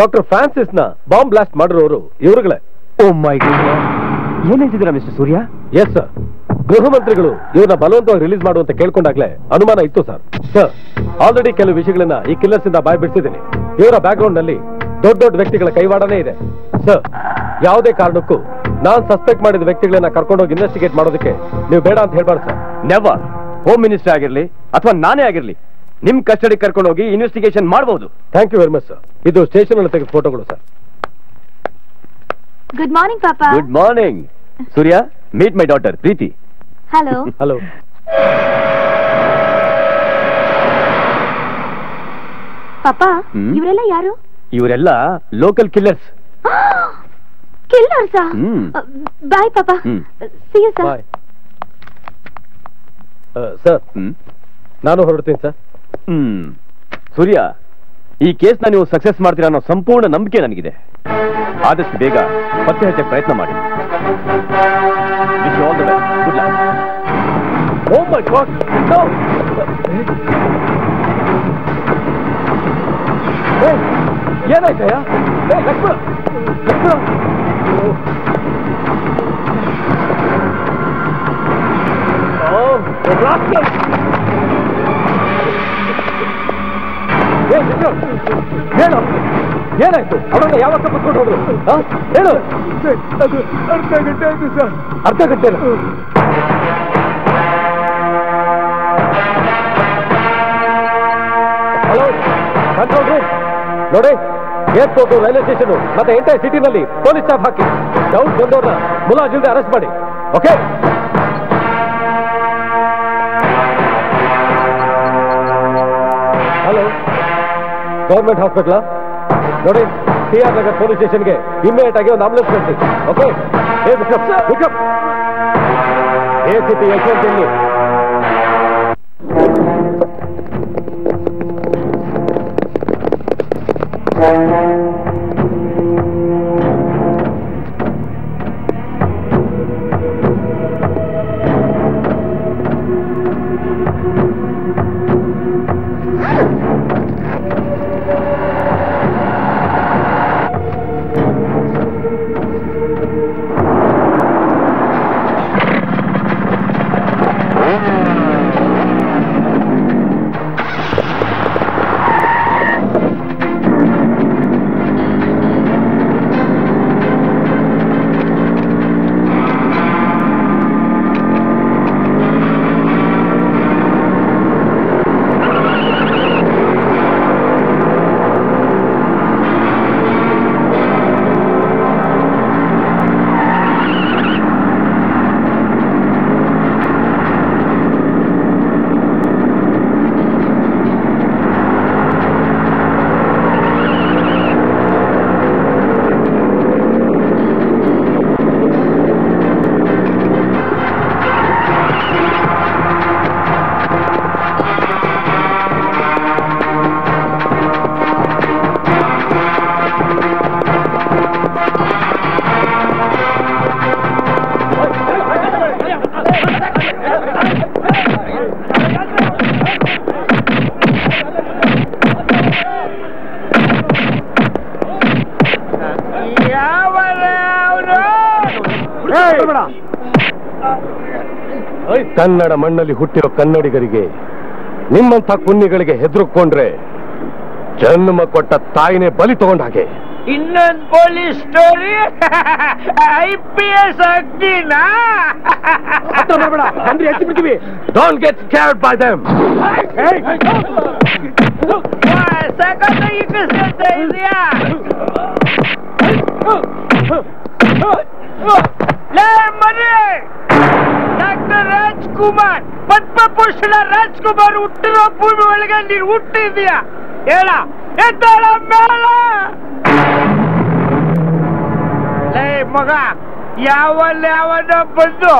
ಡಾಕ್ಟರ್ ಫ್ರಾನ್ಸಿಸ್ನ ಬಾಂಬ್ ಬ್ಲಾಸ್ಟ್ ಮಾಡಿರೋರು ಇವರುಗಳೇ. ಓ ಮೈ ಏನ್ ಹೇಳ್ತಿದ್ದೀರಾ ಮಿಸ್ಟರ್ ಸೂರ್ಯ? ಎಸ್ ಸರ್ ಗೃಹ ಮಂತ್ರಿಗಳು ಇವ್ರನ್ನ ಬಲವಂತವಾಗಿ ರಿಲೀಸ್ ಮಾಡುವಂತ ಕೇಳ್ಕೊಂಡಾಗ್ಲೇ ಅನುಮಾನ ಇತ್ತು ಸರ್ ಸರ್ ಆಲ್ರೆಡಿ ಕೆಲವು ವಿಷಯಗಳನ್ನ ಈ ಕಿಲ್ಲರ್ಸ್ ಇಂದ ಬಾಯ್ ಬಿಡಿಸಿದ್ದೀನಿ. ಇವರ ಬ್ಯಾಕ್ಗ್ರೌಂಡ್ನಲ್ಲಿ ದೊಡ್ಡ ದೊಡ್ಡ ವ್ಯಕ್ತಿಗಳ ಕೈವಾಡನೇ ಇದೆ. ಸರ್ ಯಾವುದೇ ಕಾರಣಕ್ಕೂ ನಾನ್ ಸಸ್ಪೆಕ್ಟ್ ಮಾಡಿದ ವ್ಯಕ್ತಿಗಳನ್ನ ಕರ್ಕೊಂಡೋಗಿ ಇನ್ವೆಸ್ಟಿಗೇಟ್ ಮಾಡೋದಕ್ಕೆ ನೀವು ಬೇಡ ಅಂತ ಹೇಳ್ಬಾರ್ದು ಸರ್ ನೆವರ್ ಹೋಮ್ ಮಿನಿಸ್ಟರ್ ಆಗಿರ್ಲಿ ಅಥವಾ ನಾನೇ ಆಗಿರ್ಲಿ ನಿಮ್ ಕಸ್ಟಡಿ ಕರ್ಕೊಂಡೋಗಿ ಇನ್ವೆಸ್ಟಿಗೇಷನ್ ಮಾಡಬಹುದು thank you very much sir ಇದು ಸ್ಟೇಷನ್ ಅಲ್ಲಿ ತೆಗೆದ ಫೋಟೋಗಳು ಸರ್ ಗುಡ್ ಮಾರ್ನಿಂಗ್ ಪಾಪಾ good morning Surya meet my daughter Preethi hello hello ಪಾಪಾ? ಇವರೆಲ್ಲ ಯಾರು? ಇವರೆಲ್ಲ ಲೋಕಲ್ ಕಿಲ್ಲರ್ಸ್ ಕಿಲ್ಲರ್ಸಾ. ಬಾಯ್ ಪಾಪಾ. ಸಿ ಯು ಸರ್ ಸರ್ ನಾನು ಹೊರಡ್ತೀನಿ ಸರ್ ಹ್ಮ್ ಸೂರ್ಯ ಈ ಕೇಸ್ನ ನೀವು ಸಕ್ಸಸ್ ಮಾಡ್ತೀರಾ ಅನ್ನೋ ಸಂಪೂರ್ಣ ನಂಬಿಕೆ ನನಗಿದೆ. ಆದಷ್ಟು ಬೇಗ ಪತ್ತೆ ಹಚ್ಚಕ್ಕೆ ಪ್ರಯತ್ನ ಮಾಡಿ. ಆಲ್ ಗಾಡ್ ನೋ ಏನಾಯ್ತಯ್ಯ? ಲಕ್ಷ್ಮಣ. ಲಕ್ಷ್ಮಣ. ಹೇಳು. ಏನಾಯ್ತು? ಅವರನ್ನ ಯಾವಾಗ ಕಪ್ಪಿಸ್ಕೊಂಡು ಹೋದ್ರು? ಹೇಳು. ಅದು ಅರ್ಧ ಗಂಟೆ ಆಯ್ತು ಸರ್. ಅರ್ಧ ಗಂಟೆ ಹಲೋ ಕಂಟ್ರೋಲ್ ರೂಮ್ ನೋಡಿ ಏರ್ಪೋರ್ಟ್ ರೈಲ್ವೆ ಸ್ಟೇಷನ್ ಮತ್ತೆ ಎಂಟೈರ್ ಸಿಟಿನಲ್ಲಿ ಪೊಲೀಸ್ ಸ್ಟಾಫ್ ಹಾಕಿ. ಡೌಟ್ ಬಂದವ್ರನ್ನ ಮುಲಾಜಿಲ್ದೆ ಅರೆಸ್ಟ್ ಮಾಡಿ. ಓಕೆ ಗೌರ್ಮೆಂಟ್ ಹಾಸ್ಪಿಟ್ಲಾ. ನೋಡಿ ಟಿ ಆರ್ ನಗರ್ ಪೊಲೀಸ್ ಸ್ಟೇಷನ್ಗೆ ಇಮ್ಮಿಡಿಯೇಟ್ ಆಗಿ ಒಂದು ಆಂಬುಲೆನ್ಸ್ ಕಳಿಸಿ ಓಕೆ ಏ ಬಿಕಪ್ ಬಿಕಪ್ ಎ ಸಿಟಿ ಯಶವಂತ್ ಇಲ್ಲಿ ಕನ್ನಡ ಮಣ್ಣಲ್ಲಿ ಹುಟ್ಟಿರೋ ಕನ್ನಡಿಗರಿಗೆ ನಿಮ್ಮಂಥ ಕುನ್ನಿಗಳಿಗೆ ಹೆದರುಕೊಂಡ್ರೆ ಜನ್ಮ ಕೊಟ್ಟ ತಾಯಿನೇ ಬಲಿ ತಗೊಂಡ ಹಾಗೆ. ಇನ್ನೊಂದು police story I P S ಅಗ್ನಿನಾ. ಅಂದ್ರೆ ಎತ್ತಿ ಬಿಡ್ತೀವಿ. Don't get scared by them ಸಖತ್ತಾಗಿ ಕಳ್ಸ್ಕೊಳ್ತಾ ಇದೀಯಾ? ಲೇ ಮರೆ ಡಾಕ್ಟರ್ ರಾಜ್ಕುಮಾರ್, ಪದ್ಮಭೂಷಣ ರಾಜ್ಕುಮಾರ್ ಹುಟ್ಟಿರೋ ಭೂಮಿ ಒಳಗೆ ನೀನು ಹುಟ್ಟಿದ್ಯಾ ಹೇಳ, ಎದ್ದಾಳ ಮೇಳ! ಲೇ ಮಗ ಯಾವಲ್ಲಿ ಯಾವನ ಬಂದು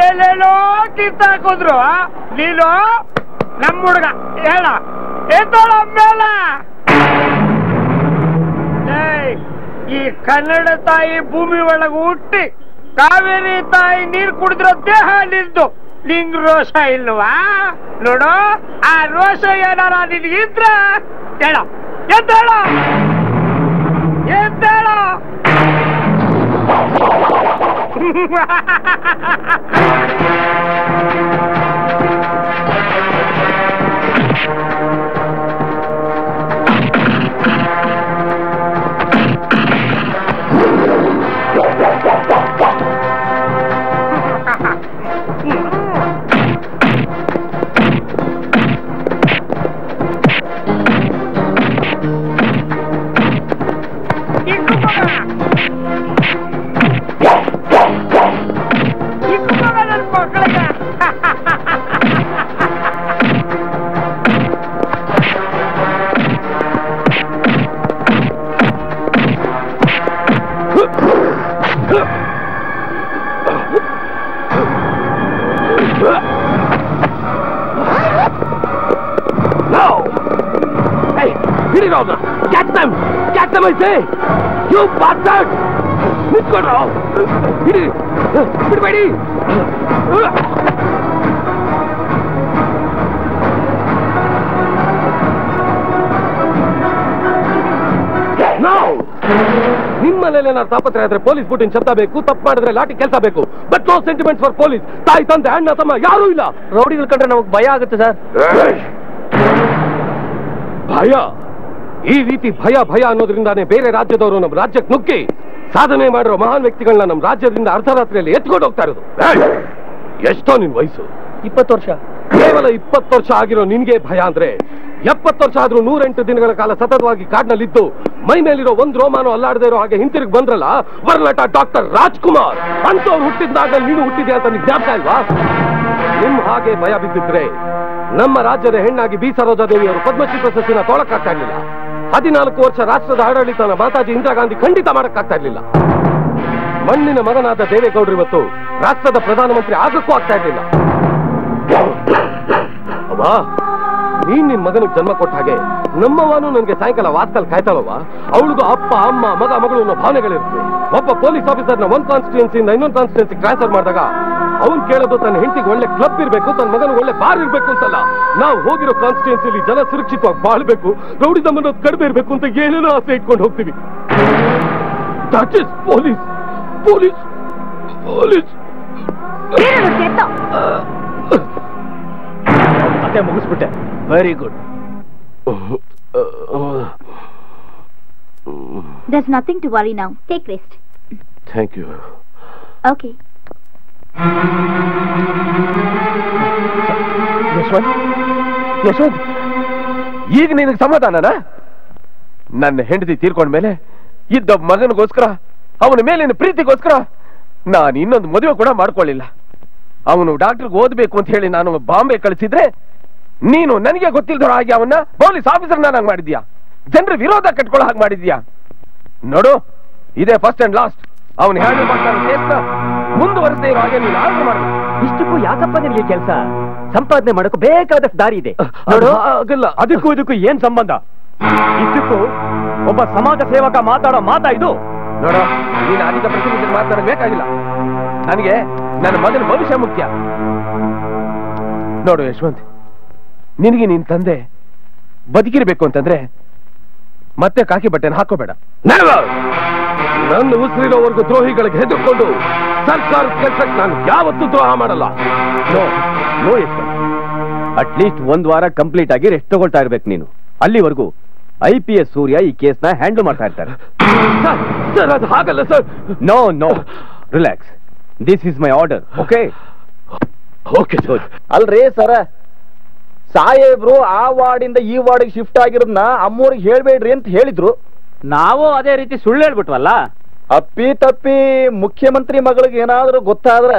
ಏನೇನೋ ಕಿತ್ತಾಕಿದ್ರು ನೀನು ನಮ್ಮ ಹುಡುಗ, ಹೇಳ, ಎದ್ದಾಳ ಮೇಳ! ಈ ಕನ್ನಡ ತಾಯಿ ಭೂಮಿ ಒಳಗೆ ಹುಟ್ಟಿ ಕಾವೇರಿ ತಾಯಿ ನೀರು ಕುಡಿದ್ರೋ ದೇಹ ನಿಂದು ನಿಂಗ್ ರೋಷ ಇಲ್ವಾ? ನೋಡು, ಆ ರೋಷ ಏನಾರ ನಿನ್ಗಿದ್ರ ಹೇಳ. ಎದ್ದೇಳ. ಎದ್ದೇಳ. No! Hey, ಹಿಡಿರೋ ಅವ್ನ ಕ್ಯಾಚ್ ಐತೆ catch them I say you bastard ನಿಂತ್ಕೊಂಡ್ರು. ಹಿಡಿ. ಬಿಡಬೇಡಿ. ನಾವು ನಿಮ್ಮನೇಲಿ ಏನಾದ್ರು ತಾಪತ್ರೆ ಆದ್ರೆ ಪೊಲೀಸ್ ಬುಟ್ಟಿನ ಶಬ್ದ ಬೇಕು ತಪ್ಪು ಮಾಡಿದ್ರೆ ಲಾಟಿ ಕೆಲಸ ಬೇಕು. But no sentiment for police ತಾಯಿ ತಂದೆ ಅಣ್ಣ ತಮ್ಮ ಯಾರೂ ಇಲ್ಲ. ರೌಡಿಗಳು ಕಂಡ್ರೆ ನಮಗೆ ಭಯ ಆಗುತ್ತೆ ಸರ್ ಭಯ? ಈ ರೀತಿ ಭಯ ಭಯ ಅನ್ನೋದ್ರಿಂದಾನೇ ಬೇರೆ ರಾಜ್ಯದವರು ನಮ್ಮ ರಾಜ್ಯಕ್ಕೆ ನುಗ್ಗಿ ಸಾಧನೆ ಮಾಡಿರೋ ಮಹಾನ್ ವ್ಯಕ್ತಿಗಳನ್ನ ನಮ್ಮ ರಾಜ್ಯದಿಂದ ಅರ್ಧರಾತ್ರಿಯಲ್ಲಿ ಎತ್ಕೊಂಡು ಹೋಗ್ತಾ ಇರೋದು. ಎಷ್ಟೋ ನಿನ್ ವಯಸ್ಸು. ಇಪ್ಪತ್ತು ವರ್ಷ. ಕೇವಲ ಇಪ್ಪತ್ತು ವರ್ಷ ಆಗಿರೋ ನಿನ್ಗೆ ಭಯ ಅಂದ್ರೆ ಎಪ್ಪತ್ತು ವರ್ಷ ಆದ್ರೂ ನೂರೆಂಟು ದಿನಗಳ ಕಾಲ ಸತತವಾಗಿ ಕಾಡ್ನಲ್ಲಿದ್ದು ಮೈ ಮೇಲಿರೋ ಒಂದ್ ರೋಮಾನು ಅಲ್ಲಾಡದೇ ಇರೋ ಹಾಗೆ ಹಿಂತಿರುಗಿ ಬಂದ್ರಲ್ಲ ವರ್ನಟ ಡಾಕ್ಟರ್ ರಾಜ್ಕುಮಾರ್. ಅಂತವ್ರು ಹುಟ್ಟಿದಾಗ ನೀನು ಹುಟ್ಟಿದೆ ಅಂತ ನಿಮ್ಗೆ ಜ್ಞಾಪಕ ಇಲ್ವಾ? ನಿಮ್ ಹಾಗೆ ಭಯ ಬಿದ್ದಿದ್ರೆ ನಮ್ಮ ರಾಜ್ಯದ ಹೆಣ್ಣಾಗಿ ಬಿ. ಸರೋಜಾದೇವಿ ಅವರು ಪದ್ಮಶ್ರೀ ಪ್ರಶಸ್ತಿನ ತೋಳಕ್ಕಾಗ್ತಾ ಇರ್ಲಿಲ್ಲ. ಹದಿನಾಲ್ಕು ವರ್ಷ ರಾಷ್ಟ್ರದ ಆಡಳಿತನ ಮಾತಾಜಿ ಇಂದಿರಾ ಗಾಂಧಿ ಖಂಡಿತ ಮಾಡಕ್ಕಾಗ್ತಾ ಇರಲಿಲ್ಲ. ಮಣ್ಣಿನ ಮಗನಾದ ದೇವೇಗೌಡರು ಇವತ್ತು ರಾಷ್ಟ್ರದ ಪ್ರಧಾನಮಂತ್ರಿ ಆಗಕ್ಕೂ ಆಗ್ತಾ ಇರ್ಲಿಲ್ಲ. ನೀನ್ ನಿನ್ ಮಗನಿಗೆ ಜನ್ಮ ಕೊಟ್ಟ ಹಾಗೆ ನಮ್ಮವನು ನನಗೆ ಸಾಯಂಕಾಲ ವಾಸ್ತಲ್ ಕಾಯ್ತಾಳವ ಅವಳಿಗೂ ಅಪ್ಪ, ಅಮ್ಮ, ಮಗ, ಮಗಳು ಅನ್ನೋ ಭಾವನೆಗಳಿರುತ್ತೆ. ಒಬ್ಬ ಪೊಲೀಸ್ ಆಫೀಸರ್ನ ಒಂದು ಕಾನ್ಸ್ಟಿಟ್ಯೂನ್ಸಿಯಿಂದ ಇನ್ನೊಂದು ಕಾನ್ಸ್ಟಿಟ್ಯೂನ್ಸಿ ಟ್ರಾನ್ಸ್ಫರ್ ಮಾಡಿದಾಗ ಅವ್ನ್ ಕೇಳೋದು ತನ್ನ ಹೆಂಡತಿಗೆ ಒಳ್ಳೆ ಕ್ಲಬ್ ಇರ್ಬೇಕು, ತನ್ನ ಮಗನಿಗೆ ಒಳ್ಳೆ ಬಾರ್ ಇರ್ಬೇಕು ಅಂತಲ್ಲ. ನಾವು ಹೋಗಿರೋ ಕಾನ್ಸ್ಟಿಟ್ಯೂನ್ಸಿಲಿ ಜನ ಸುರಕ್ಷಿತವಾಗಿ ಬಾಳ್ಬೇಕು ರೌಡಿಸಮ್ ಕಡಿಮೆ ಇರ್ಬೇಕು ಅಂತ ಏನೇನೋ ಆಸೆ ಇಟ್ಕೊಂಡು ಹೋಗ್ತೀವಿ. ಪೊಲೀಸ್ ಪೊಲೀಸ್ ಪೊಲೀಸ್ ಮತ್ತೆ ಮುಗಿಸ್ಬಿಟ್ಟೆ. Very good There's nothing to worry now take rest. Thank you Okay. Yashwanth Yashwanth ಈಗ ನಿನಗೆ ಸಮಾಧಾನನಾ? ನನ್ನ ಹೆಂಡತಿ ತೀರ್ಕೊಂಡ್ಮೇಲೆ ಇದ್ದ ಮಗನಿಗೋಸ್ಕರ ಅವನ ಮೇಲಿನ ಪ್ರೀತಿಗೋಸ್ಕರ ನಾನು ಇನ್ನೊಂದು ಮದುವೆ ಕೂಡ ಮಾಡ್ಕೊಳ್ಳಿಲ್ಲ. ಅವನು ಡಾಕ್ಟರ್ಗೆ ಓದ್ಬೇಕು ಅಂತ ಹೇಳಿ ನಾನು ಬಾಂಬೆ ಕಳಿಸಿದ್ರೆ ನೀನು ನನಗೆ ಗೊತ್ತಿಲ್ದೋ ಹಾಗೆ ಅವನ್ನ ಪೊಲೀಸ್ ಆಫೀಸರ್ ನಾನು ಮಾಡಿದ್ಯಾ ಜನರ ವಿರೋಧ ಕಟ್ಕೊಳ್ಳೋ ಹಾಗೆ ಮಾಡಿದ್ಯಾ ನೋಡು ಇದೇ ಫಸ್ಟ್ ಅಂಡ್ ಲಾಸ್ಟ್ ಅವನು ಹ್ಯಾಂಡಲ್ ಮಾಡ್ತಾನೆ ಕೇಸ್ನ ಮುಂದುವರೆಸದೇ ಇರೋ ಹಾಗೆ ನೀನು ಆರ್ಡರ್ ಮಾಡು. ಇಷ್ಟಕ್ಕೂ ಯಾಕಪ್ಪ ನಿಮಗೆ ಕೆಲಸ? ಸಂಪಾದನೆ ಮಾಡೋಕೆ ಬೇಕಾದಷ್ಟು ದಾರಿ ಇದೆ. ನೋಡು. ಆಗಲ್ಲ ಅದಕ್ಕೂ ಇದಕ್ಕೂ ಏನ್ ಸಂಬಂಧ? ಇಷ್ಟಕ್ಕೂ ಒಬ್ಬ ಸಮಾಜ ಸೇವಕ ಮಾತಾಡೋ ಮಾತಾ ಇದು? ನೋಡ ನೀನು ಅಧಿಕ ಪ್ರತಿನಿಧಿ ಮಾತಾಡಬೇಕಾಗಿಲ್ಲ ನನಗೆ ನನ್ನ ಮಗನ ಭವಿಷ್ಯ ಮುಖ್ಯ. ನೋಡು ಯಶವಂತ್ ನಿನಗೆ ನಿನ್ ತಂದೆ ಬದುಕಿರ್ಬೇಕು ಅಂತಂದ್ರೆ ಮತ್ತೆ ಕಾಕಿ ಬಟ್ಟೆನ ಹಾಕೋಬೇಡ. ನನ್ನ ಉಸಿರಿರೋವರೆಗೂ ದ್ರೋಹಿಗಳಿಗೆ ಹೆದರ್ಕೊಂಡು ಸರ್ಕಾರ ಕೆಲಸಕ್ಕೆ ನಾನು ಯಾವತ್ತೂ ದ್ರೋಹ ಮಾಡಲ್ಲ. ನೋ ನೋ ಅಟ್ ಲೀಸ್ಟ್ ಒಂದ್ ವಾರ ಕಂಪ್ಲೀಟ್ ಆಗಿ ರೆಸ್ಟ್ ತಗೊಳ್ತಾ ಇರ್ಬೇಕು ನೀನು. ಅಲ್ಲಿವರೆಗೂ ಐ ಪಿ ಎಸ್ ಸೂರ್ಯ ಈ ಕೇಸ್ನ ಹ್ಯಾಂಡಲ್ ಮಾಡ್ತಾ ಇರ್ತಾರೆ. ಸರ್ ಅದು ಹಾಗಲ್ಲ sir no no relax this is my order okay okay sir ಅಲ್ರಿ ಸರ ಸಾಹೇಬ್ರು ಆ ವಾರ್ಡಿಂದ ಈ ವಾರ್ಡಿಗೆ ಶಿಫ್ಟ್ ಆಗಿರೋದನ್ನ ಅಮ್ಮೂರಿಗೆ ಹೇಳ್ಬೇಡ್ರಿ ಅಂತ ಹೇಳಿದ್ರು. ನಾವು ಅದೇ ರೀತಿ ಸುಳ್ಳು ಹೇಳ್ಬಿಟ್ವಲ್ಲ? ಅಪ್ಪಿ ತಪ್ಪಿ ಮುಖ್ಯಮಂತ್ರಿ ಮಗಳಿಗೆ ಏನಾದ್ರೂ ಗೊತ್ತಾದ್ರ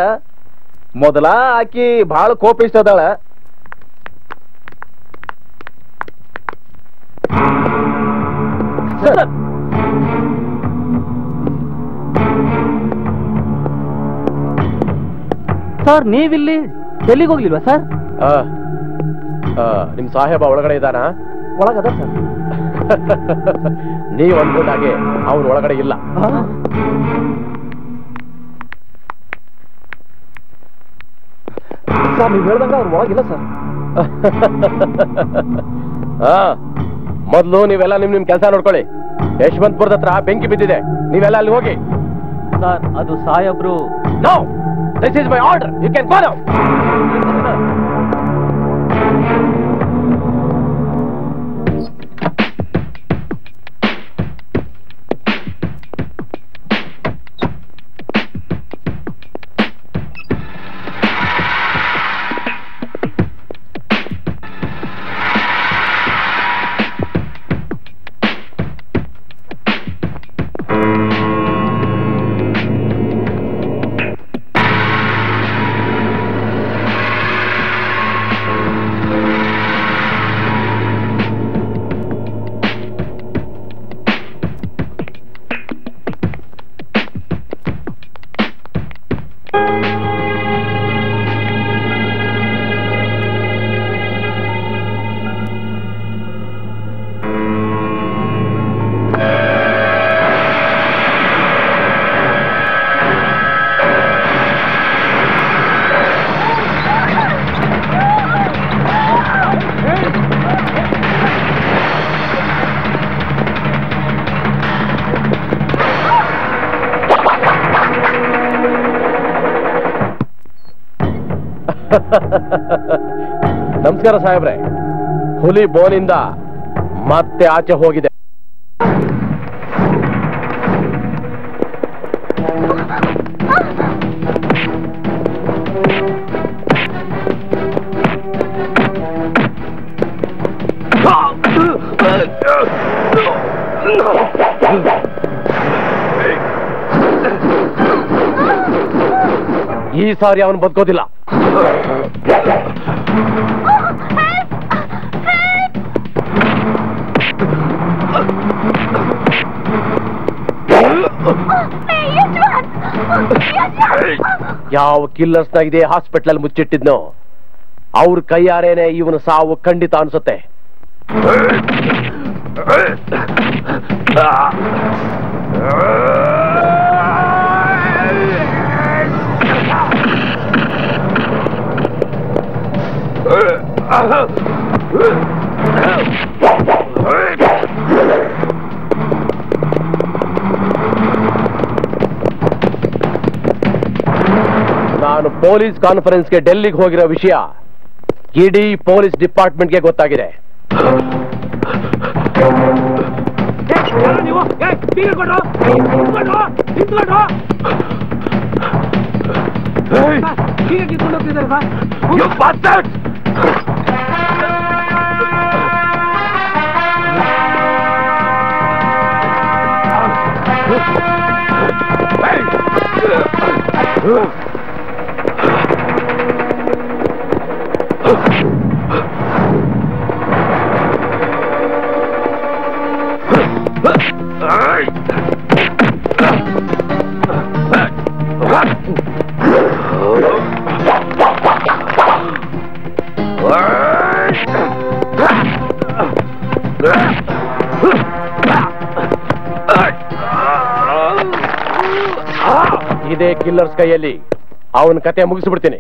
ಮೊದಲ ಆಕಿ ಬಹಳ ಕೋಪಿಷ್ಟ ಅದಾಳ ಸರ್ ಸರ್. ನೀವಿಲ್ಲಿ ಡೆಲ್ಲಿಗೆ ಹೋಗ್ಲಿಲ್ವಾ ಸರ್? ನಿಮ್ ಸಾಹೇಬ ಒಳಗಡೆ ಇದ್ದಾನ? ಒಳಗದ ಸರ್. ನೀವ್ ಅನ್ಕೊಂಡಾಗೆ ಅವನು ಒಳಗಡೆ ಇಲ್ಲ. ಸರ್ ನೀವು ಹೇಳ್ದಂಗ ಅವ್ರು ಒಳಗಿಲ್ಲ ಸರ್. ಹಾ ಮೊದ್ಲು ನೀವೆಲ್ಲ ನಿಮ್ ನಿಮ್ ಕೆಲಸ ನೋಡ್ಕೊಳ್ಳಿ. ಯಶವಂತಪುರದ ಹತ್ರ ಬೆಂಕಿ ಬಿದ್ದಿದೆ. ನೀವೆಲ್ಲ ಅಲ್ಲಿ ಹೋಗಿ. ಸರ್ ಅದು ಸಾಹೇಬ್ರು no this is my order you can go now ನಮಸ್ಕಾರ ಸಾಹೇಬ್ರೆ. ಹುಲಿ ಬೋನಿಂದ ಮತ್ತೆ ಆಚೆ ಹೋಗಿದೆ. ಈ ಸಾರಿ ಅವನು ಬದುಕೋದಿಲ್ಲ. ಯಾವ ಕಿಲ್ಲರ್ಸ್ನ ಇದೇ ಹಾಸ್ಪಿಟಲ್ ಮುಚ್ಚಿಟ್ಟಿದ್ನೋ ಅವ್ರ ಕೈಯಾರೇನೆ ಇವನು ಸಾವು ಖಂಡಿತ ಅನ್ಸುತ್ತೆ. ನಾನು ಪೊಲೀಸ್ ಕಾನ್ಫರೆನ್ಸ್ಗೆ ಡೆಲ್ಲಿಗೆ ಹೋಗಿರೋ ವಿಷಯ ಇಡೀ ಪೊಲೀಸ್ ಡಿಪಾರ್ಟ್ಮೆಂಟ್ಗೆ ಗೊತ್ತಾಗಿದೆ ನೀವು ಕಿಲ್ಲರ್ಸ್ ಕೈಯಲ್ಲಿ ಅವನ ಕತೆ ಮುಗಿಸ್ಬಿಡ್ತೀನಿ.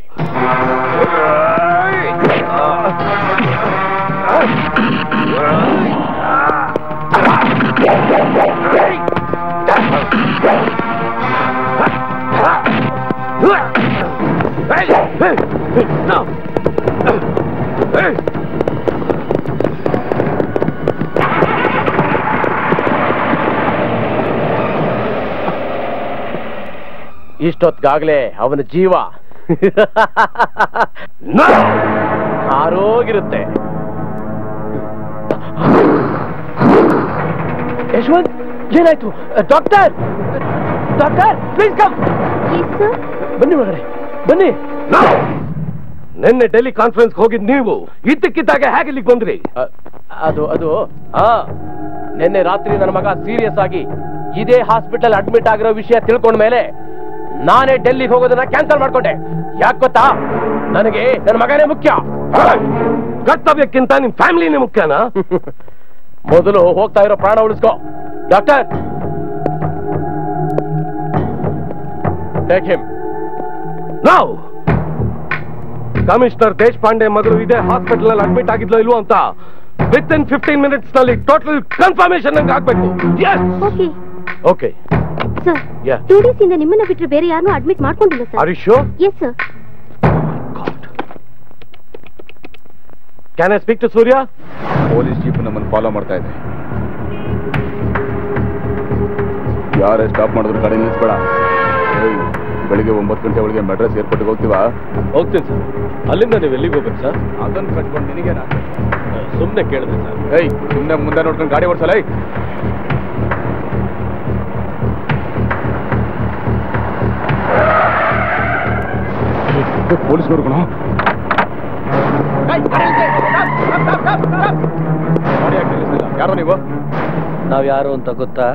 ಇಷ್ಟೊತ್ಗಾಗ್ಲೇ ಅವನ ಜೀವ. ಆರೋಗಿರುತ್ತೆ ಯಶವಂತ್ ಏನಾಯ್ತು? ಡಾಕ್ಟರ್! Doctor please come! ಬನ್ನಿ ಒಳಗಡೆ. ಬನ್ನಿ. ನಿನ್ನೆ ಡೆಲ್ಲಿ ಕಾನ್ಫರೆನ್ಸ್ ಹೋಗಿದ್ ನೀವು. ಇದ್ದಕ್ಕಿದ್ದಾಗ ಹೇಗೆ ಇಲ್ಲಿಗೆ ಬಂದ್ರಿ? ಅದು ಅದು ಆ ನಿನ್ನೆ ರಾತ್ರಿ ನನ್ನ ಮಗ ಸೀರಿಯಸ್ ಆಗಿ ಇದೇ ಹಾಸ್ಪಿಟಲ್ ಅಡ್ಮಿಟ್ ಆಗಿರೋ ವಿಷಯ ತಿಳ್ಕೊಂಡ ಮೇಲೆ ನಾನೇ ಡೆಲ್ಲಿಗೆ ಹೋಗೋದನ್ನ ಕ್ಯಾನ್ಸಲ್ ಮಾಡ್ಕೊಂಡೆ. ಯಾಕೆ ಗೊತ್ತಾ? ನನಗೆ ನನ್ನ ಮಗನೇ ಮುಖ್ಯ. ಕರ್ತವ್ಯಕ್ಕಿಂತ ನಿಮ್ ಫ್ಯಾಮಿಲಿನೇ ಮುಖ್ಯನಾ? ಮೊದಲು ಹೋಗ್ತಾ ಇರೋ ಪ್ರಾಣ ಉಳಿಸ್ಕೋ. Doctor! Take him now! Commissioner Deshpande ಮಗಳು ಇದೆ ಹಾಸ್ಪಿಟಲ್ ಅಲ್ಲಿ ಅಡ್ಮಿಟ್ ಆಗಿದ್ಲೋ ಇಲ್ವೋ ಅಂತ ವಿತ್ ಇನ್ ಫಿಫ್ಟೀನ್ ಮಿನಿಟ್ಸ್ನಲ್ಲಿ ಟೋಟಲ್ ಕನ್ಫರ್ಮೇಶನ್ ನಂಗೆ ಆಗ್ಬೇಕು. Okay sir. ಟೂ ಡೇಸ್ ಇಂದ ನಿಮ್ಮನ್ನ ಬಿಟ್ಟರೆ ಬೇರೆ ಯಾರನ್ನೂ ಅಡ್ಮಿಟ್ ಮಾಡ್ಕೊಂಡಿಲ್ಲ sir yes sir can I speak to Surya police jeep ನಮ್ಮನ್ನು ಫಾಲೋ ಮಾಡ್ತಾ ಇದೆ. ಯಾರೇ ಸ್ಟಾಪ್ ಮಾಡಿದ್ರು ಗಾಡಿ ನಿಲ್ಲಿಸ್ಬೇಡ ಏಯ್, ಬೆಳಿಗ್ಗೆ ಒಂಬತ್ತು ಗಂಟೆ ಒಳಗೆ ಮೆಡ್ರೆಸ್ ಏರ್ಪೋರ್ಟ್ಗೆ ಹೋಗ್ತೀವಾ? ಹೋಗ್ತೀನಿ ಸರ್ ಅಲ್ಲಿಂದ ನೀವು ಎಲ್ಲಿಗೆ ಹೋಗ್ಬೇಕು ಸರ್ ಅದನ್ನು ಕಟ್ಕೊಂಡು ನಿನಗೇನ ಸುಮ್ಮನೆ ಕೇಳಿದೆ ಸರ್ ಏಯ್ ಸುಮ್ಮನೆ ಮುಂದೆ ನೋಡ್ಕೊಂಡು ಗಾಡಿ ಓಡಿಸಲ್ಲ ಏಯ್ ಪೊಲೀಸ್ನವ್ರು ಕಣೋ ಯಾರೋ ನೀವು ನಾವ್ ಯಾರು ಅಂತ ಗೊತ್ತಾ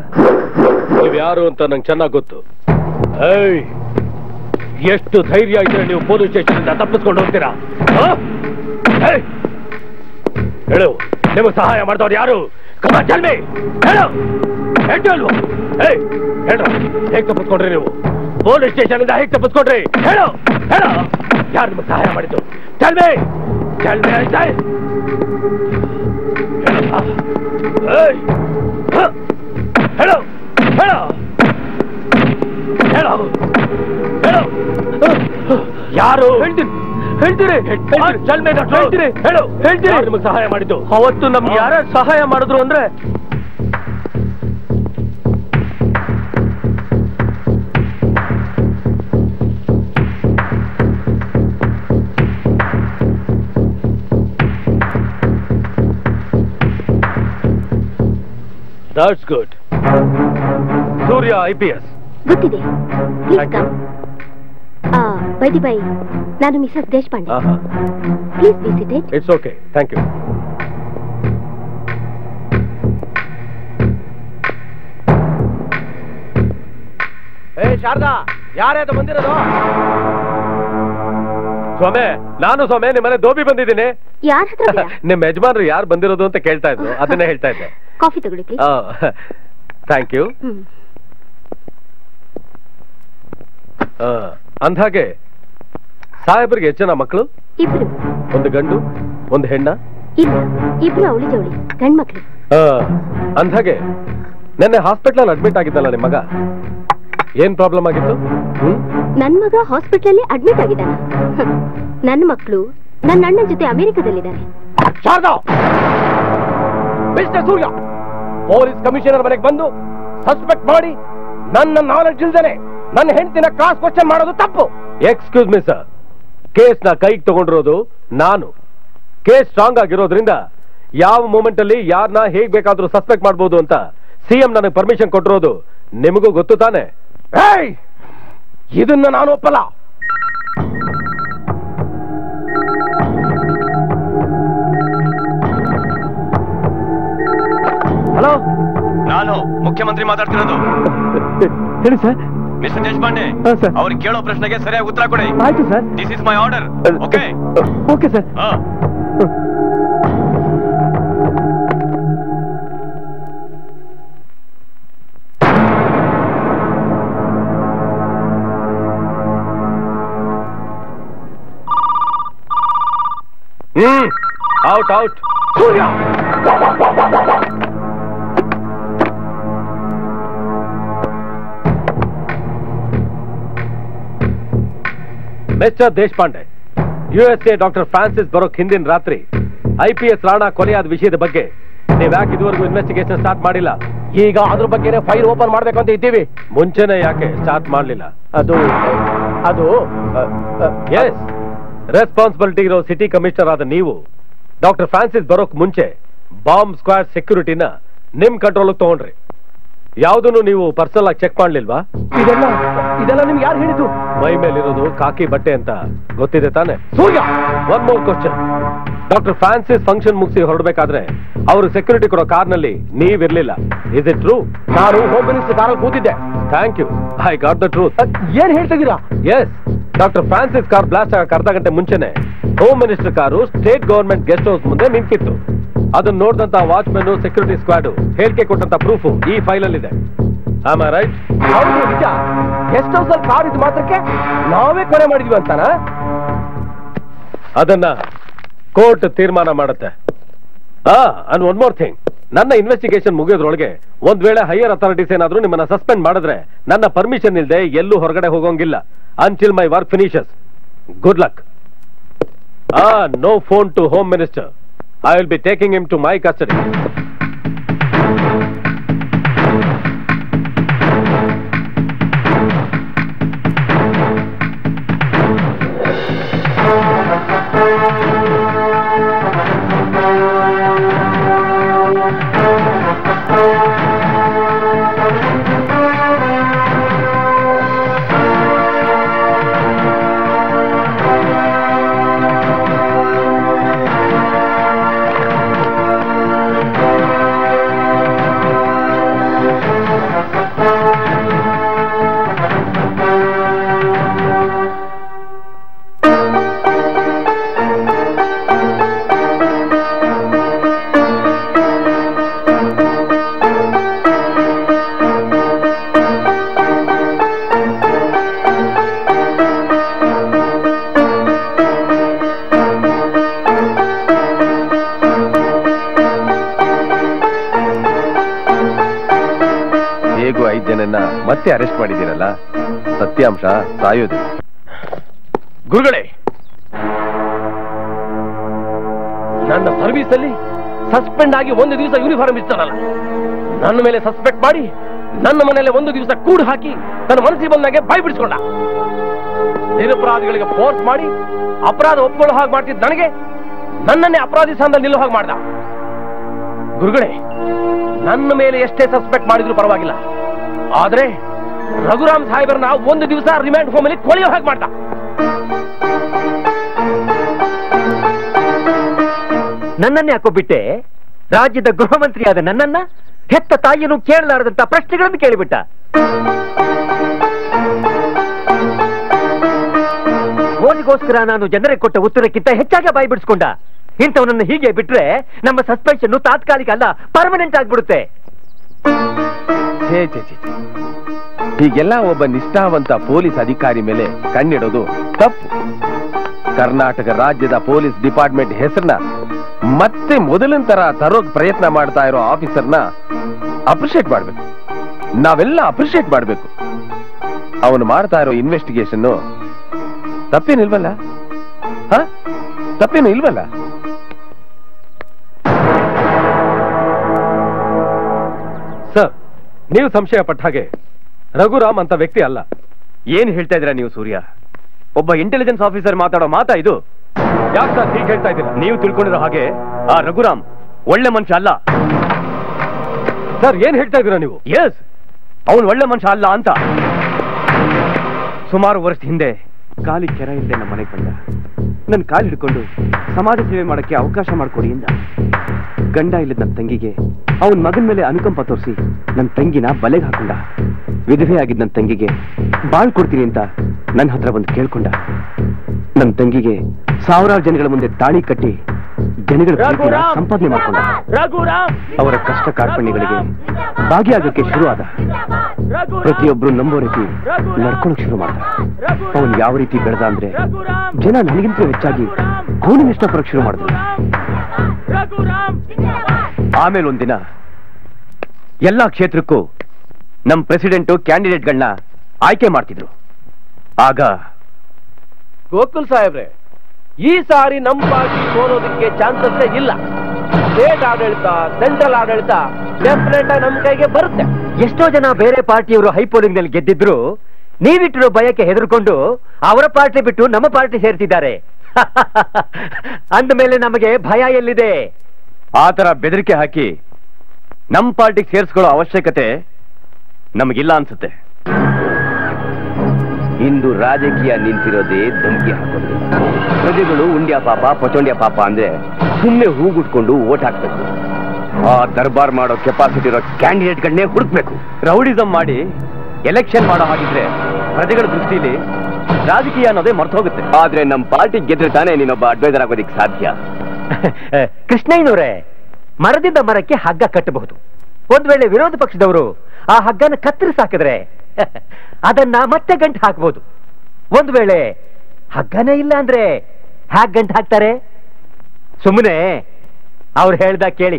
ನೀವ್ ಯಾರು ಅಂತ ನಂಗೆ ಚೆನ್ನಾಗ್ ಗೊತ್ತು ಏಯ್ ಎಷ್ಟು ಧೈರ್ಯ ಇದ್ರೆ ನೀವು ಪೊಲೀಸ್ ಸ್ಟೇಷನ್ ಇಂದ ತಪ್ಪಿಸ್ಕೊಂಡು ಹೋಗ್ತೀರಾ ಆ? ಏಯ್! ಹೇಳು ನಿಮಗೆ ಸಹಾಯ ಮಾಡಿದವ್ರು ಯಾರು ಕಮ ಚಲ್ಮಿ ಹೇಳು ಹೇಳ್ತು ಅಲ್ವಾ ಏಯ್ ಹೇಳು ಹೇಗ್ ತಪ್ಪಿಸ್ಕೊಂಡ್ರಿ ನೀವು ಪೊಲೀಸ್ ಸ್ಟೇಷನ್ ಇಂದ ಹೇಗೆ ತಪ್ಪಿಸ್ಕೊಡ್ರಿ ಹೇಳು ಹೇಳು. ಯಾರು ನಿಮಗೆ ಸಹಾಯ ಮಾಡಿದ್ದು? ಚಲ್ಮೆ ಚಲ್ಮೆ ಆಯ್ತಾ! ಹೇಳು. ಹೇಳು ಹೇಳು. ಹೇಳು. ಯಾರು? ಹೇಳ್ತೀನಿ ಹೇಳ್ತೀರಿ ಹೇಳ್ತೀರಿ ಹೇಳು. ಹೇಳ್ತೀರಿ ನಿಮಗೆ ಸಹಾಯ ಮಾಡಿದ್ದು? ಅವತ್ತು ನಮ್ಗೆ ಯಾರ ಸಹಾಯ ಮಾಡಿದ್ರು ಅಂದ್ರೆ that's good Surya I P S ಗೊತ್ತಿದೆ please come by the by ನಾನು Mrs Deshpande please be seated it's okay thank you ಏ ಶಾರದಾ ಯಾರೇ ಅದು ಬಂದಿರೋದು? ಸ್ವಾಮಿ ನಾನು ಸ್ವಾಮಿ ನಿಮ್ಮನೆ ದೋಬಿ ಬಂದಿದ್ದೀನಿ. ಯಾರ ಹತ್ರ ನಿಮ್ ಯಜಮಾನ್ರು ಯಾರು ಬಂದಿರೋದು ಅಂತ ಕೇಳ್ತಾ ಇದ್ರು. ಅದನ್ನೇ ಹೇಳ್ತಾ ಇದ್ದೆ. ಕಾಫಿ ತಗೊಳ್ಳಿ ಥ್ಯಾಂಕ್ ಯು ಅಂದಾಗೆ ಸಾಹೇಬ್ರಿಗೆ ಎಷ್ಟು ಜನ ಮಕ್ಕಳು? ಇಬ್ರು. ಒಂದು ಗಂಡು ಒಂದು ಹೆಣ್ಣ? ಇಬ್ರು. ಅವಳಿ ಜವಳಿ ಗಂಡ್ಮಕ್ಳು. ಆ, ಅಂದಾಗೆ ನಿನ್ನೆ ಹಾಸ್ಪಿಟಲ್ ಅಡ್ಮಿಟ್ ಆಗಿದ್ದಲ್ಲ ನಿಮ್ಮ ಮಗ? ಏನ್ ಪ್ರಾಬ್ಲಮ್ ಆಗಿತ್ತು? ಹ್ಮ್? ನನ್ ಮಗ ಹಾಸ್ಪಿಟಲ್ ಅಡ್ಮಿಟ್ ಆಗಿದ್ದಾನೆ. ನನ್ನ ಮಕ್ಕಳು ನನ್ನ ಅಣ್ಣನ ಜೊತೆ ಅಮೆರಿಕದಲ್ಲಿದ್ದಾರೆ. Sharada! Mr Surya police commissioner ಮನೆಗೆ ಬಂದು ಸಸ್ಪೆಕ್ಟ್ ಮಾಡಿ ನನ್ನ ನಾಲೆಡ್ಜ್ ಇಲ್ದೇನೆ ನನ್ನ ಹೆಂಡತಿನ ಕ್ರಾಸ್ ಕ್ವಶನ್ ಮಾಡೋದು ತಪ್ಪು. ಎಕ್ಸ್ಕ್ಯೂಸ್ ಮಿ ಸರ್ ಕೇಸ್ನ ಕೈಗೆ ತಗೊಂಡಿರೋದು ನಾನು. ಕೇಸ್ ಸ್ಟ್ರಾಂಗ್ ಆಗಿರೋದ್ರಿಂದ ಯಾವ ಮೂಮೆಂಟ್ ಅಲ್ಲಿ ಯಾರನ್ನ ಹೇಗ್ ಬೇಕಾದ್ರೂ ಸಸ್ಪೆಕ್ಟ್ ಮಾಡಬಹುದು ಅಂತ ಸಿಎಂ ನನಗೆ ಪರ್ಮಿಷನ್ ಕೊಟ್ಟಿರೋದು ನಿಮಗೂ ಗೊತ್ತು ತಾನೆ? ಏಯ್! ಇದನ್ನ ನಾನು ಒಪ್ಪಲ್ಲ. ಹಲೋ? ನಾನು ಮುಖ್ಯಮಂತ್ರಿ ಮಾತಾಡ್ತಿರೋದು. ಹೇಳಿ ಸರ್. ಮಿಸ್ಟರ್ ದೇಶಪಾಂಡೆ ಅವ್ರಿಗೆ ಕೇಳೋ ಪ್ರಶ್ನೆಗೆ ಸರಿಯಾಗಿ ಉತ್ತರ ಕೊಡಿ. ಆಯ್ತು sir. This is my order okay okay sir. Hmm? Out out Mr Deshpande you as a doctor Francis ಬರೋಕ್ ಹಿಂದಿನ ರಾತ್ರಿ ಐ ಪಿ ಎಸ್ ರಾಣಾ ಕೊಲೆಯಾದ ವಿಷಯದ ಬಗ್ಗೆ ನೀವ್ ಯಾಕೆ ಇದುವರೆಗೂ ಇನ್ವೆಸ್ಟಿಗೇಷನ್ ಸ್ಟಾರ್ಟ್ ಮಾಡಿಲ್ಲ? ಈಗ ಅದ್ರ ಬಗ್ಗೆನೇ ಫೈಲ್ ಓಪನ್ ಮಾಡ್ಬೇಕು ಅಂತ ಇದ್ದೀವಿ. ಮುಂಚೆನೆ ಯಾಕೆ ಸ್ಟಾರ್ಟ್ ಮಾಡ್ಲಿಲ್ಲ? ಅದು ಅದು ಎಸ್ ರೆಸ್ಪಾನ್ಸಿಬಿಲಿಟಿ ಇರೋ ಸಿಟಿ ಕಮಿಷನರ್ ಆದ ನೀವು ಡಾಕ್ಟರ್ ಫ್ರಾನ್ಸಿಸ್ ಬರೋಕ್ ಮುಂಚೆ ಬಾಂಬ್ ಸ್ಕ್ವಾಡ್ ಸೆಕ್ಯೂರಿಟಿನ ನಿಮ್ ಕಂಟ್ರೋಲ್ ತಗೊಂಡ್ರಿ. ಯಾವ್ದನ್ನು ನೀವು ಪರ್ಸನಲ್ ಆಗಿ ಚೆಕ್ ಮಾಡ್ಲಿಲ್ವಾ? ಇದೆಲ್ಲ ಇದೆಲ್ಲ ನಿಮ್ಗೆ ಯಾರು ಹೇಳಿದ್ದು? ಮೈ ಮೇಲಿರೋದು ಕಾಕಿ ಬಟ್ಟೆ ಅಂತ ಗೊತ್ತಿದೆ ತಾನೆ? Surya! One more question doctor Francis function ಮುಗಿಸಿ ಹೊರಡಬೇಕಾದ್ರೆ ಅವರು ಸೆಕ್ಯೂರಿಟಿ ಕೊಡೋ ಕಾರ್ನಲ್ಲಿ ನೀವಿರ್ಲಿಲ್ಲ. ಇಸ್ ಇಟ್ ಟ್ರೂ ನಾನು ಹೋಮ್ ಮಿನಿಸ್ಟರ್ ಕಾರಲ್ಲಿ ಕೂತಿದ್ದೆ. Thank you I got the truth ಏನ್ ಹೇಳ್ತಿದ್ದೀರಾ yes doctor Francis car blast ಆಗಕ್ಕೆ ಅರ್ಧ ಗಂಟೆ ಮುಂಚೆನೆ home minister car state government guest house ಮುಂದೆ ನಿಂತಿತ್ತು. ಅದನ್ನ ನೋಡಿದಂತ ವಾಚ್ಮೆನ್ ಸೆಕ್ಯೂರಿಟಿ ಸ್ಕ್ವಾಡ್ ಹೇಳಿಕೆ ಕೊಟ್ಟಂತ ಪ್ರೂಫ್ ಈ ಫೈಲ್ ಅಲ್ಲಿ ಇದೆ ರೈಟ್ ಗೆಸ್ಟ್ ಹೌಸ್ ಅಲ್ಲಿ ಕಾರ್ ಇದ್ ಮಾತ್ರಕ್ಕೆ ನಾವೇ ಕೊಲೆ ಮಾಡಿದ್ವಿ ಅಂತಾನ? ಅದನ್ನ ಕೋರ್ಟ್ ತೀರ್ಮಾನ ಮಾಡುತ್ತೆ. ಆ ಅಂಡ್ ಒನ್ ಮೋರ್ ಥಿಂಗ್ ನನ್ನ ಇನ್ವೆಸ್ಟಿಗೇಷನ್ ಮುಗಿಯೋದ್ರೊಳಗೆ ಒಂದ್ ವೇಳೆ ಹೈಯರ್ ಅಥಾರಿಟೀಸ್ ಏನಾದ್ರೂ ನಿಮ್ಮನ್ನ ಸಸ್ಪೆಂಡ್ ಮಾಡಿದ್ರೆ ನನ್ನ ಪರ್ಮಿಷನ್ ಇಲ್ಲದೆ ಎಲ್ಲೂ ಹೊರಗಡೆ ಹೋಗೋಂಗಿಲ್ಲ. Until my work finishes good luck ah no phone to home minister I will be taking him to my custody ಸಾಯೋದು ಗುರುಗಳೇ, ನನ್ನ ಸರ್ವಿಸ್ ಅಲ್ಲಿ ಸಸ್ಪೆಂಡ್ ಆಗಿ ಒಂದು ದಿವಸ ಯೂನಿಫಾರ್ಮ್ ಇರ್ತಾರಲ್ಲ ನನ್ನ ಮೇಲೆ ಸಸ್ಪೆಕ್ಟ್ ಮಾಡಿ, ನನ್ನ ಮನೆಯಲ್ಲಿ ಒಂದು ದಿವಸ ಕೂಡು ಹಾಕಿ ನನ್ನ ಮನಸ್ಸಿಗೆ ಬಂದಾಗೆ ಬಾಯಿ ಬಿಡಿಸ್ಕೊಂಡ ನಿರಪರಾಧಿಗಳಿಗೆ ಫೋರ್ಸ್ ಮಾಡಿ, ಅಪರಾಧ ಒಪ್ಕೊಳ್ಳೋ ಹಾಗೆ ಮಾಡ್ತಿದ್ದ ನನಗೆ, ನನ್ನನ್ನೇ ಅಪರಾಧಿ ಸ್ಥಾನದಲ್ಲಿ ನಿಲ್ಲೋ ಹಾಗೆ ಮಾಡ್ದ. ಗುರುಗಳೇ, ನನ್ನ ಮೇಲೆ ಎಷ್ಟೇ ಸಸ್ಪೆಕ್ಟ್ ಮಾಡಿದ್ರು ಪರವಾಗಿಲ್ಲ. ಆದ್ರೆ ರಘುರಾಮ್ ಸಾಹೇಬರನ್ನ ಒಂದು ದಿವಸ ರಿಮ್ಯಾಂಡ್ ಹೋಮ್ ಅಲ್ಲಿ ಕೊಳೆಯೋ ಹಾಗೆ ಮಾಡ್ದ. ನನ್ನನ್ನೇ ಹಾಕೋಬಿಟ್ಟೆ? ರಾಜ್ಯದ ಗೃಹ ಮಂತ್ರಿಯಾದ ನನ್ನನ್ನ? ಹೆತ್ತ ತಾಯಿಯನ್ನು ಕೇಳಲಾರದಂತ ಪ್ರಶ್ನೆಗಳನ್ನು ಕೇಳಿಬಿಟ್ಟ. ಓದಿಗೋಸ್ಕರ ನಾನು ಜನರಿಗೆ ಕೊಟ್ಟ ಉತ್ತರಕ್ಕಿಂತ ಹೆಚ್ಚಾಗಿ ಬಾಯಿ ಬಿಡಿಸ್ಕೊಂಡ. ಇಂಥವನನ್ನು ಹೀಗೆ ಬಿಟ್ರೆ ನಮ್ಮ ಸಸ್ಪೆನ್ಷನ್ ತಾತ್ಕಾಲಿಕ ಅಲ್ಲ ಪರ್ಮನೆಂಟ್ ಆಗ್ಬಿಡುತ್ತೆ. ಹೀಗೆಲ್ಲ ಒಬ್ಬ ನಿಷ್ಠಾವಂತ ಪೊಲೀಸ್ ಅಧಿಕಾರಿ ಮೇಲೆ ಕಣ್ಣಿಡೋದು ತಪ್ಪು. ಕರ್ನಾಟಕ ರಾಜ್ಯದ ಪೊಲೀಸ್ ಡಿಪಾರ್ಟ್ಮೆಂಟ್ ಹೆಸರನ್ನ ಮತ್ತೆ ಮೊದಲಿನ ತರ ತರೋಕ್ ಪ್ರಯತ್ನ ಮಾಡ್ತಾ ಇರೋ ಆಫೀಸರ್ನ ಅಪ್ರಿಷಿಯೇಟ್ ಮಾಡ್ಬೇಕು. ನಾವೆಲ್ಲ ಅಪ್ರಿಷಿಯೇಟ್ ಮಾಡ್ಬೇಕು. ಅವನು ಮಾಡ್ತಾ ಇರೋ ಇನ್ವೆಸ್ಟಿಗೇಷನ್ ತಪ್ಪೇನಿಲ್ವಲ್ಲ ಹ? ತಪ್ಪೇನು ಇಲ್ವಲ್ಲ? ಸರ್, ನೀವು ಸಂಶಯ ಪಟ್ಟ ಹಾಗೆ ರಘುರಾಮ್ ಅಂತ ವ್ಯಕ್ತಿ ಅಲ್ಲ. ಏನ್ ಹೇಳ್ತಾ ಇದ್ದೀರಾ ನೀವು ಸೂರ್ಯ? ಒಬ್ಬ ಇಂಟೆಲಿಜೆನ್ಸ್ ಆಫೀಸರ್ ಮಾತಾಡೋ ಮಾತಾ ಇದು. ಯಾಕೆ ಸರ್ ಹೀಗೆ ಹೇಳ್ತಾ ಇದ್ದೀರಾ? ನೀವು ತಿಳ್ಕೊಂಡಿರೋ ಹಾಗೆ ಆ ರಘುರಾಮ್ ಒಳ್ಳೆ ಮನುಷ್ಯ ಅಲ್ಲ. ಸರ್ ಏನ್ ಹೇಳ್ತಾ ಇದ್ದೀರಾ ನೀವು? ಎಸ್ ಅವನು ಒಳ್ಳೆ ಮನುಷ್ಯ ಅಲ್ಲ ಅಂತ. ಸುಮಾರು ವರ್ಷ ಹಿಂದೆ ಕಾಲಿ ಕೆರ ಇಲ್ಲದೆ ನಮ್ಮ ಮನೆಗೆ ಬಂದ ನನ್ನ ಕಾಲು ಹಿಡ್ಕೊಂಡು ಸಮಾಜ ಸೇವೆ ಮಾಡಕ್ಕೆ ಅವಕಾಶ ಮಾಡಿಕೊಡಿ ಇಂದ ಗಂಡ ಇಲ್ಲದ ನನ್ನ ತಂಗಿಗೆ ಅವನ ಮಗನ ಮೇಲೆ ಅನುಕಂಪ ತೋರಿಸಿ ನನ್ನ ತಂಗಿನ ಬಲೆಗೆ ಹಾಕೊಂಡ. ವಿಧವೆ ಆಗಿದ್ದ ನನ್ನ ತಂಗಿಗೆ ಬಾಳ್ ಕೊಡ್ತೀನಿ ಅಂತ ನನ್ನ ಹತ್ರ ಬಂದು ಕೇಳ್ಕೊಂಡ. ನನ್ನ ತಂಗಿಗೆ ಸಾವಿರಾರು ಜನಗಳ ಮುಂದೆ ತಾಳಿ ಕಟ್ಟಿ ಜನಗಳ ಸಂಪಾದನೆ ಮಾಡ್ಕೊಂಡ. ಅವರ ಕಷ್ಟ ಕಾರ್ಪಣ್ಯಗಳಿಗೆ ಭಾಗಿಯಾಗಕ್ಕೆ ಶುರು ಆದ. ಪ್ರತಿಯೊಬ್ರು ನಂಬೋ ರೀತಿ ನಡ್ಕೊಳಕ್ ಶುರು ಮಾಡ್ದ. ಅವನು ಯಾವ ರೀತಿ ಬೆಳೆದ ಅಂದ್ರೆ ಜನ ನನಗಿಂತ ಹೆಚ್ಚಾಗಿ ಅವನನ್ನ ಇಷ್ಟಪಡಕ್ ಶುರು ಮಾಡಿದ್ರು. ಆಮೇಲೆ ಒಂದಿನ ಎಲ್ಲಾ ಕ್ಷೇತ್ರಕ್ಕೂ ನಮ್ ಪ್ರೆಸಿಡೆಂಟ್ ಕ್ಯಾಂಡಿಡೇಟ್ಗಳನ್ನ ಆಯ್ಕೆ ಮಾಡ್ತಿದ್ರು. ಆಗ ಗೋಕುಲ್ ಸಾಹೇಬ್ರೆ ಈ ಸಾರಿ ನಮ್ಮ ಪಾರ್ಟಿ ಸೋಲೋದಕ್ಕೆ ಚಾನ್ಸಸ್ ಇಲ್ಲ. ಸ್ಟೇಟ್ ಆಡಳಿತ ಸೆಂಟ್ರಲ್ ಆಡಳಿತ ಡೆಫಿನೆಟ್ ಆಗಿ ನಮ್ಮ ಕೈಗೆ ಬರುತ್ತೆ. ಎಷ್ಟೋ ಜನ ಬೇರೆ ಪಾರ್ಟಿಯವರು ಹೈಪೋಲಿಂಗ್ನಲ್ಲಿ ಗೆದ್ದಿದ್ರು ನೀವಿಟ್ಟಿರೋ ಭಯಕ್ಕೆ ಹೆದರ್ಕೊಂಡು ಅವರ ಪಾರ್ಟಿ ಬಿಟ್ಟು ನಮ್ಮ ಪಾರ್ಟಿ ಸೇರ್ತಿದ್ದಾರೆ. ಅಂದ ಮೇಲೆ ನಮಗೆ ಭಯ ಎಲ್ಲಿದೆ? ಆತರ ತರ ಬೆದರಿಕೆ ಹಾಕಿ ನಮ್ ಪಾರ್ಟಿಗೆ ಸೇರಿಸ್ಕೊಳ್ಳೋ ಅವಶ್ಯಕತೆ ನಮಗಿಲ್ಲ ಅನ್ಸುತ್ತೆ. ಇಂದು ರಾಜಕೀಯ ನಿಂತಿರೋದೇ ಧಮಕಿ ಹಾಕೋದು. ಪ್ರಜೆಗಳು ಉಂಡ್ಯ ಪಾಪ, ಪಚೋಂಡ್ಯ ಪಾಪ ಅಂದ್ರೆ ಸುಮ್ಮನೆ ಹೂಗುಟ್ಕೊಂಡು ಓಟ್ ಹಾಕ್ಬೇಕು. ಆ ದರ್ಬಾರ್ ಮಾಡೋ ಕೆಪಾಸಿಟಿ ಇರೋ ಕ್ಯಾಂಡಿಡೇಟ್ಗಳನ್ನೇ ಹುಡುಕ್ಬೇಕು. ರೌಡಿಸಂ ಮಾಡಿ ಎಲೆಕ್ಷನ್ ಮಾಡೋ ಹಾಗಿದ್ರೆ ಪ್ರಜೆಗಳ ದೃಷ್ಟಿಲಿ ರಾಜಕೀಯ ಅನ್ನೋದೇ ಮರ್ತೋಗುತ್ತೆ. ಆದ್ರೆ ನಮ್ ಪಾರ್ಟಿ ಗೆದ್ರೆ ತಾನೇ ನೀನೊಬ್ಬ ಅಡ್ವೈಸರ್ ಆಗೋದಿಕ್ ಸಾಧ್ಯ. ಕೃಷ್ಣಯ್ಯನವರೇ, ಮರದಿಂದ ಮರಕ್ಕೆ ಹಗ್ಗ ಕಟ್ಟಬಹುದು. ಒಂದ್ ವೇಳೆ ವಿರೋಧ ಪಕ್ಷದವರು ಆ ಹಗ್ಗನ ಕತ್ತರಿಸಾಕಿದ್ರೆ ಅದನ್ನ ಮತ್ತೆ ಗಂಟು ಹಾಕ್ಬೋದು. ಒಂದ್ ವೇಳೆ ಹಗ್ಗನೇ ಇಲ್ಲ ಅಂದ್ರೆ ಹ್ಯಾಕ್ ಗಂಟು ಹಾಕ್ತಾರೆ? ಸುಮ್ಮನೆ ಅವ್ರು ಹೇಳ್ದ ಕೇಳಿ.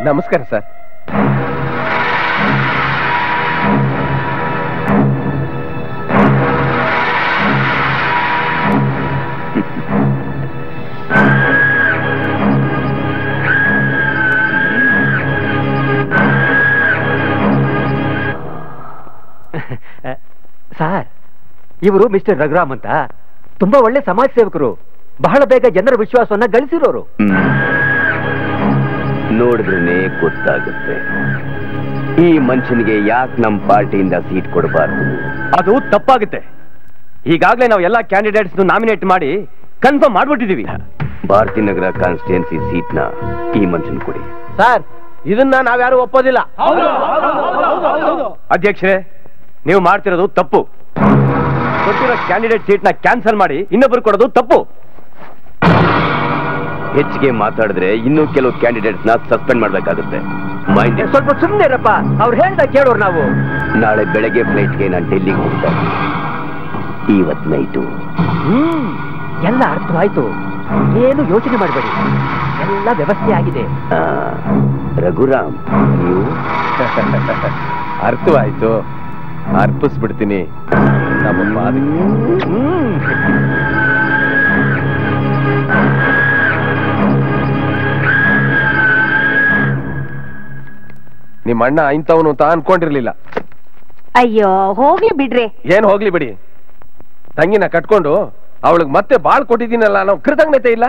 ನಮಸ್ಕಾರ ಸರ್. ಇವರು ಮಿಸ್ಟರ್ ರಘುರಾಮ್ ಅಂತ. ತುಂಬಾ ಒಳ್ಳೆ ಸಮಾಜ ಸೇವಕರು. ಬಹಳ ಬೇಗ ಜನರ ವಿಶ್ವಾಸವನ್ನ ಗಳಿಸಿರೋರು. ನೋಡಿದ್ರೆ ಗೊತ್ತಾಗುತ್ತೆ. ಈ ಮನುಷ್ಯನಿಗೆ ಯಾಕೆ ನಮ್ಮ ಪಾರ್ಟಿಯಿಂದ ಸೀಟ್ ಕೊಡಬಾರ್ದು? ಅದು ತಪ್ಪಾಗುತ್ತೆ. ಈಗಾಗಲೇ ನಾವು ಎಲ್ಲಾ ಕ್ಯಾಂಡಿಡೇಟ್ಸ್ ನಾಮಿನೇಟ್ ಮಾಡಿ ಕನ್ಫರ್ಮ್ ಮಾಡ್ಬಿಟ್ಟಿದೀವಿ. ಭಾರತೀನಗರ ಕಾನ್ಸ್ಟಿಟ್ಯೂನ್ಸಿ ನ ಈ ಮನುಷ್ಯನ್ ಕೊಡಿ. ಸರ್ ಇದನ್ನ ನಾವ್ಯಾರು ಒಪ್ಪೋದಿಲ್ಲ. ಅಧ್ಯಕ್ಷರೇ ನೀವು ಮಾಡ್ತಿರೋದು ತಪ್ಪು. ಕೊಟ್ಟಿರೋ ಕ್ಯಾಂಡಿಡೇಟ್ ಸೀಟ್ನ ಕ್ಯಾನ್ಸಲ್ ಮಾಡಿ ಇನ್ನೊಬ್ರು ಕೊಡೋದು ತಪ್ಪು. ಹೆಚ್ಚಿಗೆ ಮಾತಾಡಿದ್ರೆ ಇನ್ನೂ ಕೆಲವು ಕ್ಯಾಂಡಿಡೇಟ್ಸ್ನ ಸಸ್ಪೆಂಡ್ ಮಾಡಬೇಕಾಗುತ್ತೆ. ಮೈಂಡ್ ಸ್ವಲ್ಪ ಸುಮ್ಮನೆ ಇರಪ್ಪ. ಅವ್ರು ಹೇಳ್ದ ಕೇಳೋರು ನಾವು. ನಾಳೆ ಬೆಳಗ್ಗೆ ಫ್ಲೈಟ್ಗೆ ನಾನು ಡೆಲ್ಲಿಗೆ ಹೋಗ್ತೇನೆ. ಇವತ್ ನೈಟು ಹ್ಮ್. ಎಲ್ಲ ಅರ್ಥವಾಯ್ತು. ಏನು ಯೋಚನೆ ಮಾಡಬೇಡಿ. ಎಲ್ಲ ವ್ಯವಸ್ಥೆ ಆಗಿದೆ. ಆ, ರಘುರಾಮ್ ನೀವು? ಅರ್ಥವಾಯ್ತು. ಅರ್ಪಿಸ್ಬಿಡ್ತೀನಿ. ನಮ್ಮ ಪಾದಕ್ಕೆ. ನಿಮ್ಮ ಅಣ್ಣ ಇಂಥವನು ಅಂತ ಅನ್ಕೊಂಡಿರ್ಲಿಲ್ಲ. ಅಯ್ಯೋ ಹೋಗ್ಲಿ ಬಿಡ್ರಿ. ಏನ್ ಹೋಗ್ಲಿ ಬಿಡಿ. ತಂಗಿನ ಕಟ್ಕೊಂಡು ಅವಳಿಗೆ ಮತ್ತೆ ಬಾಳ್ ಕೊಟ್ಟಿದ್ದೀನಲ್ಲ ನಾವು ಕೃತಜ್ಞತೆ ಇಲ್ಲ.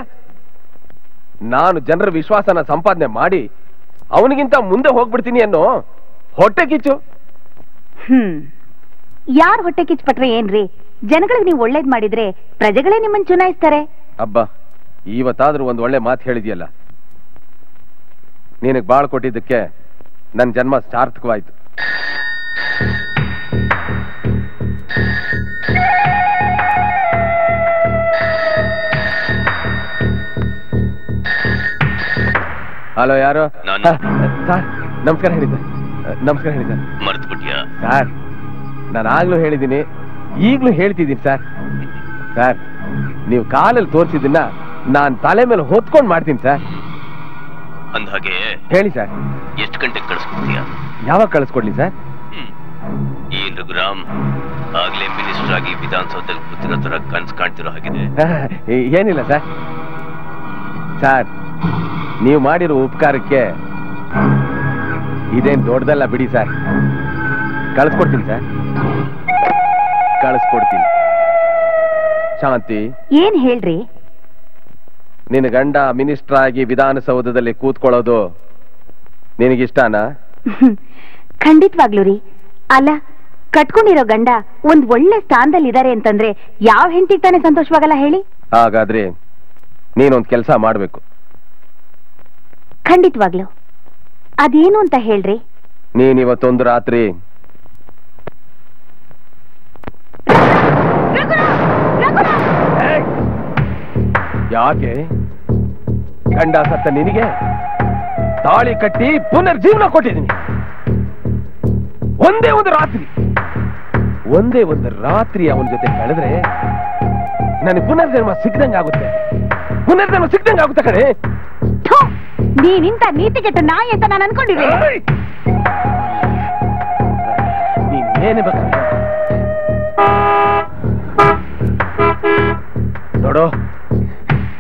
ನಾನು ಜನರ ವಿಶ್ವಾಸನ ಸಂಪಾದನೆ ಮಾಡಿ ಅವನಿಗಿಂತ ಮುಂದೆ ಹೋಗ್ಬಿಡ್ತೀನಿ ಅನ್ನೋ ಹೊಟ್ಟೆ ಕಿಚ್ಚು. ಹ್ಮ್. ಯಾರ್ ಹೊಟ್ಟೆ ಕಿಚ್ಪಟ್ರೆ ಏನ್ರಿ? ಜನಗಳಿಗೆ ನೀವು ಒಳ್ಳೇದ್ ಮಾಡಿದ್ರೆ ಪ್ರಜೆಗಳೇ ನಿಮ್ಮನ್ನ ಚುನಾಯಿಸ್ತಾರೆ. ಅಬ್ಬಾ ಇವತ್ತಾದ್ರೂ ಒಂದು ಒಳ್ಳೆ ಮಾತು ಹೇಳಿದ್ಯಲ್ಲ? ನಿನಗ್ ಬಾಳ್ ಕೊಟ್ಟಿದ್ದಕ್ಕೆ ನನ್ನ ಜನ್ಮ ಸಾರ್ಥಕವಾಯ್ತು. ಹಲೋ ಯಾರು? ನಾನು. ಸರ್ ನಮಸ್ಕಾರ ಹೇಳಿ ಸರ್ ನಮಸ್ಕಾರ ಹೇಳಿ ಸರ್ ಮರ್ತು ಬಿಟ್ಯಾ ಸರ್ ನಾನು ಆಗ್ಲೂ ಹೇಳಿದ್ದೀನಿ. ಈಗ್ಲೂ ಹೇಳ್ತಿದ್ದೀನಿ ಸರ್. ಸರ್ ನೀವು ಕಾಲಲ್ಲಿ ತೋರಿಸಿದ್ದನ್ನ ನಾನು ತಲೆ ಮೇಲೆ ಹೊತ್ಕೊಂಡು ಮಾಡ್ತೀನಿ ಸರ್. ಅಂದ್ಹಾಗೆ ಹೇಳಿ ಸರ್. ಎಷ್ಟು ಗಂಟೆಗೆ ಕಳಿಸ್ಕೊಡ್ತೀಯಾ? ಯಾವಾಗ ಕಳಿಸ್ಕೊಡ್ಲಿ ಸರ್? ಈ ರಘುರಾಮ್ ಆಗ್ಲೇ ಮಿನಿಸ್ಟರ್ ಆಗಿ ವಿಧಾನಸೌಧದಲ್ಲಿ ಕೂತಿರೋ ತರ ಕನ್ಸ್ ಕಾಣ್ತಿರೋ ಹಾಗಿದೆ. ಏನಿಲ್ಲ ಸರ್. ಸರ್ ನೀವು ಮಾಡಿರೋ ಉಪಕಾರಕ್ಕೆ ಇದೇನ್ ದೊಡ್ಡದಲ್ಲ ಬಿಡಿ ಸರ್. ಕಳಿಸ್ಕೊಡ್ತೀನಿ ಸರ್. ಕಳಿಸ್ಕೊಡ್ತೀನಿ. ಶಾಂತಿ. ಏನ್ ಹೇಳ್ರಿ? ನಿನ್ನ ಗಂಡ ಮಿನಿಸ್ಟರ್ ಆಗಿ ವಿಧಾನಸೌಧದಲ್ಲಿ ಕೂತ್ಕೊಳ್ಳೋದು ನಿನಗಿಷ್ಟಾನ? ಖಂಡಿತವಾಗ್ಲೂ ರೀ. ಅಲ್ಲ ಕಟ್ಕೊಂಡಿರೋ ಗಂಡ ಒಂದ್ ಒಳ್ಳೆ ಸ್ಥಾನದಲ್ಲಿ ಇದಾರೆ ಅಂತಂದ್ರೆ ಯಾವ ಹೆಂಡತಿಗೆ ತಾನೆ ಸಂತೋಷವಾಗಲ್ಲ ಹೇಳಿ? ಹಾಗಾದ್ರೆ ನೀನೊಂದ್ ಕೆಲಸ ಮಾಡ್ಬೇಕು. ಖಂಡಿತವಾಗ್ಲು. ಅದೇನು ಅಂತ ಹೇಳ್ರಿ? ನೀನ್ ಇವತ್ತೊಂದು ರಾತ್ರಿ ಯಾಕೆ? ಗಂಡ ಸತ್ತ ನಿನಗೆ ತಾಳಿ ಕಟ್ಟಿ ಪುನರ್ಜೀವನ ಕೊಟ್ಟಿದ್ದೀನಿ. ಒಂದೇ ಒಂದು ರಾತ್ರಿ. ಒಂದೇ ಒಂದು ರಾತ್ರಿ ಅವನ ಜೊತೆ ಕಳೆದ್ರೆ ನನಗೆ ಪುನರ್ಜನ್ಮ ಸಿಗ್ದಂಗಾಗುತ್ತೆ. ಪುನರ್ಜನ್ಮ ಸಿಗ್ದಂಗಾಗುತ್ತೆ ಕಡೆ ನೀನಿಂತ ನೀತಿಗೆಟ್ಟ ನಾಯಿ ಅಂತ ನಾನು ಅನ್ಕೊಂಡಿದ್ದೆ. ನೀನೇನೆ ಬೇಕಾದ್ರೆ ನೋಡು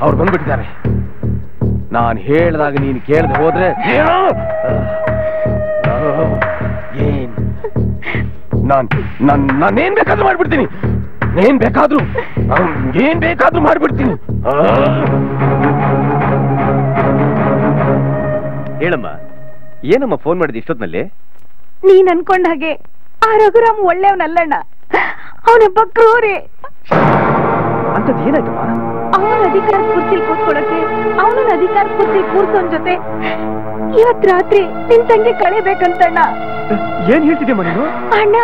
ಅವ್ರು ಬಂದ್ಬಿಟ್ಟಿದ್ದಾರೆ. ನಾನು ಹೇಳ್ದಾಗ ನೀನು ಕೇಳದೆ ಹೋದ್ರೆ ಏನು? ನಾನ್ ನಾನ್ ನಾನೇನ್ ಬೇಕಾದ್ರೂ ಮಾಡ್ಬಿಡ್ತೀನಿ. ಏನ್ ಬೇಕಾದ್ರೂ ಏನ್ ಬೇಕಾದ್ರೂ ಮಾಡ್ಬಿಡ್ತೀನಿ. ಹೇಳಮ್ಮ ಏನಮ್ಮ ಫೋನ್ ಮಾಡಿದ ಇಷ್ಟೊತ್ನಲ್ಲಿ? ನೀನ್ ಅನ್ಕೊಂಡ ಹಾಗೆ ಆ ರಘುರಾಮ್ ಒಳ್ಳೆಯವನಲ್ಲಣ್ಣ. ಅವನೊಬ್ಬ ಕ್ರೂರಿ. ಅಂತದ್ ಏನಾಯ್ತಮ್ಮ? ಅವನ ಅಧಿಕಾರ ಕುರ್ಚಿಲ್ ಕೂತ್ಕೊಳ್ಳಕ್ಕೆ ಅವನ ಅಧಿಕಾರ ಕುರ್ಚಿ ಕೂರ್ಸೋನ್ ಜೊತೆ ಇವತ್ ರಾತ್ರಿ ನಿನ್ ತಂಗಿ ಕಳಿಬೇಕಂತಣ್ಣ. ಏನ್ ಹೇಳ್ತಿದ್ದೆ ಮನೇನು? ಅಣ್ಣ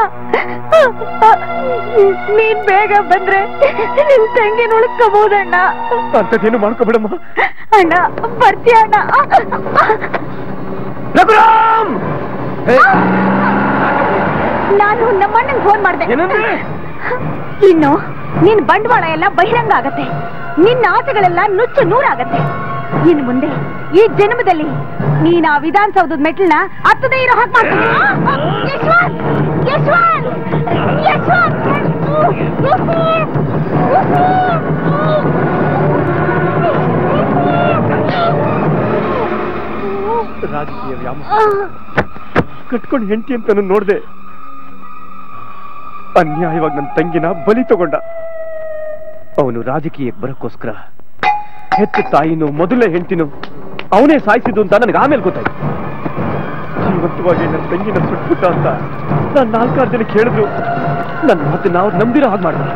ನೀನ್ ಬೇಗ ಬಂದ್ರೆ ನಿನ್ ತಂಗಿ ಉಳ್ಕೋಬಹುದಣ್ಣ ಅಂತದೇನು ಮಾಡ್ಕೋಬೇಡಮ್ಮ. ಅಣ್ಣ ಬರ್ತೀಯ ಅಣ್ಣ. ರಘುರಾಮ್! ನಾನು ನಮ್ಮಣ್ಣಂಗ್ ಫೋನ್ ಮಾಡ್ದೆ? ಇನ್ನು ನಿನ್ ಬಂಡವಾಳ ಎಲ್ಲ ಬಹಿರಂಗ ಆಗತ್ತೆ. ನಿನ್ನ ಆಸೆಗಳೆಲ್ಲ ನುಚ್ಚು ನೂರಾಗತ್ತೆ. ಇನ್ ಮುಂದೆ ಈ ಜನ್ಮದಲ್ಲಿ ನೀನ ಆ ವಿಧಾನಸೌಧದ ಮೆಟ್ಲನ್ನ ಹತ್ತದೇ ಇರೋ ಹಾಗೆ ಮಾಡ್ತೀನಿ ರಾಜಕೀಯ ಕಟ್ಕೊಂಡು ಹೆಂಡತಿ ಅಂತ ನೋಡ್ದೆ. ಅನ್ಯಾಯವಾಗಿ ನನ್ನ ತಂಗಿನ ಬಲಿ ತಗೊಂಡ. ಅವನು ರಾಜಕೀಯಕ್ಕೆ ಬರಕ್ಕೋಸ್ಕರ ಹೆತ್ತ ತಾಯಿನೂ ಮೊದಲೇ ಹೆಂಡತಿನೂ ಅವನೇ ಸಾಯಿಸಿದ್ದು ಅಂತ ನನಗೆ ಆಮೇಲೆ ಗೊತ್ತಾಯ್ತು. ಜೀವಂತವಾಗಿ ನನ್ನ ತಂಗಿನ ಸುಟ್ಬಿಟ್ಟ ಅಂತ ನಾನು ನಾಲ್ಕಾರು ಜನ ಕೇಳಿದ್ರು ನನ್ನ ಮತ್ತೆ ಅವ್ರು ನಂಬಿರೋ ಹಾಗೆ ಮಾಡಿದ್ರು.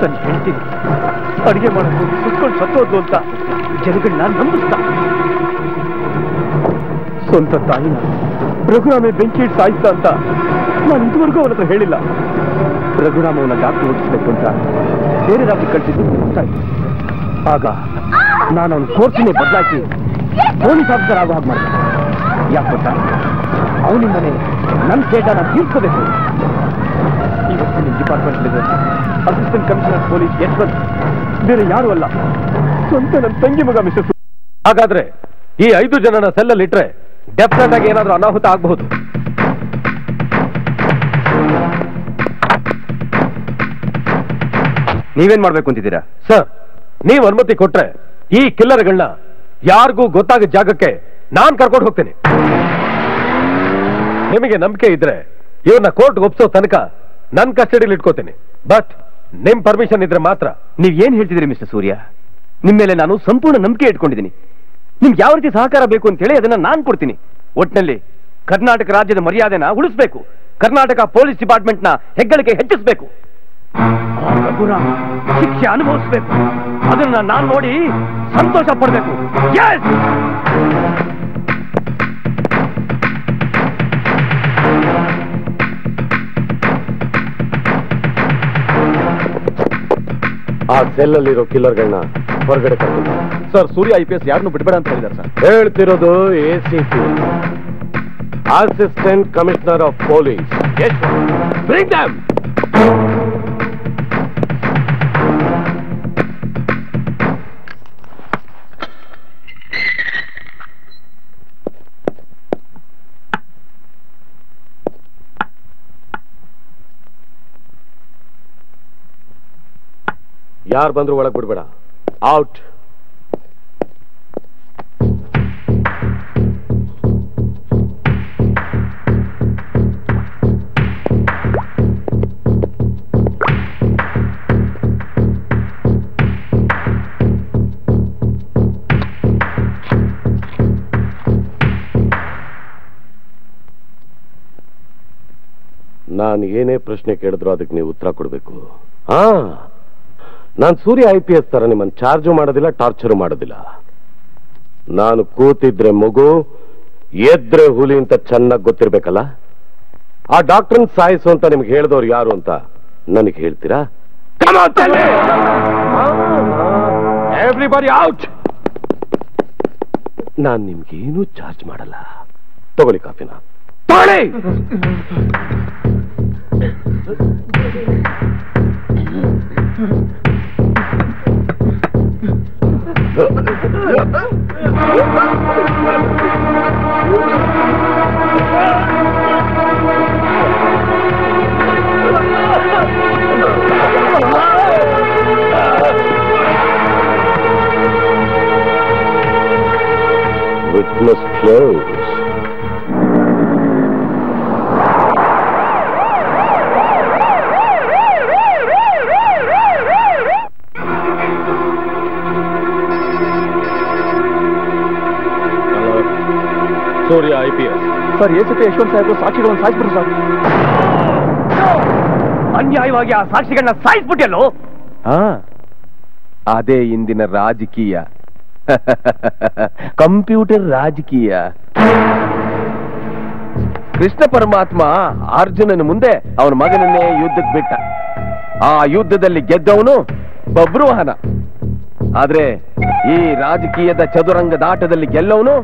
ತನ್ನ ಹೆಂಡತಿ ಅಡುಗೆ ಮಾಡೋದು ಹೋಗಿ ಸುಟ್ಕೊಂಡು ಸತ್ತೋದ್ಲು ಅಂತ ಜನಗಳನ್ನ ನಂಬಿಸ್ತಾ. ಸ್ವಂತ ತಾಯಿನ ರಘುರಾಮೆ ಬೆಂಕಿ ಇಟ್ಟು ಸಾಯಿಸ್ತಾ ಅಂತ ನಾನು ಇದುವರೆಗೂ ಅವನ ಹೇಳಿಲ್ಲ. ರಘುರಾಮ ಅವನ ಡಾಕ್ಟರ್ ಓದಿಸ್ಬೇಕು ಅಂತ ಬೇರೆ ರಾತ್ರಿ ಕಳಿಸಿದ್ದು ಗೊತ್ತಾಯ್ತು. ಆಗ ನಾನು ಅವನ ಕೋರ್ಸಿನೇ ಬದಲಾಯಿಸಿ ಪೊಲೀಸ್ ಆಫೀಸರ್ ಆಗೋ ಹಾಗೆ ಮಾಡಿದೆ. ಯಾಕೆ ಗೊತ್ತಾ? ಅವನಿಂದಲೇ ನನ್ನ ಕೇಟನ ತೀರ್ಕೋಬೇಕು ಇವತ್ತು ನಿಮ್ಮ department assistant commissioner police Yashwanth ಬೇರೆ ಯಾರು ಅಲ್ಲ. ಸ್ವಂತ ನನ್ನ ತಂಗಿ ಮಗ ಮಿಸ್ಟರ್ ಹಾಗಾದ್ರೆ ಈ ಐದು ಜನನ ಸೆಲ್ಲಲ್ಲಿ ಇಟ್ರೆ ಡೆಫಿನೆಟ್ ಆಗಿ ಏನಾದರೂ ಅನಾಹುತ ಆಗಬಹುದು? ನೀವೇನ್ ಮಾಡ್ಬೇಕು ಅಂತಿದ್ದೀರಾ? ಸರ್ ನೀವು ಅನುಮತಿ ಕೊಟ್ರೆ ಈ ಕಿಲ್ಲರ್ಗಳನ್ನ ಯಾರಿಗೂ ಗೊತ್ತಾಗ ಜಾಗಕ್ಕೆ ನಾನ್ ಕರ್ಕೊಂಡು ಹೋಗ್ತೇನೆ. ನಿಮಗೆ ನಂಬಿಕೆ ಇದ್ರೆ ಇವನ್ನ ಕೋರ್ಟ್ ಒಪ್ಸೋ ತನಕ ನನ್ನ ಕಸ್ಟಡಿಲಿ ಇಟ್ಕೋತೇನೆ. ಬಟ್ ನಿಮ್ ಪರ್ಮಿಷನ್ ಇದ್ರೆ ಮಾತ್ರ. ನೀವ್ ಏನ್ ಹೇಳ್ತಿದ್ರಿ ಮಿಸ್ಟರ್ ಸೂರ್ಯ? ನಿಮ್ ಮೇಲೆ ನಾನು ಸಂಪೂರ್ಣ ನಂಬಿಕೆ ಇಟ್ಕೊಂಡಿದ್ದೀನಿ. ನಿಮ್ಗೆ ಯಾವ ರೀತಿ ಸಹಕಾರ ಬೇಕು ಅಂತ ಹೇಳಿ ಅದನ್ನ ನಾನ್ ಕೊಡ್ತೀನಿ. ಒಟ್ನಲ್ಲಿ ಕರ್ನಾಟಕ ರಾಜ್ಯದ ಮರ್ಯಾದೆನ ಉಳಿಸ್ಬೇಕು. ಕರ್ನಾಟಕ ಪೊಲೀಸ್ ಡಿಪಾರ್ಟ್ಮೆಂಟ್ನ ಹೆಗ್ಗಳಿಕೆ ಹೆಚ್ಚಿಸಬೇಕು. ರಘುರಾಮ್ ಶಿಕ್ಷೆ ಅನುಭವಿಸ್ಬೇಕು. ಅದನ್ನ ನಾನು ನೋಡಿ ಸಂತೋಷ ಪಡಬೇಕು. ಎಸ್ ಆ ಸೆಲ್ಲಲ್ಲಿರೋ ಕಿಲ್ಲರ್ಗಳನ್ನ ಹೊರಗಡೆ ಕರ್ಕೊಂಡು sir Surya I P S ಯಾರನ್ನು ಬಿಡಬೇಡ ಅಂತ ಹೇಳಿದ್ದಾರೆ ಸರ್. ಹೇಳ್ತಿರೋದು A C P assistant commissioner of police bring ಯಾರು ಬಂದ್ರು ಒಳಗ್ ಬಿಡ್ಬೇಡ. ಔಟ್ ನಾನು ಏನೇ ಪ್ರಶ್ನೆ ಕೇಳಿದ್ರು ಅದಕ್ಕೆ ನೀವು ಉತ್ತರ ಕೊಡಬೇಕು. ಹಾ? ನಾನು ಸೂರ್ಯ ಐ ಪಿ ಎಸ್ ತರ ನಿಮ್ಮನ್ನು ಚಾರ್ಜು ಮಾಡೋದಿಲ್ಲ ಟಾರ್ಚರು ಮಾಡೋದಿಲ್ಲ. ನಾನು ಕೂತಿದ್ರೆ ಮಗು, ಎದ್ರೆ ಹುಲಿ ಅಂತ ಚೆನ್ನಾಗಿ ಗೊತ್ತಿರ್ಬೇಕಲ್ಲ? ಆ ಡಾಕ್ಟ್ರನ್ ಸಾಯಿಸು ಅಂತ ನಿಮ್ಗೆ ಹೇಳಿದವ್ರು ಯಾರು ಅಂತ ನನಗೆ ಹೇಳ್ತೀರಾ? ಎವ್ರಿಬಡಿ ಔಟ್ ನಾನ್ ನಿಮ್ಗೇನು ಚಾರ್ಜ್ ಮಾಡಲ್ಲ. ತಗೊಳ್ಳಿ ಕಾಫಿನ ತಗೊಳ್ಳಿ! It must close. Sir A C P Yashwanth ಸಾಹೇಬರು, ಸಾಕ್ಷಿಗಳನ್ನು ಸಾಯಿಸ್ಬಿಟ್ರು ಸರ್ ಅನ್ಯಾಯವಾಗಿ ಆ ಸಾಕ್ಷಿಗಳನ್ನ ಸಾಯಿಸ್ಬಿಟ್ಟೆಲ್ಲೋ ಅದೇ ಇಂದಿನ ರಾಜಕೀಯ. ಕಂಪ್ಯೂಟರ್ ರಾಜಕೀಯ. ಕೃಷ್ಣ ಪರಮಾತ್ಮ ಅರ್ಜುನನ ಮುಂದೆ ಅವನ ಮಗನನ್ನೇ ಯುದ್ಧಕ್ಕೆ ಬಿಟ್ಟ. ಆ ಯುದ್ಧದಲ್ಲಿ ಗೆದ್ದವನು ಬಬ್ರುವಾಹನ ಆದ್ರೆ ಈ ರಾಜಕೀಯದ ಚದುರಂಗದಾಟದಲ್ಲಿ ಗೆಲ್ಲವನು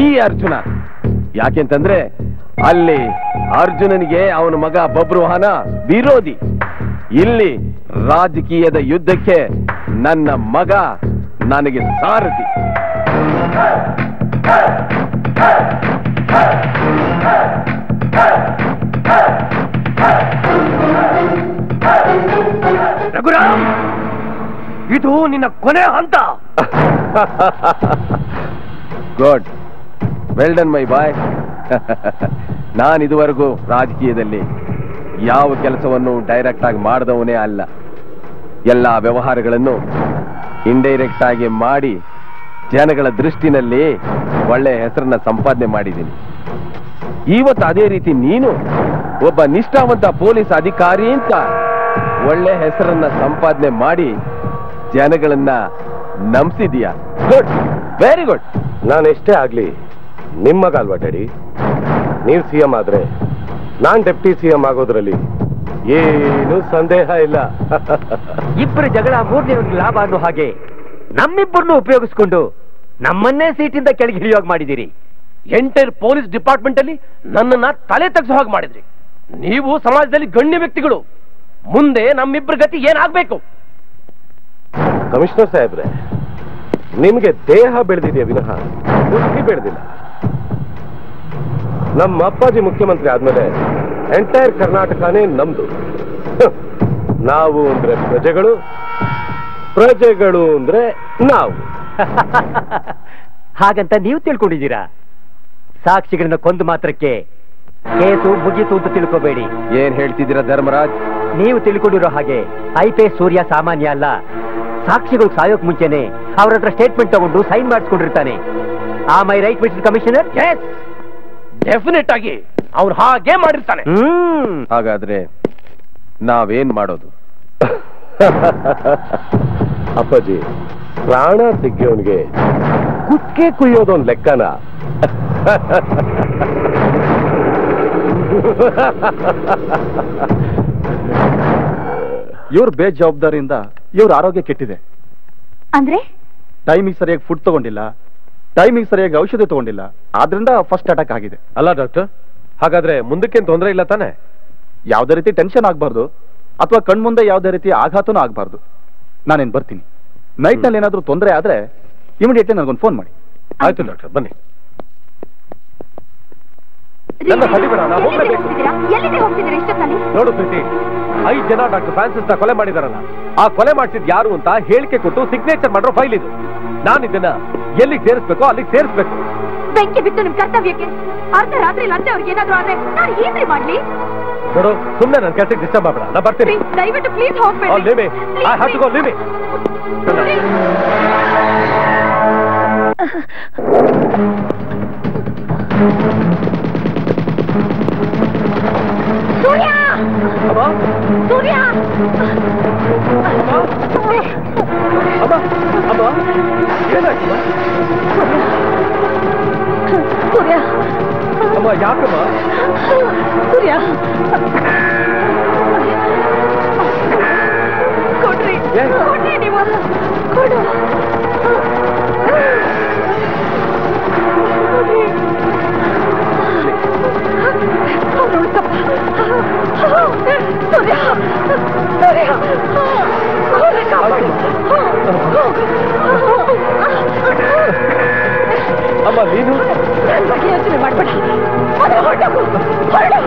ಈ ಅರ್ಜುನ. ಯಾಕೆಂತಂದ್ರೆ ಅಲ್ಲಿ ಅರ್ಜುನನಿಗೆ ಅವನ ಮಗ ಬಬ್ರುವಾಹನ ವಿರೋಧಿ. ಇಲ್ಲಿ ರಾಜಕೀಯದ ಯುದ್ಧಕ್ಕೆ ನನ್ನ ಮಗ ನನಗೆ ಸಾರಥಿ. ರಘುರಾಮ್ ಇದು ನಿನ್ನ ಕೊನೆ ಹಂತ. Good well done my boy ನಾನು ಇದುವರೆಗೂ ರಾಜಕೀಯದಲ್ಲಿ ಯಾವ ಕೆಲಸವನ್ನು ಡೈರೆಕ್ಟ್ ಆಗಿ ಮಾಡಿದವನೇ ಅಲ್ಲ. ಎಲ್ಲ ವ್ಯವಹಾರಗಳನ್ನು ಇಂಡೈರೆಕ್ಟ್ ಆಗಿ ಮಾಡಿ ಜನಗಳ ದೃಷ್ಟಿನಲ್ಲಿ ಒಳ್ಳೆಯ ಹೆಸರನ್ನ ಸಂಪಾದನೆ ಮಾಡಿದ್ದೀನಿ. ಇವತ್ತು ಅದೇ ರೀತಿ ನೀನು ಒಬ್ಬ ನಿಷ್ಠಾವಂತ ಪೊಲೀಸ್ ಅಧಿಕಾರಿ ಅಂತ ಒಳ್ಳೆ ಹೆಸರನ್ನ ಸಂಪಾದನೆ ಮಾಡಿ ಜನಗಳನ್ನ ನಂಬಿಸಿದೀಯ. ಗುಡ್ ವೆರಿ ಗುಡ್ ನಾನು ಎಷ್ಟೇ ಆಗ್ಲಿ ನಿಮ್ಮ ಮಗ ಡ್ಯಾಡಿ? ನೀವು ಸಿ ಎಂ ಆದ್ರೆ ನಾನ್ ಡೆಪ್ಟಿ ಸಿ ಎಂ ಆಗೋದ್ರಲ್ಲಿ ಏನು ಸಂದೇಹ ಇಲ್ಲ. ಇಬ್ಬರು ಜಗಳ ಮೂರನೇವನಿಗೆ ಲಾಭ ಅನ್ನೋ ಹಾಗೆ ನಮ್ಮಿಬ್ಬರನ್ನು ಉಪಯೋಗಿಸ್ಕೊಂಡು ನಮ್ಮನ್ನೇ ಸೀಟಿಂದ ಕೆಳಗೆ ಹಿಡಿಯೋಗಿ ಮಾಡಿದಿರಿ ಎಂಟೈರ್ ಪೊಲೀಸ್ ಡಿಪಾರ್ಟ್ಮೆಂಟ್ ಅಲ್ಲಿ ನನ್ನನ್ನ ತಲೆ ತಗ್ಸೋ ಹಾಗೆ ಮಾಡಿದ್ರಿ. ನೀವು ಸಮಾಜದಲ್ಲಿ ಗಣ್ಯ ವ್ಯಕ್ತಿಗಳು. ಮುಂದೆ ನಮ್ಮಿಬ್ಬರ ಗತಿ ಏನಾಗಬೇಕು? ಕಮಿಷನರ್ ಸಾಹೇಬ್ರೆ ನಿಮ್ಗೆ ದೇಹ ಬೆಳೆದಿದೆಯಾ ವಿನಃ? ಬುದ್ಧಿ ಬೆಳೆದಿಲ್ಲ. ನಮ್ಮ ಅಪ್ಪಾಜಿ ಮುಖ್ಯಮಂತ್ರಿ ಆದ್ಮೇಲೆ ಎಂಟೈರ್ ಕರ್ನಾಟಕನೇ ನಮ್ದು. ನಾವು ಅಂದ್ರೆ ಪ್ರಜೆಗಳು ಪ್ರಜೆಗಳು ಅಂದ್ರೆ ನಾವು. ಹಾಗಂತ ನೀವು ತಿಳ್ಕೊಂಡಿದ್ದೀರಾ? ಸಾಕ್ಷಿಗಳನ್ನ ಕೊಂದು ಮಾತ್ರಕ್ಕೆ ಕೇಸು ಮುಗೀತು ಅಂತ ತಿಳ್ಕೋಬೇಡಿ. ಏನ್ ಹೇಳ್ತಿದ್ದೀರಾ ಧರ್ಮರಾಜ್? ನೀವು ತಿಳ್ಕೊಂಡಿರೋ ಹಾಗೆ ಐ ಪಿ ಸೂರ್ಯ ಸಾಮಾನ್ಯ ಅಲ್ಲ. ಸಾಕ್ಷಿಗಳು ಸಾಯೋಕ್ ಮುಂಚೆನೆ ಅವ್ರ ಹತ್ರ ಸ್ಟೇಟ್ಮೆಂಟ್ ತಗೊಂಡು ಸೈನ್ ಮಾಡಿಸ್ಕೊಂಡಿರ್ತಾನೆ. ಆ my right Mr commissioner yes definite ಆಗಿ ಅವ್ರು ಹಾಗೆ ಮಾಡಿರ್ತಾನೆ. ಹ್ಮ್ ಹಾಗಾದ್ರೆ ನಾವೇನ್ ಮಾಡೋದು? ಅಪ್ಪಾಜಿ ಪ್ರಾಣ ತೆಗಿಯೋನ್ಗೆ ಕುಕ್ಕೆ ಕುಯ್ಯೋದೊಂದ್ ಲೆಕ್ಕನ? ಇವ್ರ ಬೇಜವಾಬ್ದಾರಿಯಿಂದ ಇವ್ರ ಆರೋಗ್ಯ ಕೆಟ್ಟಿದೆ. ಅಂದ್ರೆ? ಟೈಮಿಗೆ ಸರಿಯಾಗಿ ಫುಡ್ ತಗೊಂಡಿಲ್ಲ. ಟೈಮಿಗೆ ಸರಿಯಾಗಿ ಔಷಧಿ ತಗೊಂಡಿಲ್ಲ. ಆದ್ರಿಂದ ಫಸ್ಟ್ ಅಟ್ಯಾಕ್ ಆಗಿದೆ. ಅಲ್ಲ ಡಾಕ್ಟರ್ ಹಾಗಾದ್ರೆ ಮುಂದಕ್ಕೇನ್ ತೊಂದರೆ ಇಲ್ಲ ತಾನೆ? ಯಾವುದೇ ರೀತಿ ಟೆನ್ಷನ್ ಆಗಬಾರ್ದು. ಅಥವಾ ಕಣ್ಮುಂದೆ ಯಾವುದೇ ರೀತಿ ಆಘಾತನೂ ಆಗಬಾರ್ದು. ನಾನೇನ್ ಬರ್ತೀನಿ. ನೈಟ್ನಲ್ಲಿ ಏನಾದ್ರೂ ತೊಂದರೆ ಆದ್ರೆ ಇಮಿಡಿಯೇಟ್ಲಿ ನನಗೊಂದು ಫೋನ್ ಮಾಡಿ. ಆಯ್ತು ಡಾಕ್ಟರ್ ಬನ್ನಿ. ನೋಡು ಪ್ರೀತಿ ಐದ್ ಜನ ಡಾಕ್ಟರ್ ಫ್ರಾನ್ಸಿಸ್ನ ಕೊಲೆ ಮಾಡಿದಾರಲ್ಲ. ಆ ಕೊಲೆ ಮಾಡಿಸಿದ್ ಯಾರು ಅಂತ ಹೇಳಿಕೆ ಕೊಟ್ಟು ಸಿಗ್ನೇಚರ್ ಮಾಡಿರೋ ಫೈಲ್ ಇದು. ನಾನು ಇದನ್ನ ಎಲ್ಲಿಗೆ ಸೇರಿಸ್ಬೇಕೋ ಅಲ್ಲಿಗೆ ಸೇರಿಸ್ಬೇಕು. ಬೆಂಕಿ ಬಿತ್ತು ನಿಮ್ ಕರ್ತವ್ಯಕ್ಕೆ? ಅರ್ಧ ರಾತ್ರಿ ಲಂಚ ಅವ್ರಿಗೆ ಏನಾದ್ರು ಆದ್ರೆ ನಾನು ಏನ್ರಿ ಮಾಡ್ಲಿ? ನೋಡು ಸುಮ್ಮನೆ ನನ್ನ ಕೆಲಸಕ್ಕೆ ಡಿಸ್ಟರ್ಬ್ ಮಾಡಬೇಡ ನಾ ಬರ್ತೀನಿ. Please, ದಯವಿಟ್ಟು ಪ್ಲೀಸ್ Oh, leave me. ಹೋಗ್ಬೇಡಿ I have to go, leave me. Surya! Surya ಅಮ್ಮ ಅಮ್ಮ ಏನಾಯ್ತಮ್ಮ ಸೂರ್ಯ ಅಮ್ಮ ಯಾಕಮ್ಮ ಸೂರ್ಯ ಕೊಡ್ರಿ ಕೊಡ್ರಿ ನೀವು ಕೊಡು ಕೊಡ್ರಿ. ಅವ್ನು ಉಳ್ಕಪ್ಪ. ಸೂರ್ಯ ಸೂರ್ಯ ಅವ್ರನ್ನ ಕಾಪಾಡು. ಅಮ್ಮ ನೀನು ನನ್ ಬಗ್ಗೆ ಯೋಚನೆ ಮಾಡ್ಬೇಡ ಮೊದಲು ಹೊರಟೋಗು ಹೊರಡು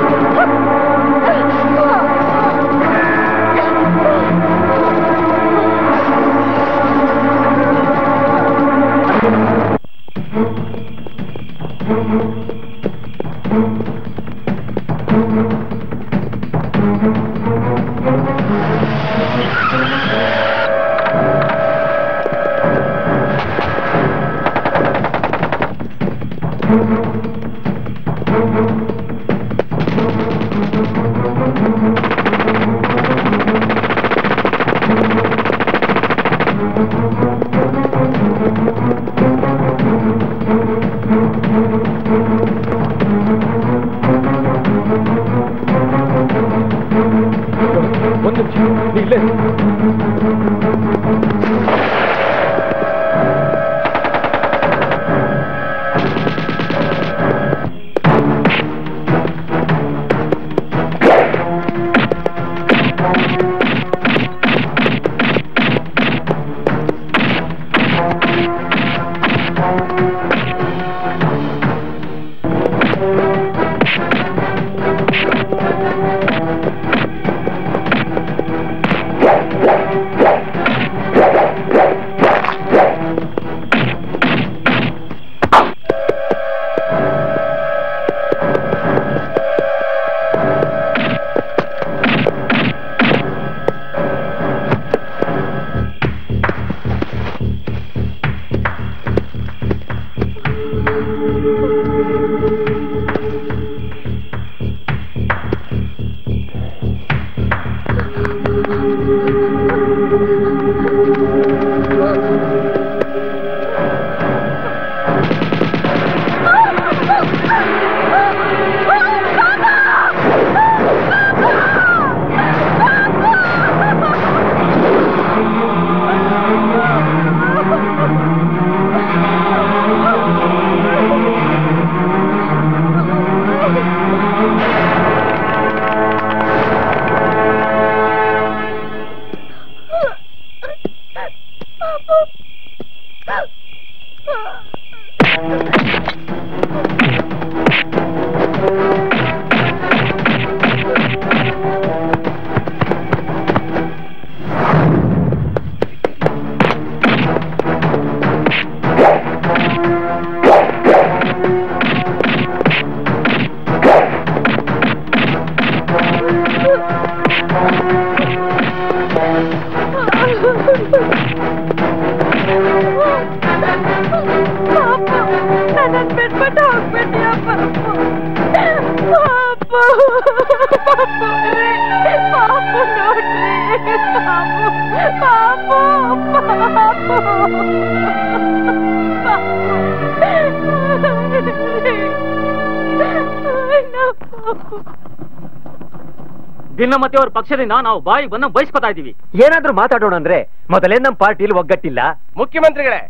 ಭಿನ್ನಮತಿ ಅವ್ರ ಪಕ್ಷದಿಂದ ನಾವು ಬಾಯಿ ಬಂದ ಬಯಸ್ಕೊತಾ ಇದೀವಿ ಏನಾದ್ರೂ ಮಾತಾಡೋಣ ಅಂದ್ರೆ ಮೊದಲೇ ನಮ್ಮ ಪಾರ್ಟಿಲಿ ಒಗ್ಗಟ್ಟಿಲ್ಲ. ಮುಖ್ಯಮಂತ್ರಿಗಳೇ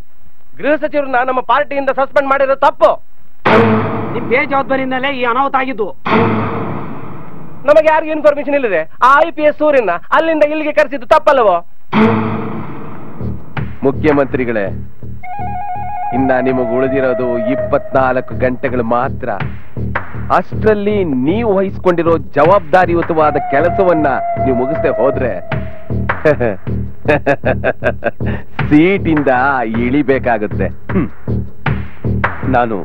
ಗೃಹ ಸಚಿವರನ್ನ ನಮ್ಮ ಪಾರ್ಟಿಯಿಂದ ಸಸ್ಪೆಂಡ್ ಮಾಡಿರೋ ತಪ್ಪು. ನಿಮ್ ಬೇಜವಾಬ್ದಾರಿಯಿಂದಲೇ ಈ ಅನಾಹುತ ಆಗಿದ್ದು. ನಮಗೆ ಯಾರಿಗೂ ಇನ್ಫಾರ್ಮೇಶನ್ ಇಲ್ಲದೆ ಆ ಐ ಪಿ ಎಸ್ ಸೂರ್ಯನ ಅಲ್ಲಿಂದ ಇಲ್ಲಿಗೆ ಕರೆಸಿದ್ದು ತಪ್ಪಲ್ಲವೋ? ಮುಖ್ಯಮಂತ್ರಿಗಳೇ ಇನ್ನ ನಿಮಗೆ ಉಳಿದಿರೋದು ಇಪ್ಪತ್ನಾಲ್ಕು ಗಂಟೆಗಳು ಮಾತ್ರ. ಅಷ್ಟರಲ್ಲಿ ನೀವು ವಹಿಸಿಕೊಂಡಿರೋ ಜವಾಬ್ದಾರಿಯುತವಾದ ಕೆಲಸವನ್ನ ನೀವು ಮುಗಿಸ್ದೆ ಹೋದ್ರೆ ಸೀಟಿಂದ ಇಳಿಬೇಕಾಗುತ್ತೆ. ನಾನು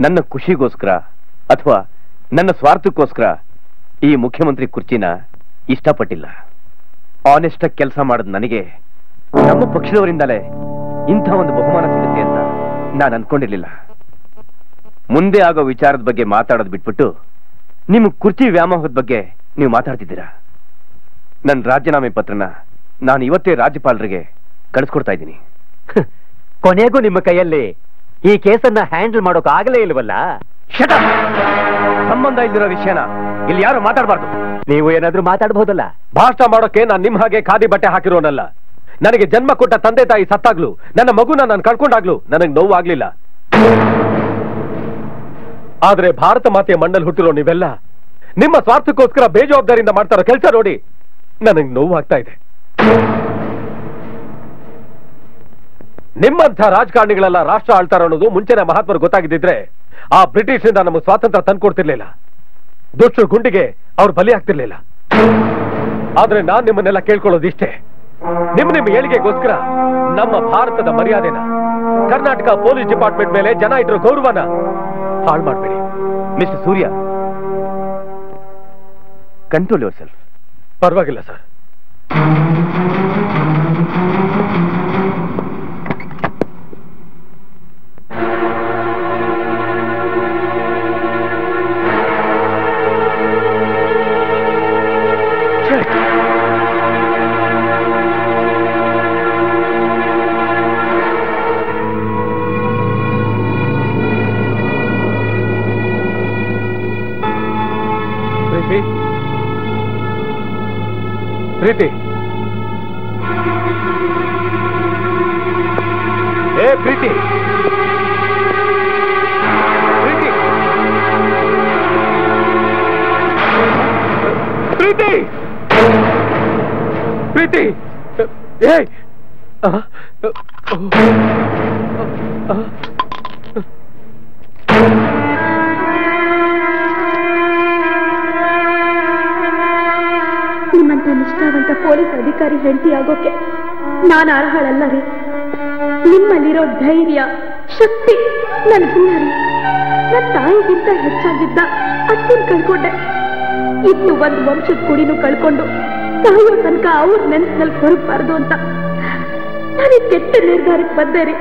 ನನ್ನ ಖುಷಿಗೋಸ್ಕರ ಅಥವಾ ನನ್ನ ಸ್ವಾರ್ಥಕ್ಕೋಸ್ಕರ ಈ ಮುಖ್ಯಮಂತ್ರಿ ಕುರ್ಚಿನ ಇಷ್ಟಪಟ್ಟಿಲ್ಲ. ಆನೆಸ್ಟ್ ಕೆಲಸ ಮಾಡಿದ ನನಗೆ ನಮ್ಮ ಪಕ್ಷದವರಿಂದಲೇ ಇಂಥ ಒಂದು ಬಹುಮಾನ ಸಿಗುತ್ತೆ ಅಂತ ನಾನು ಅನ್ಕೊಂಡಿರ್ಲಿಲ್ಲ. ಮುಂದೆ ಆಗೋ ವಿಚಾರದ ಬಗ್ಗೆ ಮಾತಾಡೋದು ಬಿಟ್ಬಿಟ್ಟು ನಿಮ್ಮ ಕುರ್ಚಿ ವ್ಯಾಮೋಹದ ಬಗ್ಗೆ ನೀವು ಮಾತಾಡ್ತಿದ್ದೀರಾ? ನನ್ನ ರಾಜೀನಾಮೆ ಪತ್ರನ ನಾನು ಇವತ್ತೇ ರಾಜ್ಯಪಾಲರಿಗೆ ಕಳಿಸ್ಕೊಡ್ತಾ ಇದ್ದೀನಿ. ಕೊನೆಗೂ ನಿಮ್ಮ ಕೈಯಲ್ಲಿ ಈ ಕೇಸನ್ನ ಹ್ಯಾಂಡಲ್ ಮಾಡೋಕೆ ಆಗಲೇ ಇಲ್ವಲ್ಲ? ಸಂಬಂಧ ಇಲ್ದಿರೋ ವಿಷಯನ ಇಲ್ಲಿ ಯಾರು ಮಾತಾಡಬಾರ್ದು? ನೀವು ಏನಾದ್ರೂ ಮಾತಾಡಬಹುದಲ್ಲ ಭಾಷಣ ಮಾಡೋಕೆ ನಾನು ನಿಮ್ ಹಾಗೆ ಖಾದಿ ಬಟ್ಟೆ ಹಾಕಿರೋನಲ್ಲ. ನನಗೆ ಜನ್ಮ ಕೊಟ್ಟ ತಂದೆ ತಾಯಿ ಸತ್ತಾಗ್ಲು. ನನ್ನ ಮಗುನ ನಾನು ಕಳ್ಕೊಂಡಾಗ್ಲು. ನನಗೆ ನೋವು ಆಗ್ಲಿಲ್ಲ ಆದ್ರೆ ಭಾರತ ಮಾತೆಯ ಮಂಡಲ್ ಹುಟ್ಟಿರೋ ನೀವೆಲ್ಲ ನಿಮ್ಮ ಸ್ವಾರ್ಥಕ್ಕೋಸ್ಕರ ಬೇಜವಾಬ್ದಾರಿಯಿಂದ ಮಾಡ್ತಾರೋ ಕೆಲಸ ನೋಡಿ. ನನಗೆ ನೋವಾಗ್ತಾ ಇದೆ. ನಿಮ್ಮಂಥ ರಾಜಕಾರಣಿಗಳೆಲ್ಲ ರಾಷ್ಟ್ರ ಆಳ್ತಾರ ಅನ್ನೋದು ಮುಂಚೆನೆ ಮಹಾತ್ಮರು ಗೊತ್ತಾಗಿದ್ದಿದ್ರೆ ಆ ಬ್ರಿಟಿಷರಿಂದ ನಮಗೆ ಸ್ವಾತಂತ್ರ್ಯ ತಂದ್ಕೊಡ್ತಿರ್ಲಿಲ್ಲ ದುಷ್ಟರು ಗುಂಡಿಗೆ ಅವ್ರು ಬಲಿ ಆಗ್ತಿರ್ಲಿಲ್ಲ ಆದ್ರೆ ನಾನ್ ನಿಮ್ಮನ್ನೆಲ್ಲ ಕೇಳ್ಕೊಳ್ಳೋದಿಷ್ಟೇ. ನಿಮ್ ನಿಮ್ ಏಳಿಗೆಗೋಸ್ಕರ ನಮ್ಮ ಭಾರತದ ಮರ್ಯಾದೆನ ಕರ್ನಾಟಕ ಪೊಲೀಸ್ ಡಿಪಾರ್ಟ್ಮೆಂಟ್ ಮೇಲೆ ಜನ ಇಟ್ಟರು ಗೌರವನ ಹಾಳು ಮಾಡಬೇಡಿ mister Surya control your self ಪರವಾಗಿಲ್ಲ ಸರ್. ಪ್ರೀತಿ ಏ ಪ್ರೀತಿ ಪ್ರೀತಿ ಪ್ರೀತಿ ಪ್ರೀತಿ ಏ ಆ, ಆ, ನಿಮ್ಮಂತ ನಿಷ್ಠಾವಂತ ಪೊಲೀಸ್ ಅಧಿಕಾರಿ ಹೆಂಡತಿ ಆಗೋಕೆ ನಾನು ಅರ್ಹಳಲ್ಲ ರೀ ನಿಮ್ಮಲ್ಲಿರೋ ಧೈರ್ಯ, ಶಕ್ತಿ ನನ್ನ ರೀ ನನ್ನ ತಾಯಿಗಿಂತ ಹೆಚ್ಚಾಗಿದ್ದ ಅತ್ತಿನ ಕಳ್ಕೊಂಡೆ. ಇನ್ನು ಒಂದು ವಂಶದ ಕುಡಿನೂ ಕಳ್ಕೊಂಡು ತಾಯಿಯ ತನಕ ಅವ್ರ ನೆನಪಿನಲ್ಲಿ ಹೊರಬಾರ್ದು ಅಂತ. ನಾನು ಕೆಟ್ಟ ನಿರ್ಧಾರಕ್ಕೆ ಬಂದೆ ರೀ.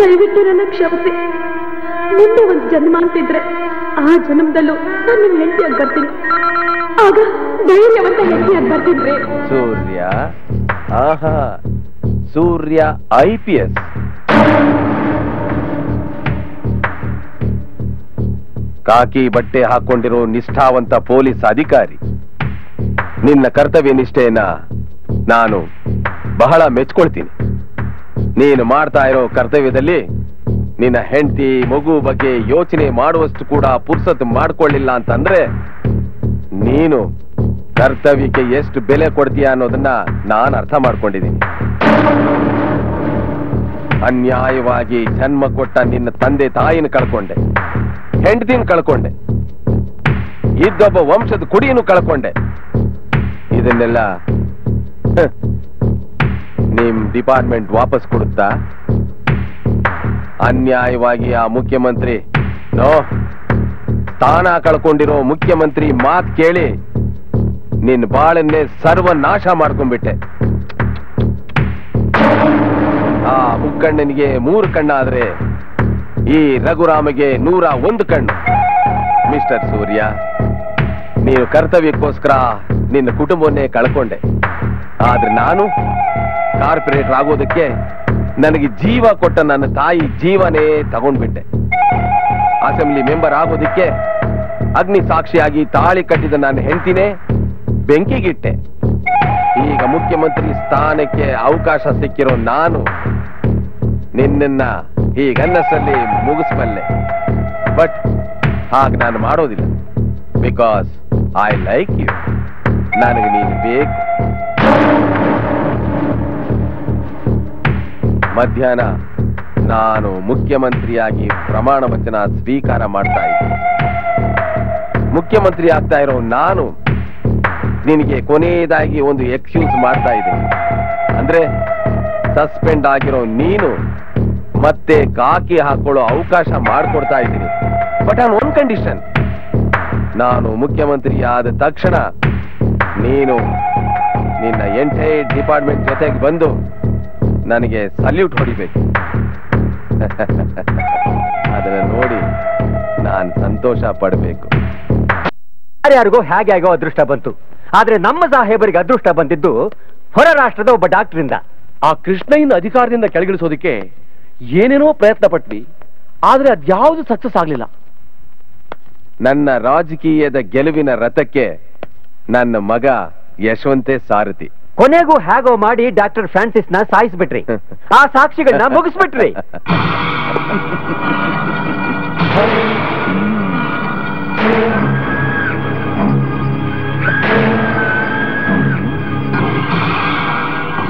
ದಯವಿಟ್ಟು ನನ್ನ ಕ್ಷಮಿಸಿ. ನಿನ್ನೆ ಒಂದು ಜನ್ಮ ಅಂತಿದ್ರೆ ಆ ಜನ್ಮದಲ್ಲೂ ನಾನು ನಿಮ್ಮ ಹೆಂಡತಿಯಾಗಿ ಬರ್ತೀನಿ. ಆಗ ಧೈರ್ಯವಂತ ಸೂರ್ಯ, ಆಹಾ, Surya I P S. Khaki ಬಟ್ಟೆ ಹಾಕೊಂಡಿರೋ ನಿಷ್ಠಾವಂತ ಪೊಲೀಸ್ ಅಧಿಕಾರಿ. ನಿನ್ನ ಕರ್ತವ್ಯ ನಿಷ್ಠೆಯನ್ನ ನಾನು ಬಹಳ ಮೆಚ್ಕೊಳ್ತೀನಿ. ನೀನು ಮಾಡ್ತಾ ಇರೋ ಕರ್ತವ್ಯದಲ್ಲಿ ನಿನ್ನ ಹೆಂಡತಿ, ಮಗು ಬಗ್ಗೆ ಯೋಚನೆ ಮಾಡುವಷ್ಟು ಕೂಡ ಪುರ್ಸತ್ ಮಾಡ್ಕೊಳ್ಳಿಲ್ಲ ಅಂತಂದ್ರೆ ನೀನು ಕರ್ತವ್ಯಕ್ಕೆ ಎಷ್ಟು ಬೆಲೆ ಕೊಡ್ತೀಯ ಅನ್ನೋದನ್ನ ನಾನು ಅರ್ಥ ಮಾಡ್ಕೊಂಡಿದ್ದೀನಿ ಅನ್ಯಾಯವಾಗಿ ಜನ್ಮ ಕೊಟ್ಟ ನಿನ್ನ ತಂದೆ ತಾಯಿನ ಕಳ್ಕೊಂಡೆ. ಹೆಂಡತಿನ ಕಳ್ಕೊಂಡೆ. ಇದ್ದೊಬ್ಬ ವಂಶದ ಕುಡಿಯನ್ನು ಕಳ್ಕೊಂಡೆ. ಇದನ್ನೆಲ್ಲ ನಿಮ್ ಡಿಪಾರ್ಟ್ಮೆಂಟ್ ವಾಪಸ್ ಕೊಡುತ್ತಾ? ಅನ್ಯಾಯವಾಗಿ ಆ ಮುಖ್ಯಮಂತ್ರಿ, ನೋ, ತಾನ ಕಳ್ಕೊಂಡಿರೋ ಮುಖ್ಯಮಂತ್ರಿ ಮಾತ್ ಕೇಳಿ. ನಿನ್ ಬಾಳನ್ನೇ ಸರ್ವನಾಶ ಮಾಡ್ಕೊಂಡ್ಬಿಟ್ಟೆ. ಆ ಮುಕ್ಕಣ್ಣನಿಗೆ ಮೂರು ಕಣ್ಣಾದ್ರೆ ಈ ರಘುರಾಮಗೆ ನೂರ ಒಂದು ಕಣ್ಣು. ಮಿಸ್ಟರ್ ಸೂರ್ಯ ನೀನು ಕರ್ತವ್ಯಕ್ಕೋಸ್ಕರ ನಿನ್ನ ಕುಟುಂಬವನ್ನೇ ಕಳ್ಕೊಂಡೆ. ಆದ್ರೆ ನಾನು ಕಾರ್ಪೊರೇಟರ್ ಆಗೋದಕ್ಕೆ ನನಗೆ ಜೀವ ಕೊಟ್ಟ ನನ್ನ ತಾಯಿ ಜೀವನೇ ತಗೊಂಡ್ಬಿಟ್ಟೆ. ಅಸೆಂಬ್ಲಿ ಮೆಂಬರ್ ಆಗೋದಕ್ಕೆ ಅಗ್ನಿ ಸಾಕ್ಷಿಯಾಗಿ ತಾಳಿ ಕಟ್ಟಿದ ನನ್ನ ಹೆಂಡತಿನೇ ಬೆಂಕಿಗಿಟ್ಟೆ. ಈಗ ಮುಖ್ಯಮಂತ್ರಿ ಸ್ಥಾನಕ್ಕೆ ಅವಕಾಶ ಸಿಕ್ಕಿರೋ ನಾನು ನಿನ್ನನ್ನ ಹೀಗನ್ನಸಲ್ಲಿ ಮುಗಿಸ್ಬಲ್ಲೆ. ಬಟ್ ಹಾಗೆ ನಾನು ಮಾಡೋದಿಲ್ಲ. ಬಿಕಾಸ್ ಐ ಲೈಕ್ ಯು ನನಗೆ ನೀನು ಬೇಕು. ಮಧ್ಯಾಹ್ನ ನಾನು ಮುಖ್ಯಮಂತ್ರಿಯಾಗಿ ಪ್ರಮಾಣ ವಚನ ಸ್ವೀಕಾರ ಮಾಡ್ತಾ ಇದ್ದೆ. ಮುಖ್ಯಮಂತ್ರಿ ಆಗ್ತಾ ಇರೋ ನಾನು ನಿನಗೆ ಕೊನೆಯದಾಗಿ ಒಂದು ಎಕ್ಸ್ಕ್ಯೂಸ್ ಮಾಡ್ತಾ ಇದ್ದೀನಿ. ಅಂದ್ರೆ ಸಸ್ಪೆಂಡ್ ಆಗಿರೋ ನೀನು ಮತ್ತೆ ಕಾಕಿ ಹಾಕೊಳ್ಳೋ ಅವಕಾಶ ಮಾಡ್ಕೊಡ್ತಾ ಇದ್ದೀನಿ. ಬಟ್ ಆನ್ ಒನ್ ಕಂಡೀಷನ್ ನಾನು ಮುಖ್ಯಮಂತ್ರಿ ಆದ ತಕ್ಷಣ ನೀನು ನಿನ್ನ ಎಂಟೈರ್ ಡಿಪಾರ್ಟ್ಮೆಂಟ್ ಜೊತೆಗೆ ಬಂದು ನನಗೆ ಸಲ್ಯೂಟ್ ಹೊಡಿಬೇಕು. ಅದನ್ನ ನೋಡಿ ನಾನು ಸಂತೋಷ ಪಡಬೇಕು. ಯಾರ್ಯಾರಿಗೋ ಹೇಗೆ ಆಗೋ ಅದೃಷ್ಟ ಬಂತು. ಆದ್ರೆ ನಮ್ಮ ಸಾಹೇಬರಿಗೆ ಅದೃಷ್ಟ ಬಂದಿದ್ದು ಹೊರ ರಾಷ್ಟ್ರದ ಒಬ್ಬ ಡಾಕ್ಟರಿಂದ. ಆ ಕೃಷ್ಣಯ್ಯನ ಅಧಿಕಾರದಿಂದ ಕೆಳಗಿಳಿಸೋದಕ್ಕೆ ಏನೇನೋ ಪ್ರಯತ್ನ ಪಟ್ವಿ ಆದ್ರೆ ಅದ್ಯಾವುದು ಸಕ್ಸಸ್ ಆಗ್ಲಿಲ್ಲ. ನನ್ನ ರಾಜಕೀಯದ ಗೆಲುವಿನ ರಥಕ್ಕೆ ನನ್ನ ಮಗ ಯಶವಂತೆ ಸಾರಥಿ. ಕೊನೆಗೂ ಹೇಗೋ ಮಾಡಿ ಡಾಕ್ಟರ್ ಫ್ರಾನ್ಸಿಸ್ನ ಸಾಯಿಸ್ಬಿಟ್ರಿ. ಆ ಸಾಕ್ಷಿಗಳನ್ನ ಮುಗಿಸ್ಬಿಟ್ರಿ.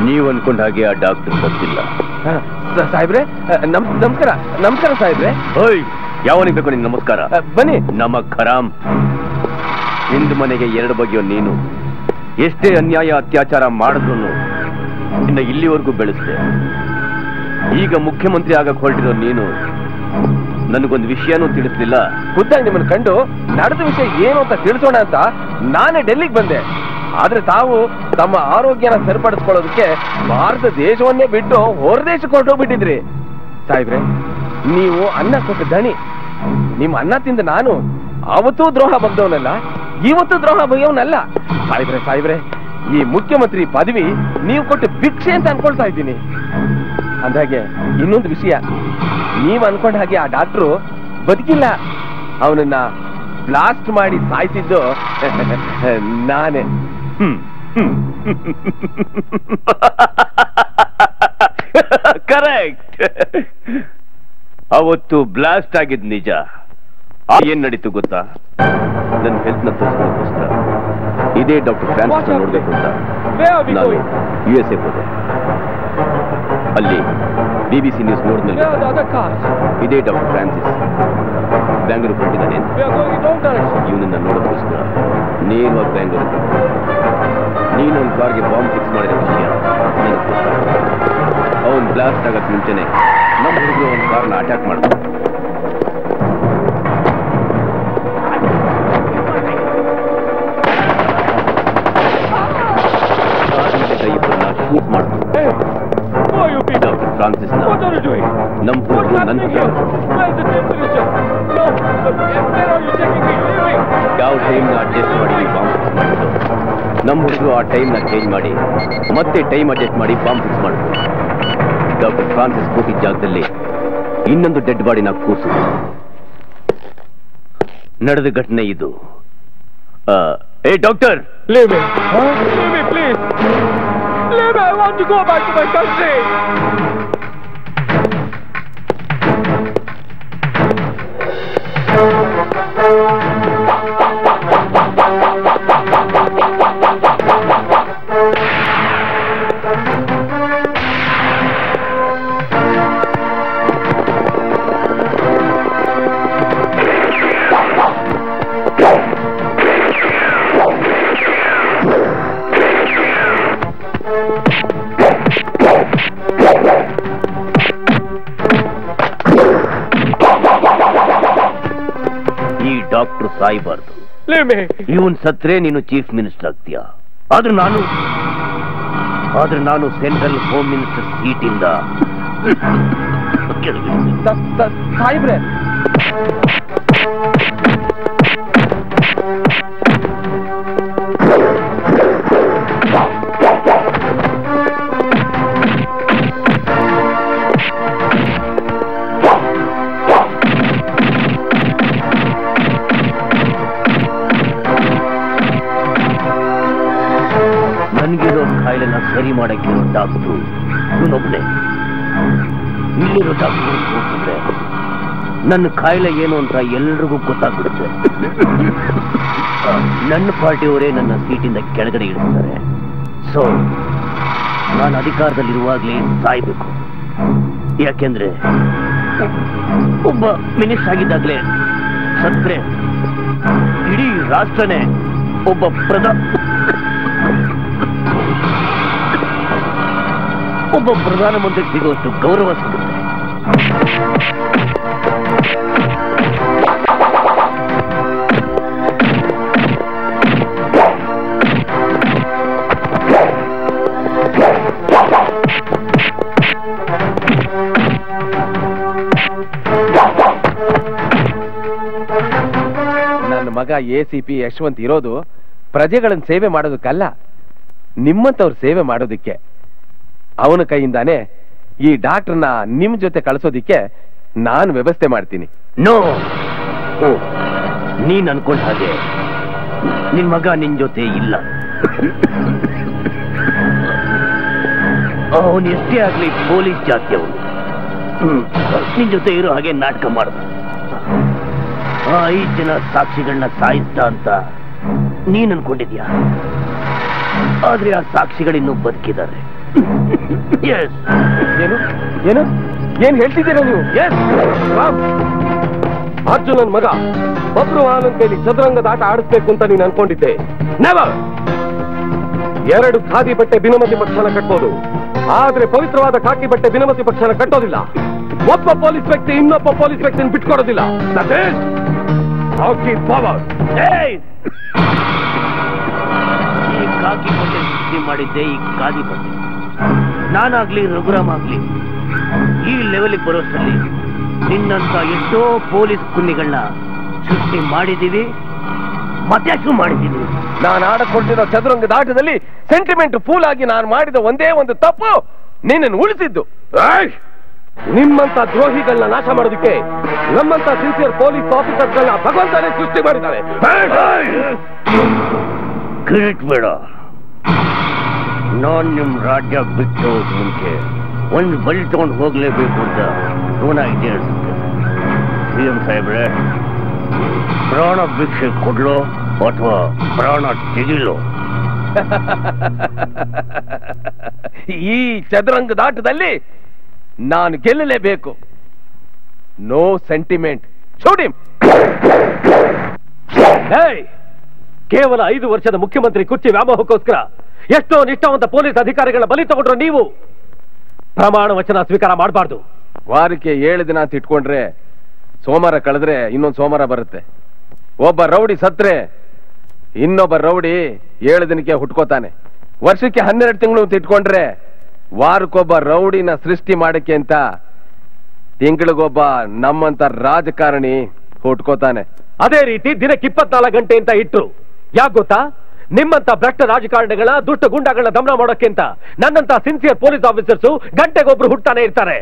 ನೀವು ಅನ್ಕೊಂಡ ಹಾಗೆ ಆ ಡಾಕ್ಟರ್ ಗೊತ್ತಿಲ್ಲ ಸಾಹೇಬ್ರೆ ನಮ್ ನಮಸ್ಕಾರ ನಮಸ್ಕಾರ ಸಾಹೇಬ್ರೆ. ಓಯ್ ಯಾವನಿಗೆ ಬೇಕು ನಿನ್ ನಮಸ್ಕಾರ? ಬನ್ನಿ. ನಮ್ಮ ಖರಾಮ್ ನಿಂದು ಮನೆಗೆ ಎರಡು ಬಗೆಯೋ ನೀನು. ಎಷ್ಟೇ ಅನ್ಯಾಯ ಅತ್ಯಾಚಾರ ಮಾಡಿದ್ರು ನಿನ್ನ ಇಲ್ಲಿವರೆಗೂ ಬೆಳೆಸಿದೆ. ಈಗ ಮುಖ್ಯಮಂತ್ರಿ ಆಗಕ್ಕೆ ಹೊರಟಿರೋ ನೀನು ನನಗೊಂದು ವಿಷಯನೂ ತಿಳಿಸ್ಲಿಲ್ಲ. ಖುದ್ದಾಗಿ ನಿಮ್ಮನ್ನ ಕಂಡು ನಡೆದ ವಿಷಯ ಏನು ಅಂತ ತಿಳಿಸೋಣ ಅಂತ ನಾನೇ ಡೆಲ್ಲಿಗೆ ಬಂದೆ. ಆದ್ರೆ ತಾವು ತಮ್ಮ ಆರೋಗ್ಯನ ಸರಿಪಡಿಸ್ಕೊಳ್ಳೋದಕ್ಕೆ ಭಾರತ ದೇಶವನ್ನೇ ಬಿಟ್ಟು ಹೊರ ದೇಶಕ್ಕೆ ಹೊರಟೋಗ್ಬಿಟ್ಟಿದ್ರಿ ಸಾಹೇಬ್ರೆ, ನೀವು ಅನ್ನ ಕೊಟ್ಟ ದಣಿ. ನಿಮ್ಮ ಅನ್ನ ತಿಂದ ನಾನು ಅವತ್ತೂ ದ್ರೋಹ ಬಗ್ದವನಲ್ಲ ಇವತ್ತು ದ್ರೋಹ ಬಗೆಯವನಲ್ಲ ಸಾಹೇಬ್ರೆ ಸಾಹೇಬ್ರೆ, ಈ ಮುಖ್ಯಮಂತ್ರಿ ಪದವಿ ನೀವು ಕೊಟ್ಟು ಭಿಕ್ಷೆ ಅಂತ ಅನ್ಕೊಳ್ತಾ ಇದ್ದೀನಿ. ಅಂದಾಗೆ ಇನ್ನೊಂದು ವಿಷಯ. ನೀವ್ ಅನ್ಕೊಂಡ ಹಾಗೆ ಆ ಡಾಕ್ಟ್ರು ಬದುಕಿಲ್ಲ. ಅವನನ್ನ ಬ್ಲಾಸ್ಟ್ ಮಾಡಿ ಸಾಯ್ತಿದ್ದು ನಾನೇ. ಕರೆಕ್ಟ್ ಅವತ್ತು ಬ್ಲಾಸ್ಟ್ ಆಗಿದ್ ನಿಜ. ಆ ಏನ್ ನಡೀತು ಗೊತ್ತಾ? ನನ್ನ ಹೆಲ್ತ್ನ ತೋರಿಸೋದಕ್ಕೋಸ್ಕರ ಇದೇ ಡಾಕ್ಟರ್ ಫ್ರಾನ್ಸಿಸ್ ನೋಡ್ಬೇಕು ಅಂತ. ನಾನು ಯು ಎಸ್ ಎ ಹೋದೆ. ಅಲ್ಲಿ ಸಿ ನ್ಯೂಸ್ ನೋಡಿದ್ಮೇಲೆ ಇದೇ ಡಾಕ್ಟರ್ ಫ್ರಾನ್ಸಿಸ್ ಬ್ಯಾಂಗ್ಳೂರ್ ಹೊರಟಿದ್ದಾನೆ. ಇವನನ್ನ ನೋಡೋದಕ್ಕೋಸ್ಕರ ನೀನು ಒಂದು ಕಾರ್ಗೆ ಬಾಂಬ್ ಫಿಕ್ಸ್ ಮಾಡಿದ ವಿಷಯ ನನಗೆ ಅವನ್ ಬ್ಲಾಸ್ಟ್ ಆಗಕ್ ಮುಂಚೆನೆ ನಮ್ಮ ಹುಡುಗರು ಒಂದು ಕಾರ್ನ ಅಟ್ಯಾಕ್ ಮಾಡಿದ್ರು ಇಬ್ಬರನ್ನ ಶೂಟ್ ಮಾಡಿದ್ರು ಡಾಕ್ಟರ್ ಫ್ರಾನ್ಸಿಸ್ ನಮ್ಮ ಹುಡುಗರು ನನ್ನ ನಮ್ಮ ಹುಡುಗರು ಆ ಟೈಮ್ನ ಚೇಂಜ್ ಮಾಡಿ ಮತ್ತೆ ಟೈಮ್ ಅಡ್ಜಸ್ಟ್ ಮಾಡಿ ಬಾಂಬ್ ಫಿಕ್ಸ್ ಮಾಡಿದ್ರು ಡಾಕ್ಟರ್ ಫ್ರಾನ್ಸಿಸ್ ಕೂತಿದ್ದ ಜಾಗದಲ್ಲಿ ಇನ್ನೊಂದು ಡೆಡ್ ಬಾಡಿನ ಕೂಸು ನಡೆದ ಘಟನೆ ಇದು ಏ doctor Leave me. Huh? Leave me, please. Leave me. I want to. ಇವನ್ ಸತ್ರೆ ನೀನು ಚೀಫ್ ಮಿನಿಸ್ಟರ್ ಆಗ್ತೀಯ? ಆದ್ರೆ ನಾನು ಆದ್ರೆ ನಾನು ಸೆಂಟ್ರಲ್ ಹೋಮ್ ಮಿನಿಸ್ಟರ್ ಸೀಟಿಂದ ಸಾಯಿಬ್ರೆ ನನ್ನ ಕಾಯಿಲೆ ಏನು ಅಂತ ಎಲ್ರಿಗೂ ಗೊತ್ತಾಗ್ಬಿಡುತ್ತೆ. ನನ್ನ ಪಾರ್ಟಿಯವರೇ ನನ್ನ ಸೀಟಿಂದ ಕೆಳಗಡೆ ಇಡ್ತಾರೆ ಸೊ ನಾನು ಅಧಿಕಾರದಲ್ಲಿರುವಾಗಲೇ ಸಾಯ್ಬೇಕು. ಯಾಕೆಂದ್ರೆ ಒಬ್ಬ ಮಿನಿಸ್ಟರ್ ಆಗಿದ್ದಾಗಲೇ ಸತ್ರೆ, ಇಡೀ ರಾಷ್ಟ್ರನೇ ಒಬ್ಬ ಪ್ರಧಾ, ಒಬ್ಬ ಪ್ರಧಾನಮಂತ್ರಿ ಸಿಗುವಷ್ಟು ಗೌರವ ಸಿಗುತ್ತೆ. ಎ ಸಿ ಪಿ, ಯಶವಂತ್ ಇರೋದು ಪ್ರಜೆಗಳನ್ನ ಸೇವೆ ಮಾಡೋದಕ್ಕಲ್ಲ ನಿಮ್ಮಂತವ್ರ ಸೇವೆ ಮಾಡೋದಿಕ್ಕೆ. ಅವನ ಕೈಯಿಂದಾನೆ ಈ ಡಾಕ್ಟರ್ನ ನಿಮ್ ಜೊತೆ ಕಳಿಸೋದಿಕ್ಕೆ ನಾನು ವ್ಯವಸ್ಥೆ ಮಾಡ್ತೀನಿ. ನೋ! ನೀನ್ ಅನ್ಕೊಂಡ ಹಾಗೆ. ನಿನ್ ಮಗ ನಿನ್ ಜೊತೆ ಇಲ್ಲ. ಅವನು ಎಷ್ಟೇ ಆಗ್ಲಿ ಪೊಲೀಸ್ ಜಾತಿ ಅವನು ನಿನ್ ಜೊತೆ ಇರೋ ಹಾಗೆ ನಾಟಕ ಮಾಡ್ದ ಆ ಐದ್ ಜನ ಸಾಕ್ಷಿಗಳನ್ನ ಸಾಯಿಸ್ದ ಅಂತ ನೀನ್ ಅನ್ಕೊಂಡಿದ್ಯಾ? ಆದ್ರೆ ಆ ಸಾಕ್ಷಿಗಳಿನ್ನೂ ಬದುಕಿದ್ದಾರೆ. ಏನು? ಏನು? ಏನ್ ಹೇಳ್ತಿದ್ದೀರಾ ನೀವು? ಅರ್ಜುನನ್ ಮಗ ಬಬ್ರು ಆನಂತೇಳಿ ಕೈಲಿ ಚದುರಂಗದ ಆಟ ಆಡಿಸ್ಬೇಕು ಅಂತ ನೀನ್ ಅನ್ಕೊಂಡಿದ್ದೆ. ನೆವರ್ ಎರಡು ಖಾದಿ ಬಟ್ಟೆ ಬಿನಮತಿ ಪಕ್ಷನ ಕಟ್ಟೋದು ಆದ್ರೆ ಪವಿತ್ರವಾದ ಖಾಕಿ ಬಟ್ಟೆ ಬಿನಮತಿ ಪಕ್ಷನ ಕಟ್ಟೋದಿಲ್ಲ. ಒಬ್ಬ ಪೊಲೀಸ್ ವ್ಯಕ್ತಿ ಇನ್ನೊಬ್ಬ ಪೊಲೀಸ್ ವ್ಯಕ್ತಿನ ಬಿಟ್ಕೊಡೋದಿಲ್ಲ. ಪವರ್ ಈ ಕಾಕಿ ಬಟ್ಟೆ ಸೃಷ್ಟಿ ಮಾಡಿದ್ದೆ ಈ ಕಾದಿ ಬಟ್ಟೆ. ನಾನಾಗ್ಲಿ ರಘುರಾಮ್ ಆಗ್ಲಿ ಈ ಲೆವೆಲ್ಗೆ ಬರೋಷ್ಟರಲ್ಲಿ ನಿನ್ನಂತ ಎಷ್ಟೋ ಪೊಲೀಸ್ ಕುನ್ನಿಗಳನ್ನ ಸೃಷ್ಟಿ ಮಾಡಿದ್ದೀವಿ ಮತ್ತೆ ಮಾಡಿದೀವಿ ನಾನು ಆಡಕೊಂಡಿರೋ ಚದುರಂಗದ ಆಟದಲ್ಲಿ ಸೆಂಟಿಮೆಂಟ್ ಫೂಲ್ ಆಗಿ ನಾನು ಮಾಡಿದ ಒಂದೇ ಒಂದು ತಪ್ಪು ನಿನ್ನನ್ನು ಉಳಿಸಿದ್ದು! ನಿಮ್ಮಂತ ದ್ರೋಹಿಗಳನ್ನ ನಾಶ ಮಾಡೋದಕ್ಕೆ ನಮ್ಮಂತ ಸಿನ್ಸಿಯರ್ ಪೊಲೀಸ್ ಆಫೀಸರ್ಗಳನ್ನ ಭಗವಂತನೇ ಸೃಷ್ಟಿ ಮಾಡಿದ್ದಾನೆ ಕಿರೀಟ್ ಬೇಡ. ನಾನ್ ನಿಮ್ ರಾಜ್ಯ ಬಿಟ್ಟು ಒಂದ ಮುಂಚೆ ಒಂದು ಬಲಿ ತಗೊಂಡು ಹೋಗ್ಲೇಬೇಕು ಅಂತ ಋಣ ಇದೆ ಅನ್ಸುತ್ತೆ. ಸಿ ಎಂ ಸಾಹೇಬ್ರೆ ಪ್ರಾಣ ಭಿಕ್ಷೆ ಕೊಡ್ಲೋ ಅಥವಾ ಪ್ರಾಣ ತೆಗಿಲು? ಈ ಚದುರಂಗದ ಆಟದಲ್ಲಿ ನಾನು ಗೆಲ್ಲಲೇಬೇಕು. ನೋ ಸೆಂಟಿಮೆಂಟ್ ಚೋಡಿ ಏಯ್! ಕೇವಲ ಐದು ವರ್ಷದ ಮುಖ್ಯಮಂತ್ರಿ ಕುರ್ಚಿ ವ್ಯಾಮೋಹಕ್ಕೋಸ್ಕರ ಎಷ್ಟೋ ನಿಷ್ಠಾವಂತ ಪೊಲೀಸ್ ಅಧಿಕಾರಿಗಳ ಬಲಿ ತಗೊಂಡ್ರು ನೀವು. ಪ್ರಮಾಣ ವಚನ ಸ್ವೀಕಾರ ಮಾಡಬಾರ್ದು. ವಾರಕ್ಕೆ ಏಳು ದಿನ ಅಂತ ಇಟ್ಕೊಂಡ್ರೆ ಸೋಮವಾರ ಕಳೆದ್ರೆ ಇನ್ನೊಂದು ಸೋಮವಾರ ಬರುತ್ತೆ. ಒಬ್ಬ ರೌಡಿ ಸತ್ರೆ ಇನ್ನೊಬ್ಬ ರೌಡಿ ಏಳು ದಿನಕ್ಕೆ ಹುಟ್ಕೋತಾನೆ. ವರ್ಷಕ್ಕೆ ಹನ್ನೆರಡು ತಿಂಗಳು ಅಂತ ಇಟ್ಕೊಂಡ್ರೆ ವಾರಕ್ಕೊಬ್ಬ ರೌಡಿನ ಸೃಷ್ಟಿ ಮಾಡಕ್ಕೆ ಅಂತ ತಿಂಗಳಿಗೊಬ್ಬ ನಮ್ಮಂತ ರಾಜಕಾರಣಿ ಹುಟ್ಕೋತಾನೆ. ಅದೇ ರೀತಿ ದಿನಕ್ಕೆ ಇಪ್ಪತ್ನಾಲ್ಕು ಗಂಟೆ ಅಂತ ಇಟ್ರು. ಯಾಕೆ ಗೊತ್ತಾ? ನಿಮ್ಮಂತ ಭ್ರಷ್ಟ ರಾಜಕಾರಣಿಗಳ ದುಷ್ಟ ಗುಂಡಗಳನ್ನ ದಮನ ಮಾಡೋಕ್ಕಿಂತ ನನ್ನಂತ ಸಿನ್ಸಿಯರ್ ಪೊಲೀಸ್ ಆಫೀಸರ್ಸು ಗಂಟೆಗೊಬ್ರು ಹುಟ್ಟಾನೆ ಇರ್ತಾರೆ.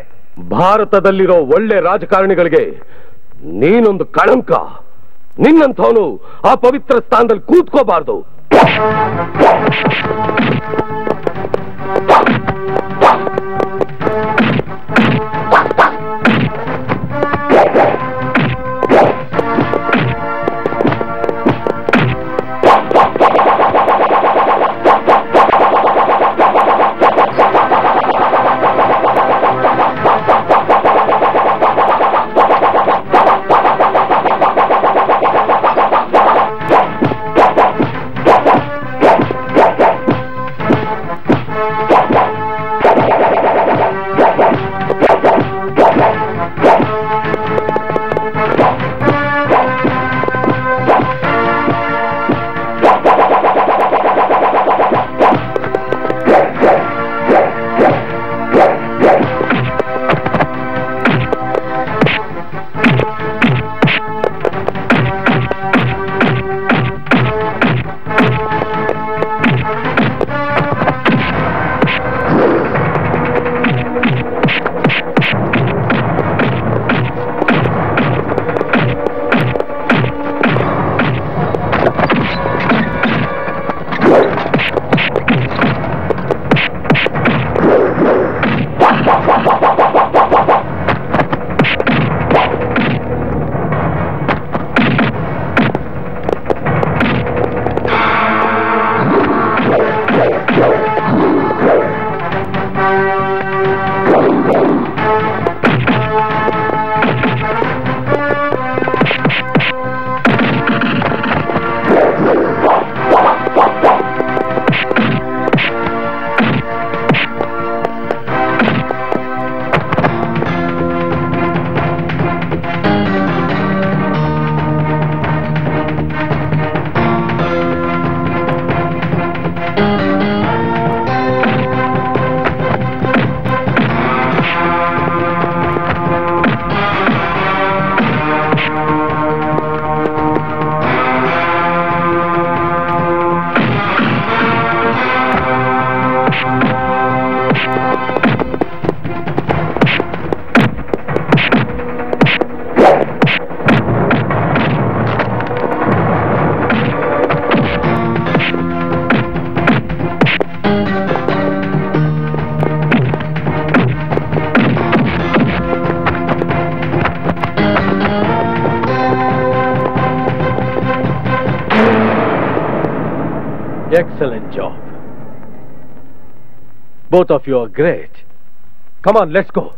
ಭಾರತದಲ್ಲಿರೋ ಒಳ್ಳೆ ರಾಜಕಾರಣಿಗಳಿಗೆ ನೀನೊಂದು ಕಳಂಕ. ನಿನ್ನಂಥವನು ಆ ಪವಿತ್ರ ಸ್ಥಾನದಲ್ಲಿ ಕೂತ್ಕೋಬಾರ್ದು. Both of you are great. Come on, let's go.